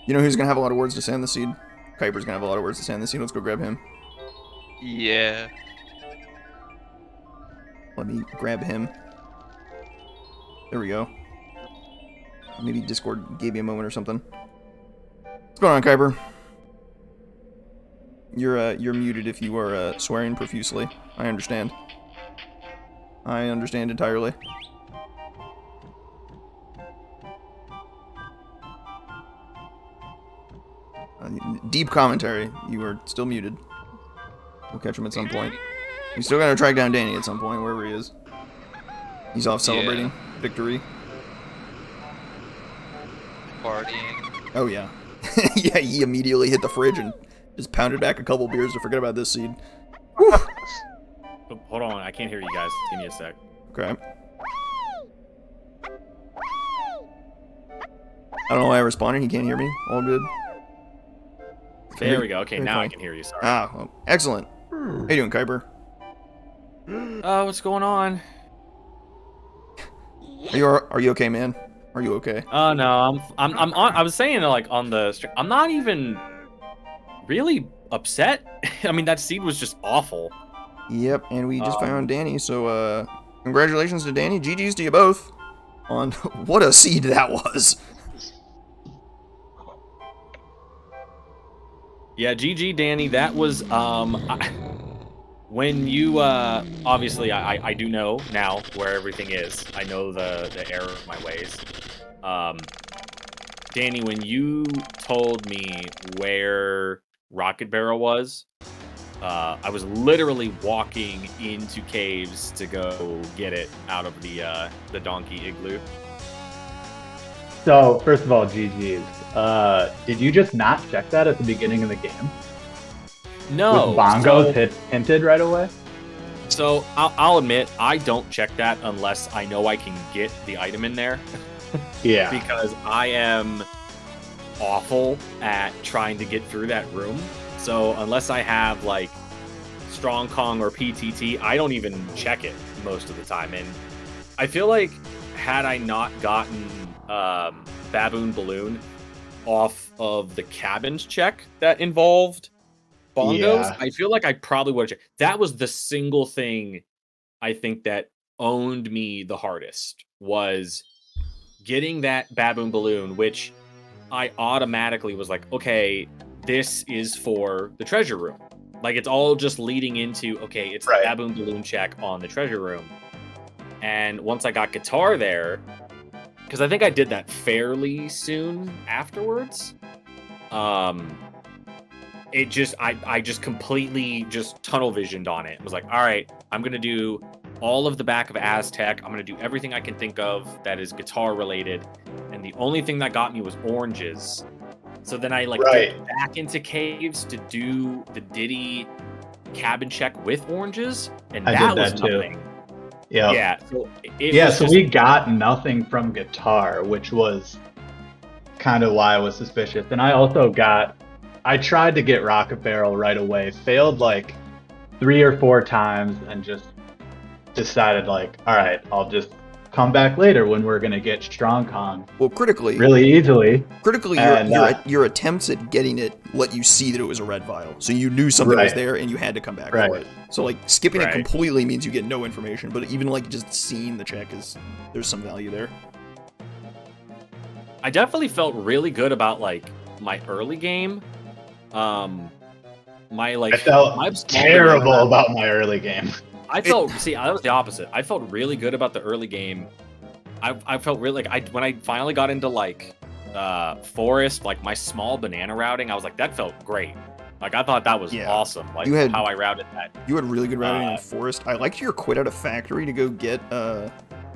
Speaker 1: You know who's gonna have a lot of words to say on the seed? Keiper's gonna have a lot of words to say on the seed. Let's go grab him.
Speaker 2: Yeah.
Speaker 1: Let me grab him. There we go. Maybe Discord gave you a moment or something. What's going on, Keiper? You're uh, you're muted if you are uh, swearing profusely. I understand. I understand entirely. Uh, deep commentary. You are still muted. We'll catch him at some point. You still gotta track down Danny at some point, wherever he is. He's off celebrating victory.
Speaker 2: Partying.
Speaker 1: Oh yeah. yeah, he immediately hit the fridge and just pounded back a couple beers to forget about this seed.
Speaker 5: Oh, Hold on, I can't hear you guys. Give me a sec.
Speaker 1: Okay. I don't know why I responded. He can't hear me. All good.
Speaker 5: There we go. Okay,
Speaker 1: Very
Speaker 5: now I can hear you. Sorry.
Speaker 1: Ah, well, excellent. How you doing, Keiper?
Speaker 5: Uh, what's going on?
Speaker 1: Are you are you okay, man? Are you okay?
Speaker 5: Uh, no, I'm, I'm, I'm on. I was saying like on the, str- I'm not even really upset. I mean, that seed was just awful.
Speaker 1: Yep, and we just
Speaker 5: Um,
Speaker 1: found Danny. So, uh, congratulations to Danny. GG's to you both on what a seed that was.
Speaker 5: Yeah, GG, Danny. That was um, I, when you uh, obviously I, I I do know now where everything is. I know the the error of my ways. Um, Danny, when you told me where Rocket Barrel was, uh, I was literally walking into caves to go get it out of the uh, the donkey igloo.
Speaker 6: So, first of all, GG's. Uh, did you just not check that at the beginning of the game?
Speaker 5: No,
Speaker 6: With bongos
Speaker 5: so-
Speaker 6: hit, hinted right away?
Speaker 5: So I'll, I'll admit I don't check that unless I know I can get the item in there
Speaker 6: Yeah.
Speaker 5: because I am awful at trying to get through that room. So unless I have like Strong Kong or PTT, I don't even check it most of the time. And I feel like had I not gotten um, Baboon Balloon off of the cabins check that involved bongos,
Speaker 6: Yeah.
Speaker 5: I feel like I probably would have checked. That was the single thing I think that owned me the hardest was getting that baboon balloon, which I automatically was like, okay, this is for the treasure room. Like it's all just leading into okay, it's
Speaker 6: Right.
Speaker 5: the baboon balloon check on the treasure room. And once I got guitar there, because I think I did that fairly soon afterwards. Um, it just I I just completely just tunnel visioned on it. It was like, all right, I'm gonna do all of the back of Aztec. I'm gonna do everything I can think of that is guitar related, and the only thing that got me was oranges. So then I like
Speaker 6: Right.
Speaker 5: back into caves to do the Diddy cabin check with oranges, and
Speaker 6: I
Speaker 5: that was
Speaker 6: that
Speaker 5: nothing.
Speaker 6: Yeah.
Speaker 5: Yeah, so it
Speaker 6: yeah,
Speaker 5: was
Speaker 6: so
Speaker 5: just-
Speaker 6: we got nothing from guitar, which was kind of why I was suspicious. And I also got, I tried to get Rocket Barrel right away, failed like three or four times, and just decided like, all right, I'll just come back later when we're gonna get Strong Kong.
Speaker 1: Well, critically,
Speaker 6: really easily.
Speaker 1: critically, your,
Speaker 6: And,
Speaker 1: your,
Speaker 6: uh,
Speaker 1: your attempts at getting it let you see that it was a red vial, so you knew something was there and you had to come back
Speaker 6: Right.
Speaker 1: for it. So like skipping it completely means you get no information, but even like just seeing the check is there's some value there.
Speaker 5: I definitely felt really good about like my early game. Um my like
Speaker 6: I felt
Speaker 5: my small
Speaker 6: terrible about my early game.
Speaker 5: I felt see that was the opposite. I felt really good about the early game. I, I felt really like I when I finally got into like uh forest, like my small banana routing, I was like that felt great. Like I thought that was
Speaker 1: Yeah.
Speaker 5: awesome. Like
Speaker 1: You had-
Speaker 5: how I routed that.
Speaker 1: You had really good routing
Speaker 5: Uh,
Speaker 1: in forest. I liked your quit out of factory to go get uh,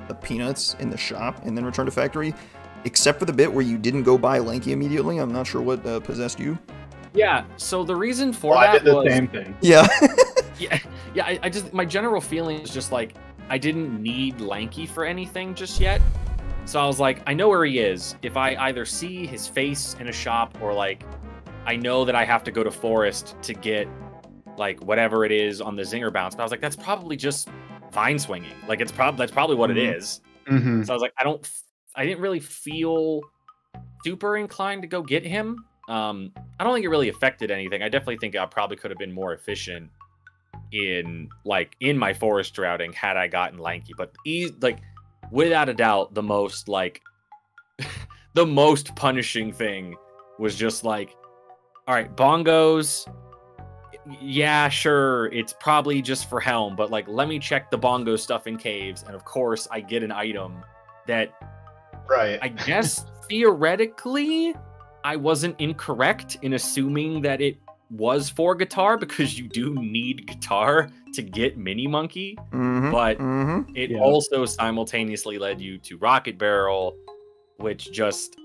Speaker 1: the peanuts in the shop and then return to factory, except for the bit where you didn't go buy Lanky immediately. I'm not sure what uh, possessed you.
Speaker 5: Yeah. So the reason for
Speaker 6: Well, I
Speaker 5: that
Speaker 6: did the
Speaker 5: was
Speaker 6: same thing.
Speaker 1: Yeah.
Speaker 5: yeah, yeah. I, I just my general feeling is just like I didn't need Lanky for anything just yet. So I was like, I know where he is. If I either see his face in a shop or like I know that I have to go to Forest to get like whatever it is on the Zinger bounce. But I was like, that's probably just vine swinging. Like it's probably that's probably what
Speaker 1: Mhm.
Speaker 5: it is.
Speaker 6: Mm-hmm.
Speaker 5: So I was like, I don't, f- I didn't really feel super inclined to go get him. Um, I don't think it really affected anything. I definitely think I probably could have been more efficient in like in my forest routing had I gotten lanky. But e- like without a doubt, the most like the most punishing thing was just like, all right, bongos. Yeah, sure, it's probably just for Helm, but like, let me check the bongo stuff in caves, and of course, I get an item that
Speaker 6: Right.
Speaker 5: I guess theoretically, I wasn't incorrect in assuming that it was for guitar because you do need guitar to get Mini Monkey,
Speaker 1: Mm-hmm.
Speaker 5: but
Speaker 1: mm-hmm.
Speaker 5: it
Speaker 6: Yeah.
Speaker 5: also simultaneously led you to Rocket Barrel, which just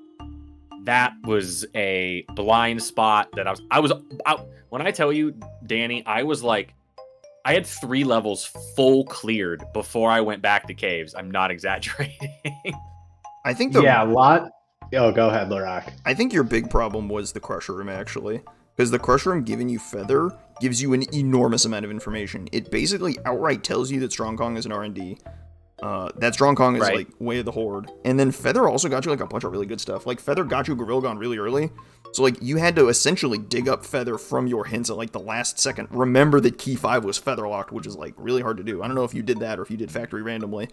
Speaker 5: that was a blind spot that I was I was I, when I tell you, Danny, I was like I had three levels full cleared before I went back to caves. I'm not exaggerating.
Speaker 1: I think the
Speaker 6: yeah, a lot. Oh, go ahead, Lorak.
Speaker 1: I think your big problem was the crusher room actually, because the crusher room giving you feather gives you an enormous amount of information. It basically outright tells you that Strong Kong is an R and D. Uh, that Strong Kong is
Speaker 5: Right.
Speaker 1: like way of the hoard, and then Feather also got you like a bunch of really good stuff. Like Feather got you Gorilla really early, so like you had to essentially dig up Feather from your hints at like the last second. Remember that Key Five was Feather locked, which is like really hard to do. I don't know if you did that or if you did Factory randomly.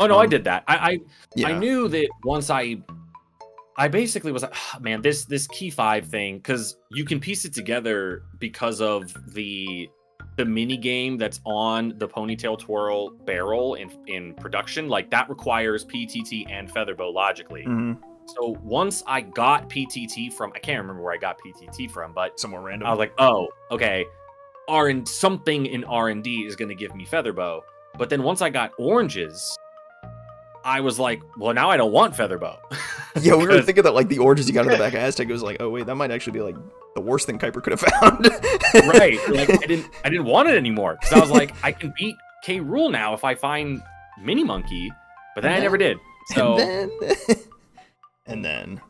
Speaker 5: Oh no, I
Speaker 1: Um,
Speaker 5: did that. I I,
Speaker 1: Yeah,
Speaker 5: I knew that once I I basically was like, "Ah, man, this this key five thing because you can piece it together because of the the mini game that's on the ponytail twirl barrel in in production. Like that requires PTT and featherbow logically.
Speaker 1: hmm
Speaker 5: So once I got PTT from, I can't remember where I got PTT from, but
Speaker 1: somewhere random.
Speaker 5: I was like, oh, okay. R and something in R and D is going to give me Featherbow. But then once I got oranges, I was like, well, now I don't want Featherbow.
Speaker 1: Yeah, we were thinking that like the oranges you got in the back of Aztec it was like, oh wait, that might actually be like the worst thing Keiper could have found.
Speaker 5: right. Like I didn't, I didn't want it anymore because I was like, I can beat K Rool now if I find Mini Monkey. But then I never did. So
Speaker 1: and then, and then,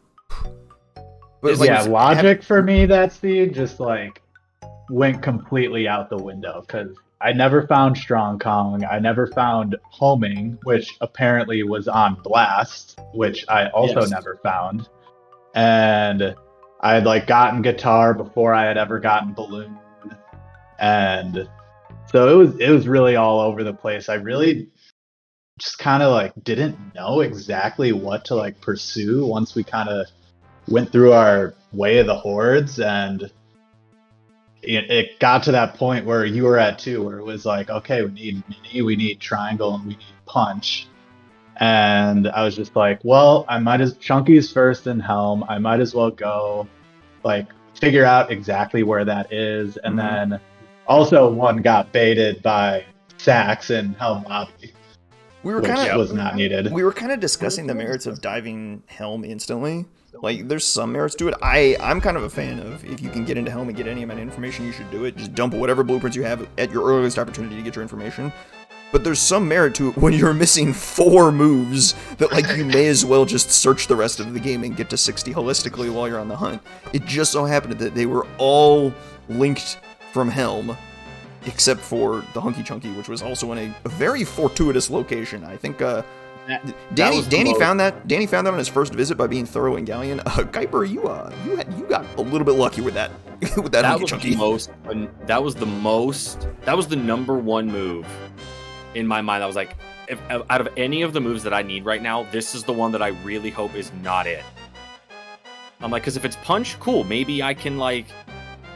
Speaker 1: but like,
Speaker 6: yeah, logic for me, that Steve just like went completely out the window because I never found Strong Kong. I never found Homing, which apparently was on Blast, which I also
Speaker 5: Yes.
Speaker 6: never found. And I had like gotten guitar before I had ever gotten balloon, and so it was it was really all over the place. I really just kind of like didn't know exactly what to like pursue once we kind of went through our way of the hoards and it, it got to that point where you were at too where it was like okay we need mini we need triangle and we need punch and i was just like well i might as chunky's first in helm i might as well go like figure out exactly where that is and
Speaker 1: Mhm.
Speaker 6: then also one got baited by Sax in helm lobby
Speaker 1: we were
Speaker 6: which
Speaker 1: kind of
Speaker 6: was not needed
Speaker 1: we were kind of discussing the merits of diving Helm instantly. Like, there's some merits to it. I I'm kind of a fan of if you can get into Helm and get any amount of information, you should do it. Just dump whatever blueprints you have at your earliest opportunity to get your information. But there's some merit to it when you're missing four moves that like you may as well just search the rest of the game and get to 60 holistically while you're on the hunt. It just so happened that they were all linked from Helm, except for the Hunky Chunky, which was also in a, a very fortuitous location. I think uh,
Speaker 5: That-
Speaker 1: Danny
Speaker 5: the
Speaker 1: Danny found that Danny found that on his first visit by being thorough in Galleon. Uh, Keiper, you uh you had, you got a little bit lucky with that with that,
Speaker 5: that was
Speaker 1: Chunky.
Speaker 5: the most that was the most that was the number one move in my mind i was like if, out of any of the moves that i need right now this is the one that i really hope is not it i'm like because if it's punch cool maybe i can like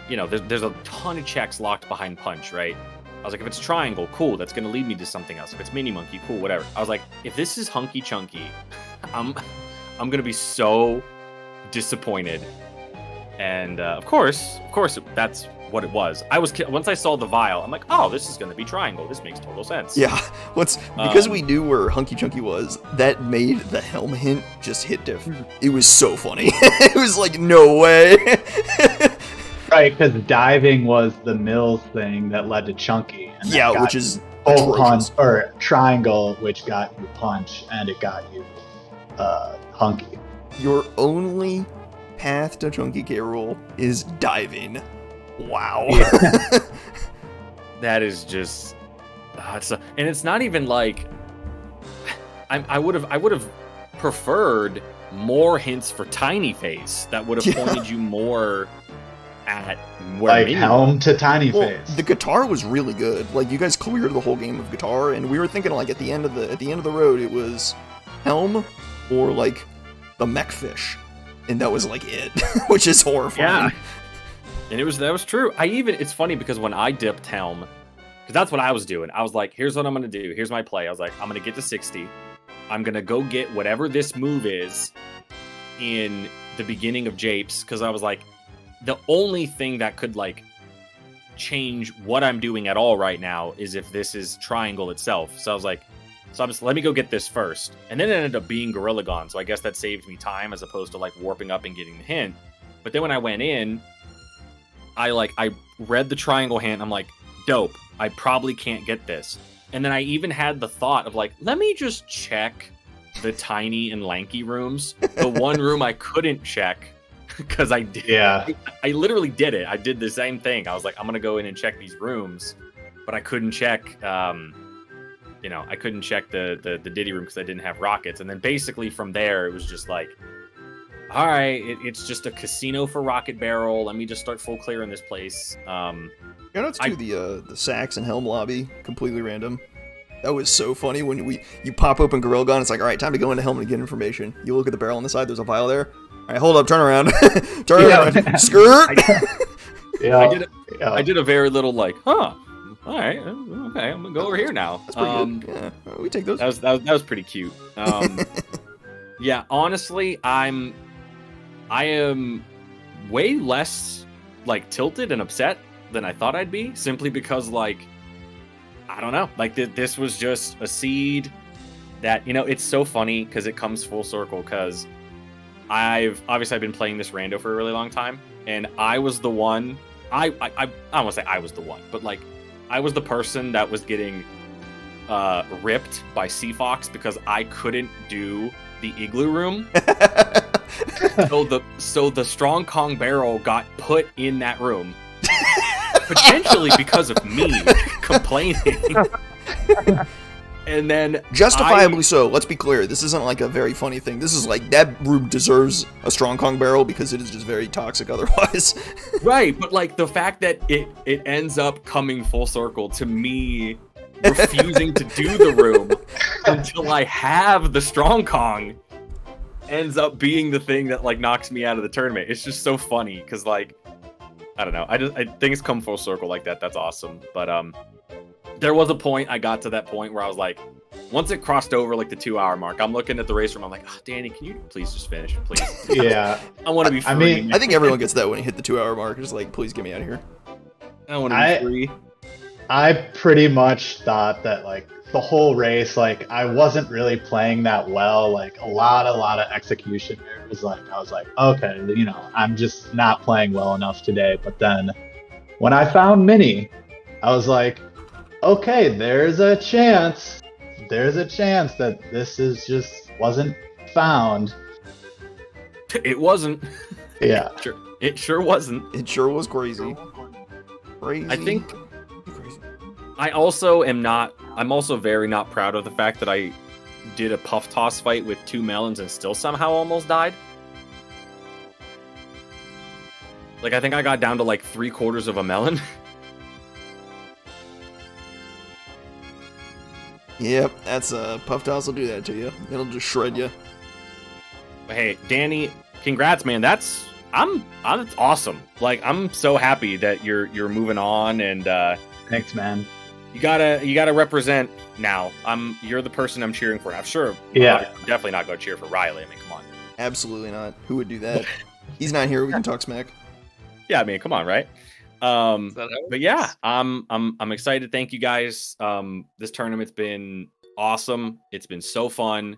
Speaker 5: you know there's, there's a ton of checks locked behind punch right i was like if it's triangle cool that's going to lead me to something else if it's mini monkey cool whatever i was like if this is hunky chunky i'm i'm going to be so disappointed and uh, of course, of course, that's what it was. I was once I saw the vial, I'm like, oh, this is going to be triangle. This makes total sense.
Speaker 1: Yeah, what's because
Speaker 5: Um,
Speaker 1: we knew where Hunky Chunky was, that made the helm hint just hit different. It was so funny. it was like no way.
Speaker 6: Right because diving was the mills thing that led to chunky and
Speaker 1: yeah, which is
Speaker 6: full
Speaker 1: atrocious.
Speaker 6: punch or triangle, which got you punch, and it got you uh, hunky.
Speaker 1: your only path to Chunky K Rool is diving. Wow.
Speaker 5: that is just, uh, it's a- and it's not even like, I, I would have, I would have preferred more hints for Tiny Face that would have
Speaker 1: Yeah.
Speaker 5: pointed you more at where
Speaker 6: like helm to tiny
Speaker 1: Well,
Speaker 6: face.
Speaker 1: the guitar was really good. Like you guys cleared the whole game of guitar, and we were thinking like at the end of the at the end of the road, it was Helm or like the Mechfish, and that was like it, which is horrifying.
Speaker 5: Yeah. And it was that was true. I even it's funny because when I dipped Helm, because that's what I was doing. I was like, here's what I'm gonna do. Here's my play. I was like, I'm gonna get to 60. I'm gonna go get whatever this move is in the beginning of Japes, because I was like, the only thing that could like change what I'm doing at all right now is if this is triangle itself. So I was like, so I'm just let me go get this first. And then it ended up being Gorilla Gone. So I guess that saved me time as opposed to like warping up and getting the hint. But then when I went in, I like I read the triangle hint. I'm like, dope. I probably can't get this. And then I even had the thought of like, let me just check the tiny and lanky rooms. The one room I couldn't check because I did.
Speaker 6: yeah,
Speaker 5: I literally did it. I did the same thing. I was like, I'm gonna go in and check these rooms, but I couldn't check. Um, you know, I couldn't check the the, the Diddy room because I didn't have rockets. And then basically from there, it was just like, all right, it, it's just a casino for Rocket Barrel. Let me just start full clear in this place. Um,
Speaker 1: Shoutouts to
Speaker 5: I-
Speaker 1: the uh, the Sax and Helm lobby, completely random. That was so funny when we you pop open Gorilla Gone. It's like, all right, time to go into Helm and get information. You look at the barrel on the side. There's a vial there. All right, hold up, turn around, turn
Speaker 6: Yeah.
Speaker 1: around, skirt.
Speaker 6: yeah,
Speaker 5: I did a,
Speaker 6: yeah.
Speaker 5: I did a very little like, huh? All right, uh, okay, I'm gonna go over here now.
Speaker 1: That's pretty
Speaker 5: Um,
Speaker 1: good. Yeah, we take those.
Speaker 5: That was that was, that was pretty cute. Um, yeah, honestly, I'm I am way less like tilted and upset than I thought I'd be, simply because like I don't know, like th- this was just a seed that you know it's so funny because it comes full circle because I've obviously I've been playing this rando for a really long time, and I was the one. I I I, I don't want to say I was the one, but like I was the person that was getting uh, ripped by Sea Fox because I couldn't do the igloo room. so the so the strong Kong barrel got put in that room, potentially because of me complaining. and then
Speaker 1: Justifiably so. Let's be clear. This isn't like a very funny thing. This is like that room deserves a strong Kong barrel because it is just very toxic otherwise.
Speaker 5: right, but like the fact that it it ends up coming full circle to me refusing to do the room until I have the strong Kong ends up being the thing that like knocks me out of the tournament. It's just so funny because like I don't know. I just I, things come full circle like that. That's awesome. But um, there was a point I got to that point where I was like, once it crossed over like the two hour mark, I'm looking at the race room. I'm like, oh, Danny, can you please just finish, please?
Speaker 6: yeah.
Speaker 5: I want to be free.
Speaker 6: I mean-
Speaker 1: I think everyone gets that when you hit the two-hour mark. It's like, please get me out of here.
Speaker 5: I want to be
Speaker 6: I-
Speaker 5: free.
Speaker 6: I pretty much thought that like the whole race, like I wasn't really playing that well. Like a lot, a lot of execution errors. Like I was like, okay, you know, I'm just not playing well enough today. But then when I found Mini, I was like, okay, there's a chance. There's a chance that this is just wasn't found.
Speaker 5: It wasn't.
Speaker 6: Yeah.
Speaker 5: Sure, it sure wasn't.
Speaker 1: It sure was crazy. Crazy.
Speaker 5: I think
Speaker 1: Crazy.
Speaker 5: I also am not. I'm also very not proud of the fact that I did a puff toss fight with two melons and still somehow almost died. Like I think I got down to like three quarters of a melon.
Speaker 1: Yep, that's uh, Puff Toss will do that to you. It'll just shred you.
Speaker 5: Hey, Danny, congrats, man. That's I'm. I'm that's awesome. Like I'm so happy that you're you're moving on and. uh
Speaker 6: Thanks, man.
Speaker 5: you gotta you gotta represent now. I'm you're the person I'm cheering for. I'm sure.
Speaker 6: Yeah.
Speaker 5: I'm definitely not gonna cheer for Riley. I mean, come on.
Speaker 1: Absolutely not. Who would do that? He's not here. We can talk smack.
Speaker 5: Yeah, I mean, come on, right? Um,
Speaker 2: Is that how it
Speaker 5: but yeah. I'm I'm I'm excited. Thank you guys. Um, this tournament's been awesome. It's been so fun.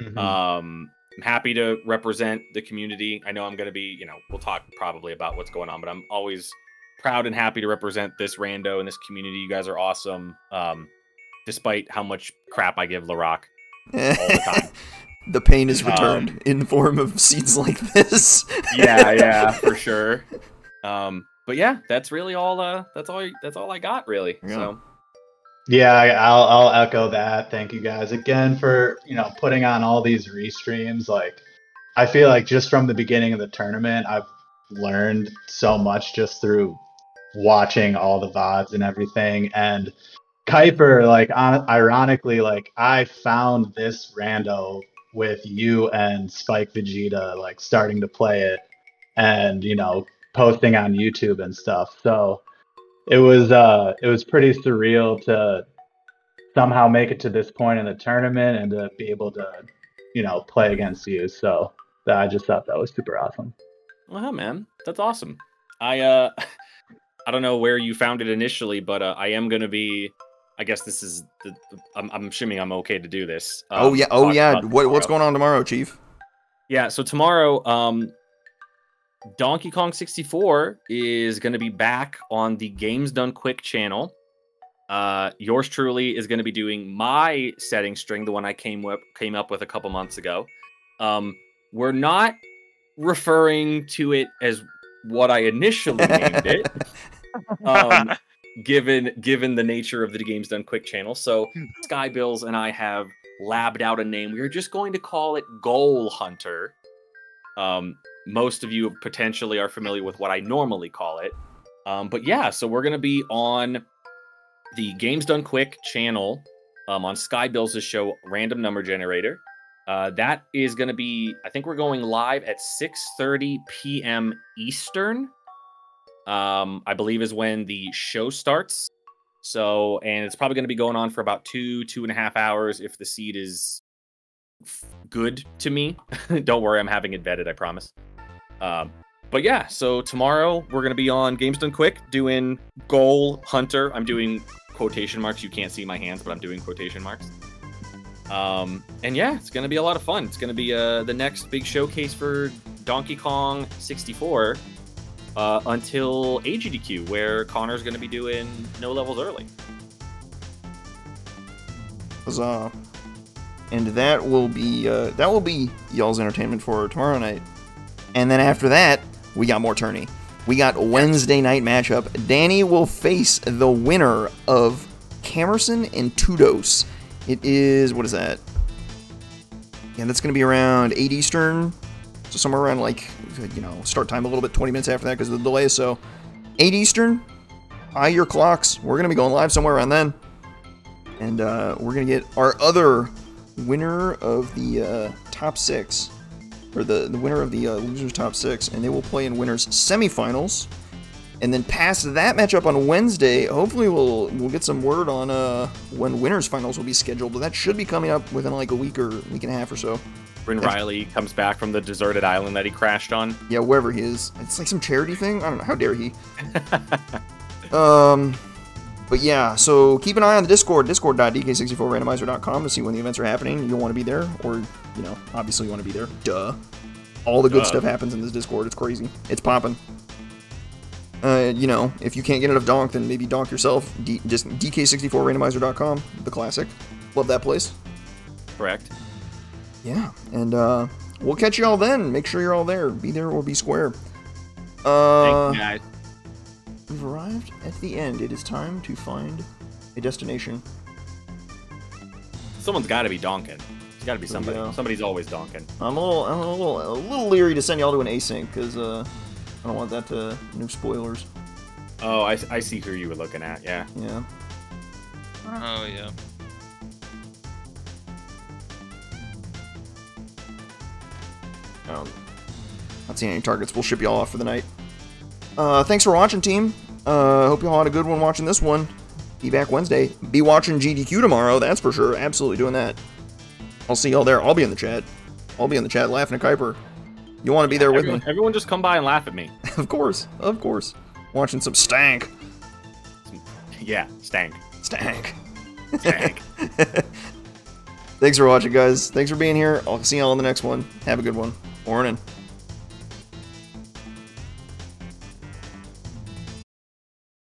Speaker 6: Mhm.
Speaker 5: Um, I'm happy to represent the community. I know I'm gonna be, you know, we'll talk probably about what's going on, but I'm always proud and happy to represent this rando and this community. You guys are awesome. Um, despite how much crap I give LaRock. All the time.
Speaker 1: the pain is
Speaker 5: Um,
Speaker 1: returned in the form of seeds like this.
Speaker 5: yeah, yeah, for sure. Um, but yeah, that's really all. Uh, that's all. That's all I got, really.
Speaker 1: Yeah.
Speaker 5: So
Speaker 6: Yeah, I- I'll I'll echo that. Thank you guys again for you know putting on all these restreams. Like, I feel like just from the beginning of the tournament, I've learned so much just through watching all the VODs and everything. And Keiper, like, on, ironically, like, I found this rando with you and Spike Vegeta, like, starting to play it and, you know, posting on YouTube and stuff. So it was, uh, it was pretty surreal to somehow make it to this point in the tournament and to be able to, you know, play against you. So that, I just thought that was super awesome.
Speaker 5: Well, man, that's awesome. I uh, I don't know where you found it initially, but uh, I am gonna be. I guess this is the. I'm, I'm assuming I'm okay to do this.
Speaker 1: oh
Speaker 5: um,
Speaker 1: yeah, oh yeah. What, what's going on tomorrow, Chief?
Speaker 5: Yeah, so tomorrow, um, Donkey Kong 64 is going to be back on the Games Done Quick channel. Uh, yours truly is going to be doing my setting string, the one I came up came up with a couple months ago. Um, we're not referring to it as what I initially named it, um, given given the nature of the Games Done Quick channel. So Sky Bills and I have labbed out a name. We are just going to call it Goal Hunter. Um, most of you potentially are familiar with what I normally call it. Um, but yeah, so we're going to be on the Games Done Quick channel um, on Sky Bills' show Random Number Generator. Uh, that is going to be, I think we're going live at 6:30 p.m. Eastern. Um, I believe is when the show starts. So, and it's probably going to be going on for about two, two and a half hours if the seed is good to me. Don't worry, I'm having it vetted, I promise. Um, but yeah, so tomorrow we're going to be on Games Done Quick doing Goal Hunter. I'm doing quotation marks. You can't see my hands, but I'm doing quotation marks. Um, and yeah, it's going to be a lot of fun. It's going to be uh, the next big showcase for Donkey Kong 64 uh, until AGDQ, where Connor's going to be doing no levels early.
Speaker 1: Huzzah. And that will be uh, that will be y'all's entertainment for tomorrow night. And then after that, we got more tourney. We got Wednesday night matchup. Danny will face the winner of Camerson and Tudos. It is what is that? Yeah, that's gonna be around 8 Eastern. So somewhere around like you know, start time a little bit 20 minutes after that because of the delay. So 8 Eastern, eye your clocks. We're gonna be going live somewhere around then and uh, we're gonna get our other winner of the uh, top six, or the, the winner of the uh, losers top six, and they will play in winners semifinals. And then past that matchup on Wednesday, hopefully we'll we'll get some word on uh, when winners finals will be scheduled. But that should be coming up within like a week or week and a half or so.
Speaker 5: When. Riley comes back from the deserted island that he crashed on.
Speaker 1: Yeah, wherever he is. It's like some charity thing. I don't know. How dare he? um, but yeah. So keep an eye on the Discord. Discord.dk64randomizer.com to see when the events are happening. You'll want to be there, or you know, obviously you want to be there. Duh. All the good
Speaker 5: Duh.
Speaker 1: stuff happens in this Discord. It's crazy. It's popping. Uh, you know, if you can't get enough donk, then maybe donk yourself. D- just dk64randomizer.com, the classic. Love that place.
Speaker 5: Correct.
Speaker 1: Yeah, and uh, we'll catch you all then. Make sure you're all there. Be there or be square. Uh,
Speaker 5: Thank you guys.
Speaker 1: We've arrived at the end. It is time to find a destination.
Speaker 5: Someone's got to be donking. It's got to be somebody.
Speaker 1: Yeah.
Speaker 5: Somebody's always donking.
Speaker 1: I'm a little, I'm a little, a little leery to send y'all to an async because uh, I don't want that to new spoilers.
Speaker 5: Oh, I, I see who you were looking at. Yeah.
Speaker 1: Yeah.
Speaker 2: Oh yeah.
Speaker 1: Um, not seeing any targets. We'll ship y'all off for the night. Uh, thanks for watching, team. Uh, hope y'all had a good one watching this one. Be back Wednesday. Be watching GDQ tomorrow, that's for sure. Absolutely doing that. I'll see y'all there. I'll be in the chat. I'll be in the chat laughing at Keiper. You want to be there with
Speaker 5: everyone,
Speaker 1: me?
Speaker 5: everyone just come by and laugh at me.
Speaker 1: of course. Of course. Watching some stank.
Speaker 5: yeah, stank.
Speaker 1: Stank.
Speaker 5: Stank.
Speaker 1: Thanks for watching, guys. Thanks for being here. I'll see y'all in the next one. Have a good one. Morning.